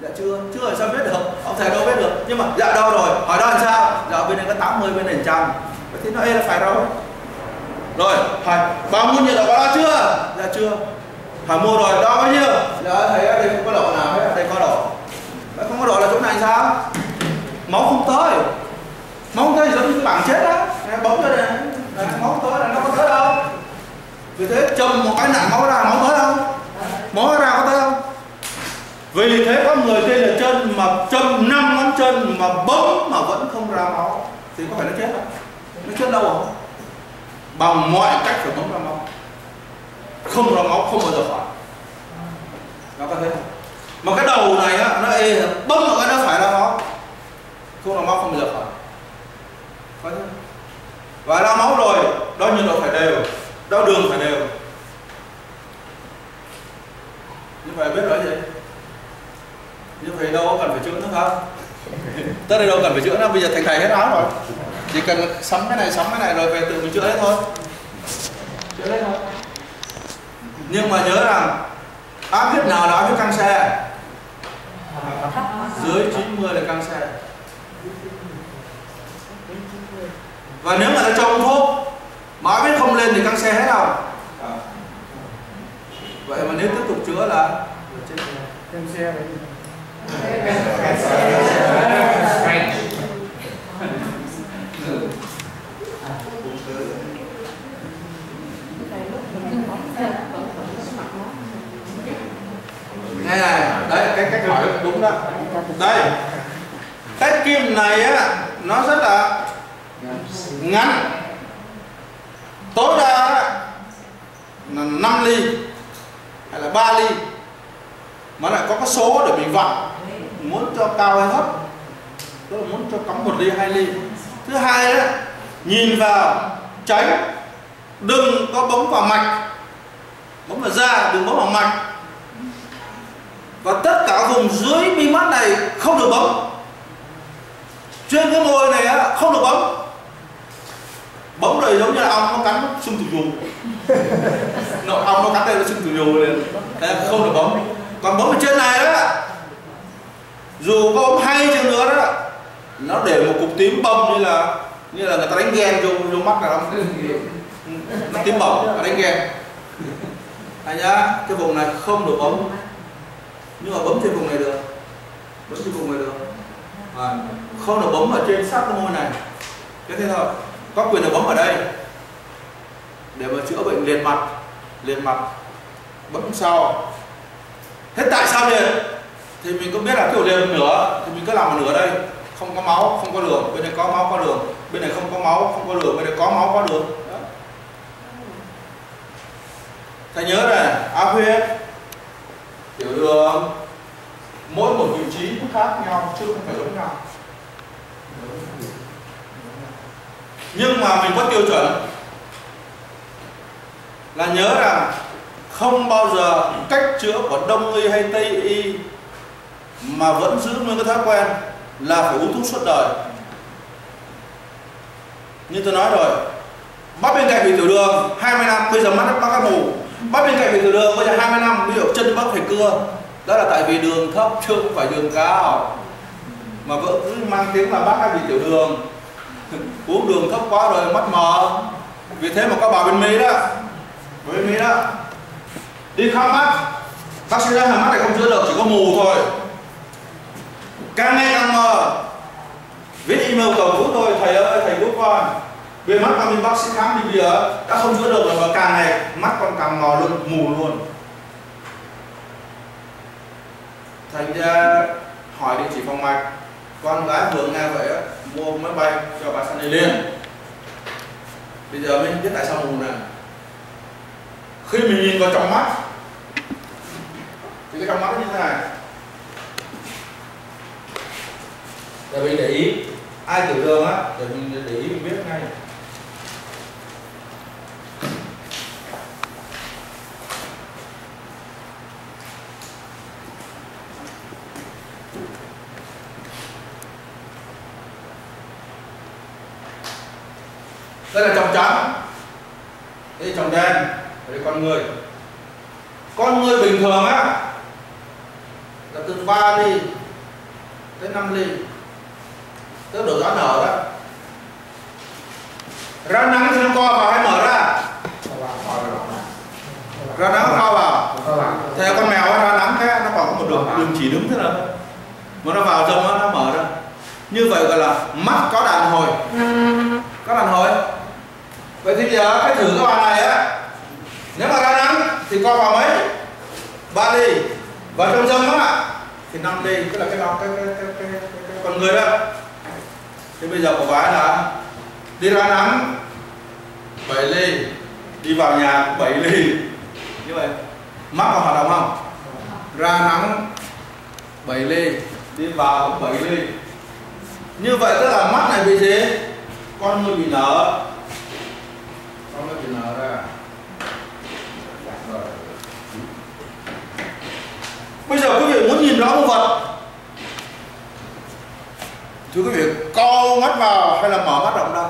Dạ chưa chưa sao biết được? Ông thầy đâu biết được. Nhưng mà dạ đâu rồi. Hỏi đó làm sao? Dạ bên này có 80 bên này trăm. Thì nó ê là phải đâu. Rồi hỏi bao nhiêu nhiệt độ có đo chưa? Dạ chưa. Hỏi mua rồi đo bao nhiêu? Dạ thầy ở đây không có độ nào hết đây có độ không có độ là chỗ này sao? Máu không tới móng tay tới giống như bảng chết đó bấm cho đây. Đấy, móng tới là nó có tới đâu? Vì thế châm một cái nặng máu ra máu tới không máu ra có tới không vì thế có người tên là chân mà châm năm ngón chân mà bấm mà vẫn không ra máu thì có phải nó chết không? Nó chết đâu không bằng mọi cách phải bấm ra máu. Không ra máu không bao giờ khỏi. Nó có thế không? Mà cái đầu này á nó ê bấm một cái nó phải ra máu. Không ra máu không bao giờ khỏi và ra máu rồi đo nhiệt độ phải đều đo đường phải đều. Như vậy biết nói gì? Như vậy đâu có cần phải chữa nữa không *laughs* tới đây đâu cần phải chữa nữa bây giờ thành thầy hết áo rồi. Chỉ cần sắm cái này sắm cái này rồi về tự mình chữa hết thôi. Chữa hết thôi. Nhưng mà nhớ rằng áp huyết nào là áp huyết căng xe? Dưới 90 là căng xe và nếu mà nó cho uống thuốc mà áp huyết không lên thì căng xe hết không? Vậy mà nếu tiếp tục chữa là Trên xe. Đấy. này này đấy cái cách hỏi đúng đó. Đây. Cái kim này á nó rất là ngắn. Tối đa là 5 ly, hay là 3 ly. Mà lại có cái số để mình vặn muốn cho cao hay thấp? Tức là muốn cho cắm một ly, hai ly. Thứ hai đó, nhìn vào, tránh. Đừng có bấm vào mạch. Bấm vào da, đừng bấm vào mạch. Và tất cả vùng dưới mi mắt này không được bấm. Trên cái môi này không được bấm bấm rồi giống như là ong nó cắn nó sưng tù dù. Nó ong nó cắn đây nó sưng tù dù lên. Không được bấm còn bấm ở trên này đó dù có bấm hay chăng nữa đó nó để một cục tím bầm như là như là người ta đánh ghen vô vô mắt là nó nó tím bầm nó đánh ghen. Này nhá cái vùng này không được bấm nhưng mà bấm trên vùng này được. Bấm trên vùng này được. À, không được bấm ở trên sát cái môi này. Cái thế thôi có quyền được bấm ở đây. Để mà chữa bệnh liền mặt liền mặt bấm sau. Thế tại sao liền? Thì mình cũng biết là kiểu liền nửa, thì mình cứ làm một nửa đây. Không có máu, không có đường. Bên này có máu, có đường. Bên này không có máu, không có đường. Bên này có máu, có đường. Đó. thầy nhớ này áp huyết tiểu đường, mỗi một vị trí khác nhau, chứ không phải giống nhau nhưng mà mình có tiêu chuẩn. Là nhớ rằng không bao giờ cách chữa của đông y hay tây y mà vẫn giữ nguyên cái thói quen là phải uống thuốc suốt đời. Như tôi nói rồi bắt bên cạnh bị tiểu đường 20 năm, bây giờ mắt bác cái mù. Bắt bên cạnh bị tiểu đường bây giờ 20 năm ví dụ chân bác phải cưa. Đó là tại vì đường thấp chứ không phải đường cao. Mà vợ cứ mang tiếng là bác hay bị tiểu đường uống đường thấp quá rồi mắt mờ. Vì thế mà có bà bên mỹ đó. Bên mỹ đó. Đi khám mắt. Bác sĩ nói là mắt này không chữa được, chỉ có mù thôi. Càng ngày càng mờ. Viết email cầu cứu tôi, thầy ơi, thầy giúp con. Về mắt con mình bác sĩ khám thì bây giờ đã không chữa được rồi mà càng ngày mắt con càng mờ luôn, mù luôn. Thành ra hỏi địa chỉ phòng mạch. Con gái vừa nghe vậy á mua máy bay cho bà Sunny đây liền bây giờ mình biết tại sao mù nè. À? khi mình nhìn vào trong mắt, thì cái trong mắt nó như thế này. Để mình để ý, ai tiểu đường á, để mình để ý mình biết ngay. Đây là tròng trắng. Đây là tròng đen đây là con người. Con người bình thường á, là từ 3 ly tới 5 ly. Tức độ gió nở đó. Ra nắng thì nó co vào hay mở ra? Ra nắng co vào. Theo con mèo ra nắng thế, nó còn có một đường đường chỉ đứng thế nào mà nó vào trong nó mở ra. Như vậy gọi là mắt có đàn hồi. Có đàn hồi? Vậy thì bây giờ cái thử các bạn này á. Nếu mà ra nắng thì co vào mấy? Ba đi và trong dâm á thì năm đi tức là cái cái cái cái, cái, cái, cái con người đó. Thế bây giờ của vái là đi ra nắng 7 ly đi vào nhà 7 ly. Như vậy. Mắt có hoạt động không? Ra nắng 7 ly đi vào cũng 7 ly. Như vậy tức là mắt này bị gì? Con người bị nở nở ra? Bây giờ quý vị muốn nhìn rõ một vật. Thưa quý vị co mắt vào hay là mở mắt rộng ra?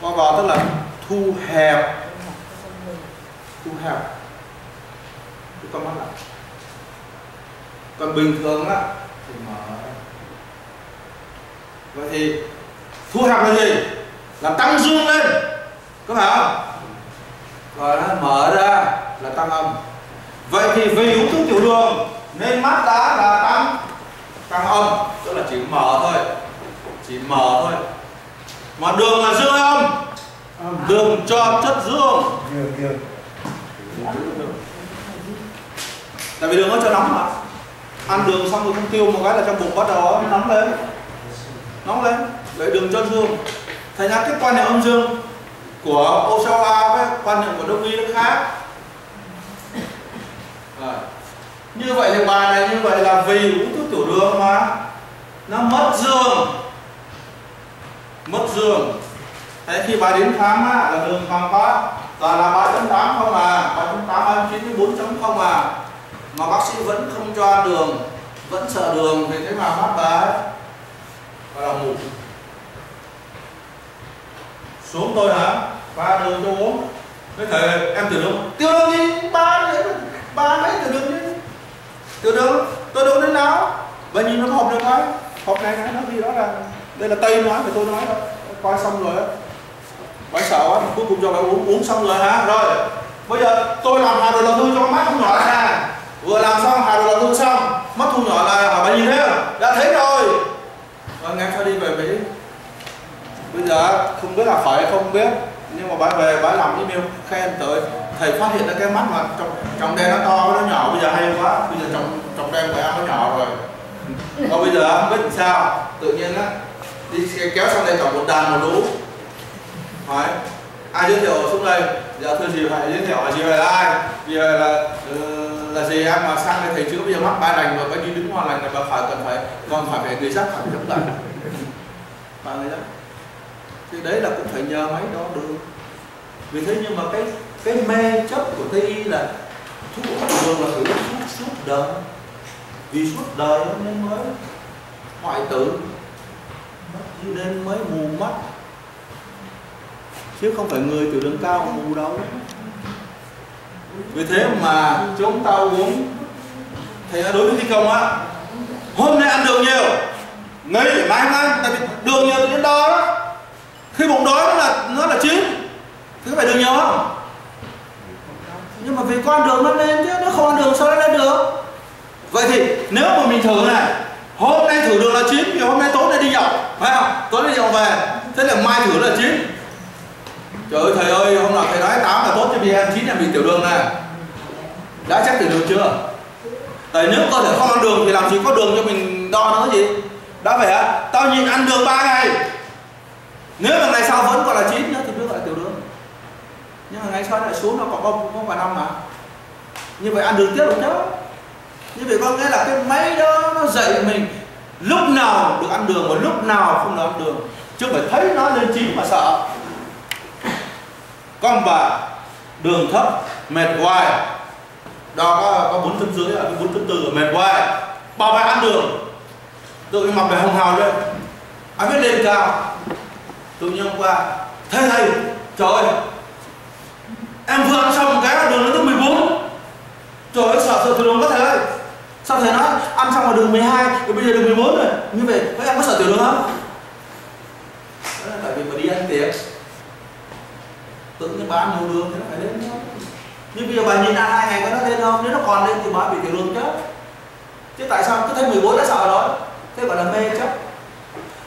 Co vào tức là thu hẹp. Thu hẹp. Cái con mắt lại còn bình thường á thì mở vậy thì thu hẹp là gì là tăng dương lên. Có phải không? Rồi nó mở ra là tăng âm. Vậy thì vì uống thuốc tiểu đường nên mắt đã là tăng tăng âm. Tức là chỉ mở thôi. Chỉ mở thôi. Mà đường là dương âm? Đường cho chất dương. Tại vì đường nó cho nóng mà. Ăn đường xong rồi không tiêu một cái là trong bụng bắt đầu nó nóng lên. Nóng lên. Vậy đường cho dương thành ra cái quan niệm âm dương của Osawa với quan niệm của Đông y nó khác à. như vậy thì bài này như vậy là vì uống thuốc tiểu đường mà nó mất dương mất dương thế khi bà đến khám á, là đường còn phát toàn là 3.8 không à 3.8 29 4 không à mà bác sĩ vẫn không cho ăn đường vẫn sợ đường thì thế mà mắt bà ấy gọi là mù xuống tôi hả? Ba đường cho uống. Nói thầy, em tiểu đường tiểu đường đi, ba đấy, ba mấy tiểu đường chứ tiểu đường, tôi đâu đến nào? Vậy nhìn nó có hộp thôi hộp này nó gì đó là đây là tây nói, phải tôi nói thôi coi xong rồi á. Sợ quá cuối cùng cho bạn uống. Uống xong rồi hả? Rồi. Bây giờ tôi làm hà đồ là tôi cho mắt không nhỏ ra. Vừa làm xong, hà đồ là tôi xong, mắt thu nhỏ là hỏi bà nhìn thấy không? Đã thấy rồi. Rồi ngày sau đi về mỹ bây giờ không biết là phải không biết, nhưng mà bạn về bạn làm email khen tới. Thầy phát hiện ra cái mắt mà trong trong đen nó to, nó nhỏ, bây giờ hay quá. Bây giờ trong trong đen của em nó nhỏ rồi. Còn bây giờ không biết sao, tự nhiên á, đi kéo sang đây cả một đàn một lũ hỏi ai giới thiệu xuống đây? Dạ thưa gì phải giới thiệu. Gì về là ai? Chị này là là gì em? Mà sang đây thầy chữa bây giờ mắt ba lành và phải đi đứng hoa lành là phải cần phải còn phải phải người sắc phải chống lại. Ba người sắc thì đấy là cũng phải nhờ máy đo đường. Vì thế nhưng mà cái cái mê chấp của tây y là thuốc của đường là hữu suốt suốt đời vì suốt đời nên mới hoại tử. Nên mới mù mắt. Chứ không phải người tiểu đường cao mù đâu. Vì thế mà chúng ta uống, thầy đối với thi công á, hôm nay ăn đường nhiều. Ngày mai không ăn tại vì đường nhiều thì đo đó khi bụng đói nó là nó là chín. Thì có phải đường nhiều không? Nhưng mà vì con đường nó lên chứ, nó không ăn đường sao nó lên được? Vậy thì nếu mà mình thử này, hôm nay thử đường là chín, thì hôm nay tối nay đi nhậu, phải không? Tối nay nhậu về, thế là mai thử là chín. Trời ơi, thầy ơi, hôm nào thầy nói tám là tốt cho vì em chín là bị tiểu đường này. Đã chắc tiểu đường chưa? Tại nếu có thể không ăn đường thì làm gì có đường cho mình đo nó gì? Đã phải á, tao nhịn ăn đường ba ngày nếu mà ngày sau vẫn còn là chín nữa thì mới gọi là tiểu đường. Nhưng mà ngày sau lại xuống nó còn có có vài năm mà. Như vậy ăn đường tiếp được chứ như vậy có nghĩa là cái máy đó nó dạy mình lúc nào được ăn đường và lúc nào không được ăn đường. Chứ phải thấy nó lên chín mà sợ. Con bà, đường thấp, mệt hoài. Đó, có có bốn cân dưới là bốn cân từ mệt hoài. Bao phải ăn đường. Tự mặc về hồng hào lên. Anh biết lên cao? Tự nhiên hôm qua, thầy thầy, trời ơi, em vừa ăn xong một cái đường nó tới 14 trời ơi, sợ sợ tiểu đường có thầy ơi. Sao thầy nói ăn xong là đường 12 rồi bây giờ đường 14 rồi? Như vậy, các em có sợ tiểu đường không? Đó là tại vì mà đi ăn tiệc tự nhiên bà ăn nhiều đường thì nó phải lên nhưng bây giờ bà nhìn ăn hai ngày có nó lên không? Nếu nó còn lên thì bà bị tiểu đường chứ chứ tại sao? Cứ thấy 14 đã sợ rồi. Thế gọi là mê chấp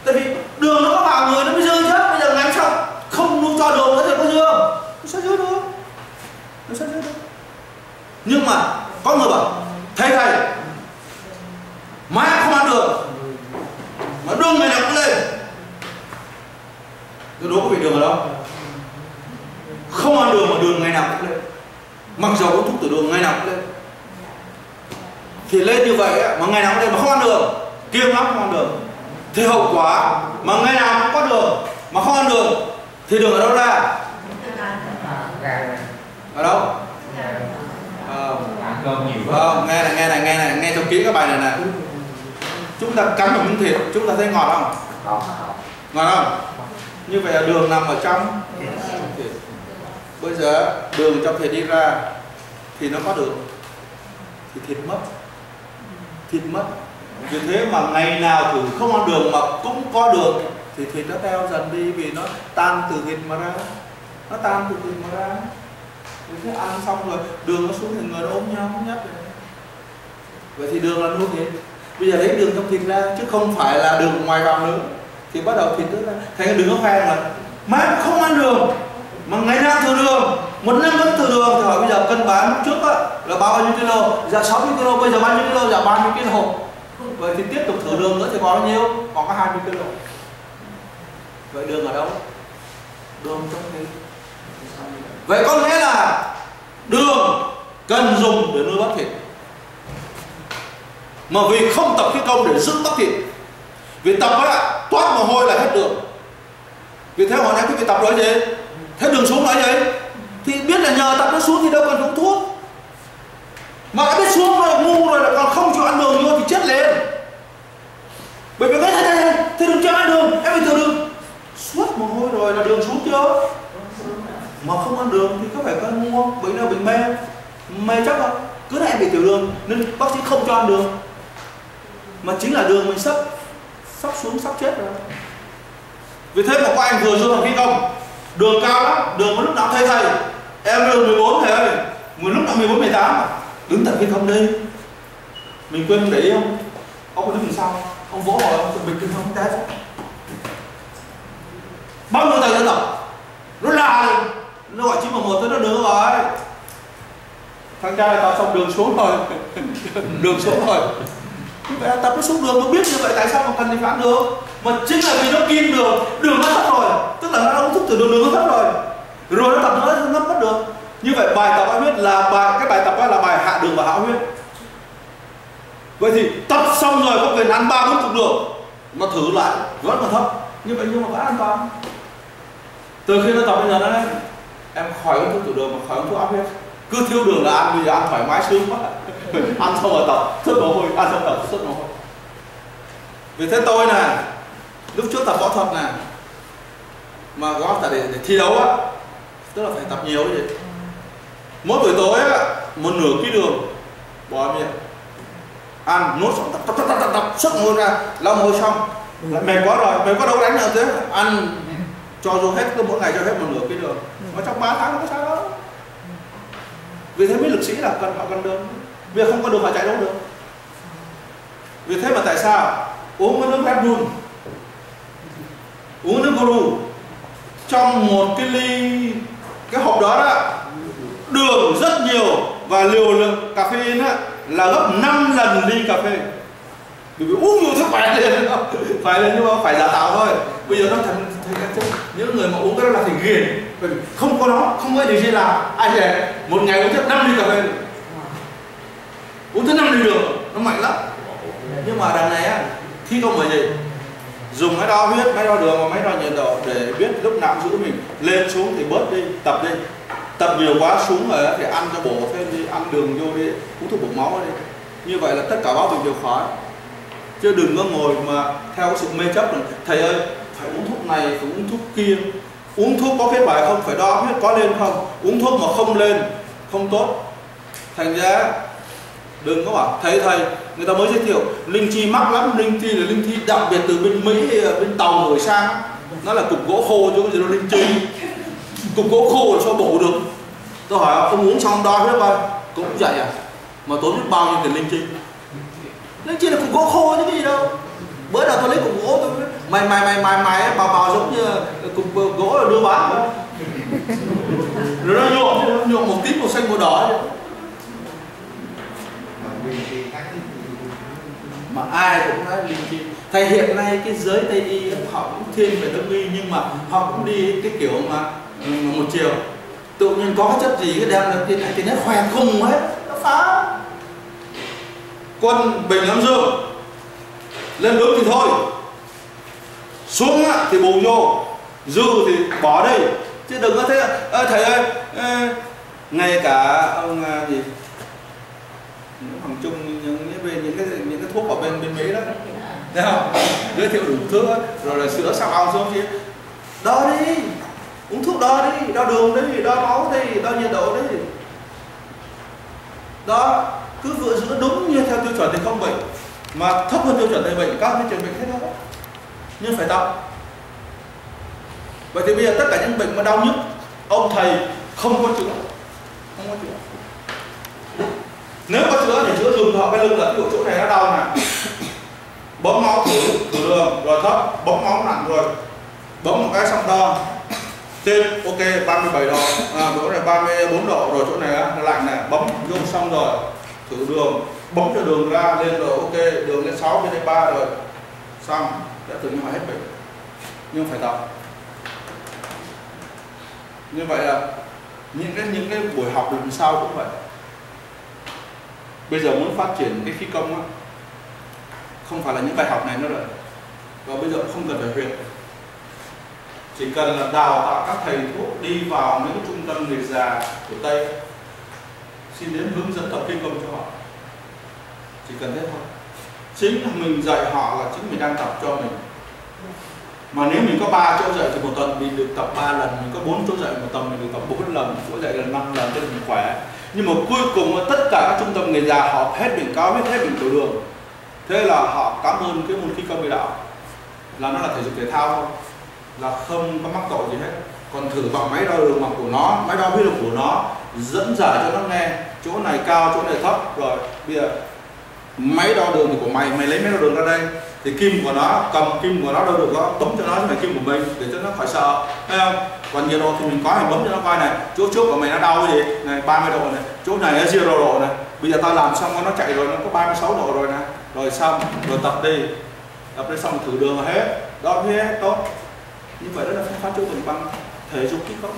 tại vì đường nó có vào người nó mới dư chứ, bây giờ ngắn xong không nuôi cho đường nó thì có dư không? Nó sẽ dư được nó sẽ dư được nhưng mà, có người bảo, thầy thầy mai không ăn được, mà đường ngày nào cũng lên. Tôi đố có bị đường ở đâu không? Ăn đường mà đường ngày nào cũng lên. Mặc dù có thuốc tử đường ngày nào cũng lên. Thì lên như vậy mà ngày nào cũng lên mà không ăn đường kiêng lắm, không ăn đường thì hậu quả mà ngày nào cũng có đường, mà không ăn đường, thì đường ở đâu ra? Ở đâu? Ăn cơm nhiều không nghe này nghe này nghe này, nghe cho kỹ các bài này này. Chúng ta cắn vào miếng thịt, chúng ta thấy ngọt không Không. ngọt không? Như vậy là đường nằm ở trong thịt. Bây giờ đường trong thịt đi ra, thì nó có đường. Thì thịt mất. Thịt mất vì thế mà ngày nào thử không ăn đường mà cũng có đường thì thịt nó teo dần đi vì nó tan từ thịt mà ra. Nó tan từ thịt mà ra. Vì thế ăn xong rồi đường nó xuống thì người nó ốm nhau không nhất rồi vậy thì đường là nuôi thịt. Bây giờ lấy đường trong thịt ra chứ không phải là đường ngoài vào nữa. Thì bắt đầu thịt nó ra. Thành đừng có khoe là má không ăn đường. Mà ngày nào thử đường? Một năm vẫn thử đường. Thì hỏi bây giờ cân bán trước á, là bao nhiêu kilo? Dạ 60 kilo. Bây giờ bao nhiêu kilo? Dạ 30 kilo vậy thì tiếp tục thử đường nữa thì có bao nhiêu? Có có 20 rồi. vậy đường ở đâu? Đường trong cái vậy có nghĩa là đường cần dùng để nuôi bắp thịt. Mà vì không tập khí công để giữ bắp thịt, vì tập á, toát mồ hôi là hết đường. Vì thế họ nói cái việc tập nói gì? Thế đường xuống nói gì? Thì biết là nhờ tập nó xuống thì đâu cần uống thuốc mà đã biết xuống rồi, ngu rồi là còn không chịu ăn đường vô thì chết liền. Bởi vì cái thầy thầy thầy đừng cho ăn đường em bị tiểu đường suốt mồ hôi rồi là đường xuống chưa? Mà không ăn đường thì có phải có không? Bệnh nào bệnh mê mê chắc không? Cứ là em bị tiểu đường, nên bác sĩ không cho ăn đường. Mà chính là đường mình sắp sắp xuống, sắp chết rồi. Vì thế mà có anh vừa vô thằng phi công. Đường cao lắm, đường có lúc nào thay thầy. Em đường 14 thầy ơi một lúc nào 14 18 mà đứng tại phi không đi mình quên để ý không? Ông đứng đằng sau ông vỗ vào ông bịch kinh không té bao nhiêu tài dân tộc nó là nó gọi chín một tới nó đứng rồi. Thằng trai tao xong đường xuống rồi. *laughs* Đường xuống rồi. Vậy là tập nó xuống đường, nó biết như vậy, tại sao mà cần thì phán đường mà chính là vì nó kim đường đường nó thấp rồi. Tức là nó không thúc từ đường đường nó thấp rồi. Rồi nó tập nó nó mất được như vậy bài tập hạ huyết là bài cái bài tập đó là bài hạ đường và hạ huyết. Vậy thì tập xong rồi có quyền ăn ba bốn chục đường nó thử lại vẫn còn thấp. Như vậy nhưng mà vẫn an toàn. Từ khi nó tập bây giờ nó đấy em khỏi uống thuốc tiểu đường mà khỏi uống thuốc áp huyết. Cứ thiếu đường là ăn bây giờ ăn thoải mái sướng quá. *laughs* Ăn xong rồi tập xuất mồ hôi ăn xong tập xuất mồ hôi. Vì thế tôi nè lúc trước tập võ thuật nè mà góp tại để, để thi đấu á tức là phải tập nhiều cái gì mỗi buổi tối á một nửa ký đường. Bỏ miệng ăn nốt xong tập tập tập tập tập, tập sức mồ ra. Lau môi xong. Lại mệt quá rồi mệt quá đâu đánh nữa thế ăn cho vô hết cứ mỗi ngày cho hết một nửa ký đường. Mà trong 3 tháng không có sao đâu. Vì thế mấy lực sĩ là cần họ cần đường. Vì không có đường họ chạy đâu được. Vì thế mà tại sao? Uống cái nước Red Bull. Uống nước Guru trong một cái ly cái hộp đó đó đường rất nhiều và liều lượng cà phê á, là gấp 5 lần ly cà phê. Bởi vì uống nhiều thức khỏe lên phải lên nhưng mà phải giả tạo thôi. Bây giờ nó thành thành những người mà uống cái đó là thành ghiền. Không có nó không có gì gì làm. Ai thế một ngày uống tới 5 ly cà phê. Uống tới 5 ly đường nó mạnh lắm. Nhưng mà đằng này á thi công bởi gì? Dùng máy đo huyết máy đo đường và máy đo nhiệt độ để biết lúc nào giữ mình. Lên xuống thì bớt đi tập đi tập nhiều quá xuống rồi thì ăn cho bổ thêm đi, ăn đường vô đi uống thuốc bổ máu đi. Như vậy là tất cả bao bệnh đều khỏi. Chứ đừng có ngồi mà theo cái sự mê chấp là, thầy ơi, phải uống thuốc này, phải uống thuốc kia. Uống thuốc có kết bài không? Phải đo huyết có lên không? Uống thuốc mà không lên, không tốt. Thành ra đừng có bảo, thầy thầy. Người ta mới giới thiệu, linh chi mắc lắm, linh chi là linh chi đặc biệt từ bên mỹ, bên tàu gửi sang. Nó là cục gỗ khô chứ không gì đâu linh chi cục gỗ khô sao bổ được. Tôi hỏi ông uống xong đo huyết coi cũng vậy à? Mà tốn biết bao nhiêu tiền linh chi. Linh chi là cục gỗ khô chứ cái gì đâu. Bữa nào tôi lấy cục gỗ tôi mày mày mày mày mày bào bào giống như cục gỗ là đưa bán rồi nó nhuộm nhuộm một tím một xanh một đỏ mà ai cũng nói linh chi. Thầy hiện nay cái giới tây y họ cũng thiên về đông y nhưng mà họ cũng đi cái kiểu mà Ừ, một chiều. Tự nhiên có cái chất gì cái đem lên cái này thì nó khỏe khùng hết. Nó phá. Quân bình âm dương lên đứng thì thôi. Xuống thì bù vô dư thì bỏ đi. Chứ đừng có thế. À, thầy ơi à, ngay cả ông à, gì? Những hoàng trung những về những cái những cái thuốc ở bên bên mỹ đó. Thấy không? Giới thiệu đủ thứ rồi là sữa sao ao xuống chứ. Đo đi uống thuốc đo đi đo đường đi đo máu đi đo nhiệt độ đi đó, cứ vừa giữ đúng như theo tiêu chuẩn thì không bệnh, mà thấp hơn tiêu chuẩn thì bệnh các cái trường bệnh hết đó. Nhưng phải tập vậy thì bây giờ tất cả những bệnh mà đau nhức ông thầy không có chữa. Không có chữa. Nếu có chữa thì chữa dùng họ, cái lưng là ví dụ chỗ này nó đau này bấm máu thử thử đường, rồi thấp. Bấm máu nặng rồi. Bấm một cái xong đo trên ok 37 độ. À, chỗ này 34 độ. Rồi chỗ này nó lạnh này bấm vô xong rồi thử đường bấm cho đường ra lên rồi ok đường lên 6 lên 3 rồi. Xong đã tự nhiên họ hết bệnh nhưng phải tập. Như vậy là những cái những cái buổi học lần sau cũng vậy. Bây giờ muốn phát triển cái khí công á không phải là những bài học này nữa rồi. Và bây giờ không cần phải huyền chỉ cần là đào tạo các thầy thuốc đi vào những trung tâm người già của tây, xin đến hướng dẫn tập kinh công cho họ. Chỉ cần thế thôi. Chính là mình dạy họ là chính mình đang tập cho mình. Mà nếu mình có ba chỗ dạy thì một tuần mình được tập 3 lần, mình có bốn chỗ dạy một tuần mình được tập bốn lần chỗ dạy là 5 lần cho mình khỏe. Nhưng mà cuối cùng tất cả các trung tâm người già họ hết bệnh cao, hết hết bệnh tiểu đường. Thế là họ cảm ơn cái môn khí công về đạo. Là nó là thể dục thể thao thôi là không có mắc tội gì hết. Còn thử bằng máy đo đường mặt của nó máy đo huyết áp của nó dẫn giải cho nó nghe chỗ này cao chỗ này thấp. Rồi bây giờ máy đo đường thì của mày mày lấy máy đo đường ra đây. Thì kim của nó cầm kim của nó đâu được đó, tống cho nó cái mày kim của mình để cho nó khỏi sợ. Thấy không? Còn nhiệt độ thì mình có mình bấm cho nó coi này. Chỗ trước của mày nó đau cái gì? Này 30 độ này. Chỗ này nó zero độ này. Bây giờ tao làm xong nó chạy rồi nó có 36 độ rồi nè. Rồi xong rồi tập đi. Tập đi xong thử đường hết. Đo hết tốt như vậy đó là phương pháp chữa bệnh bằng thể dục khí không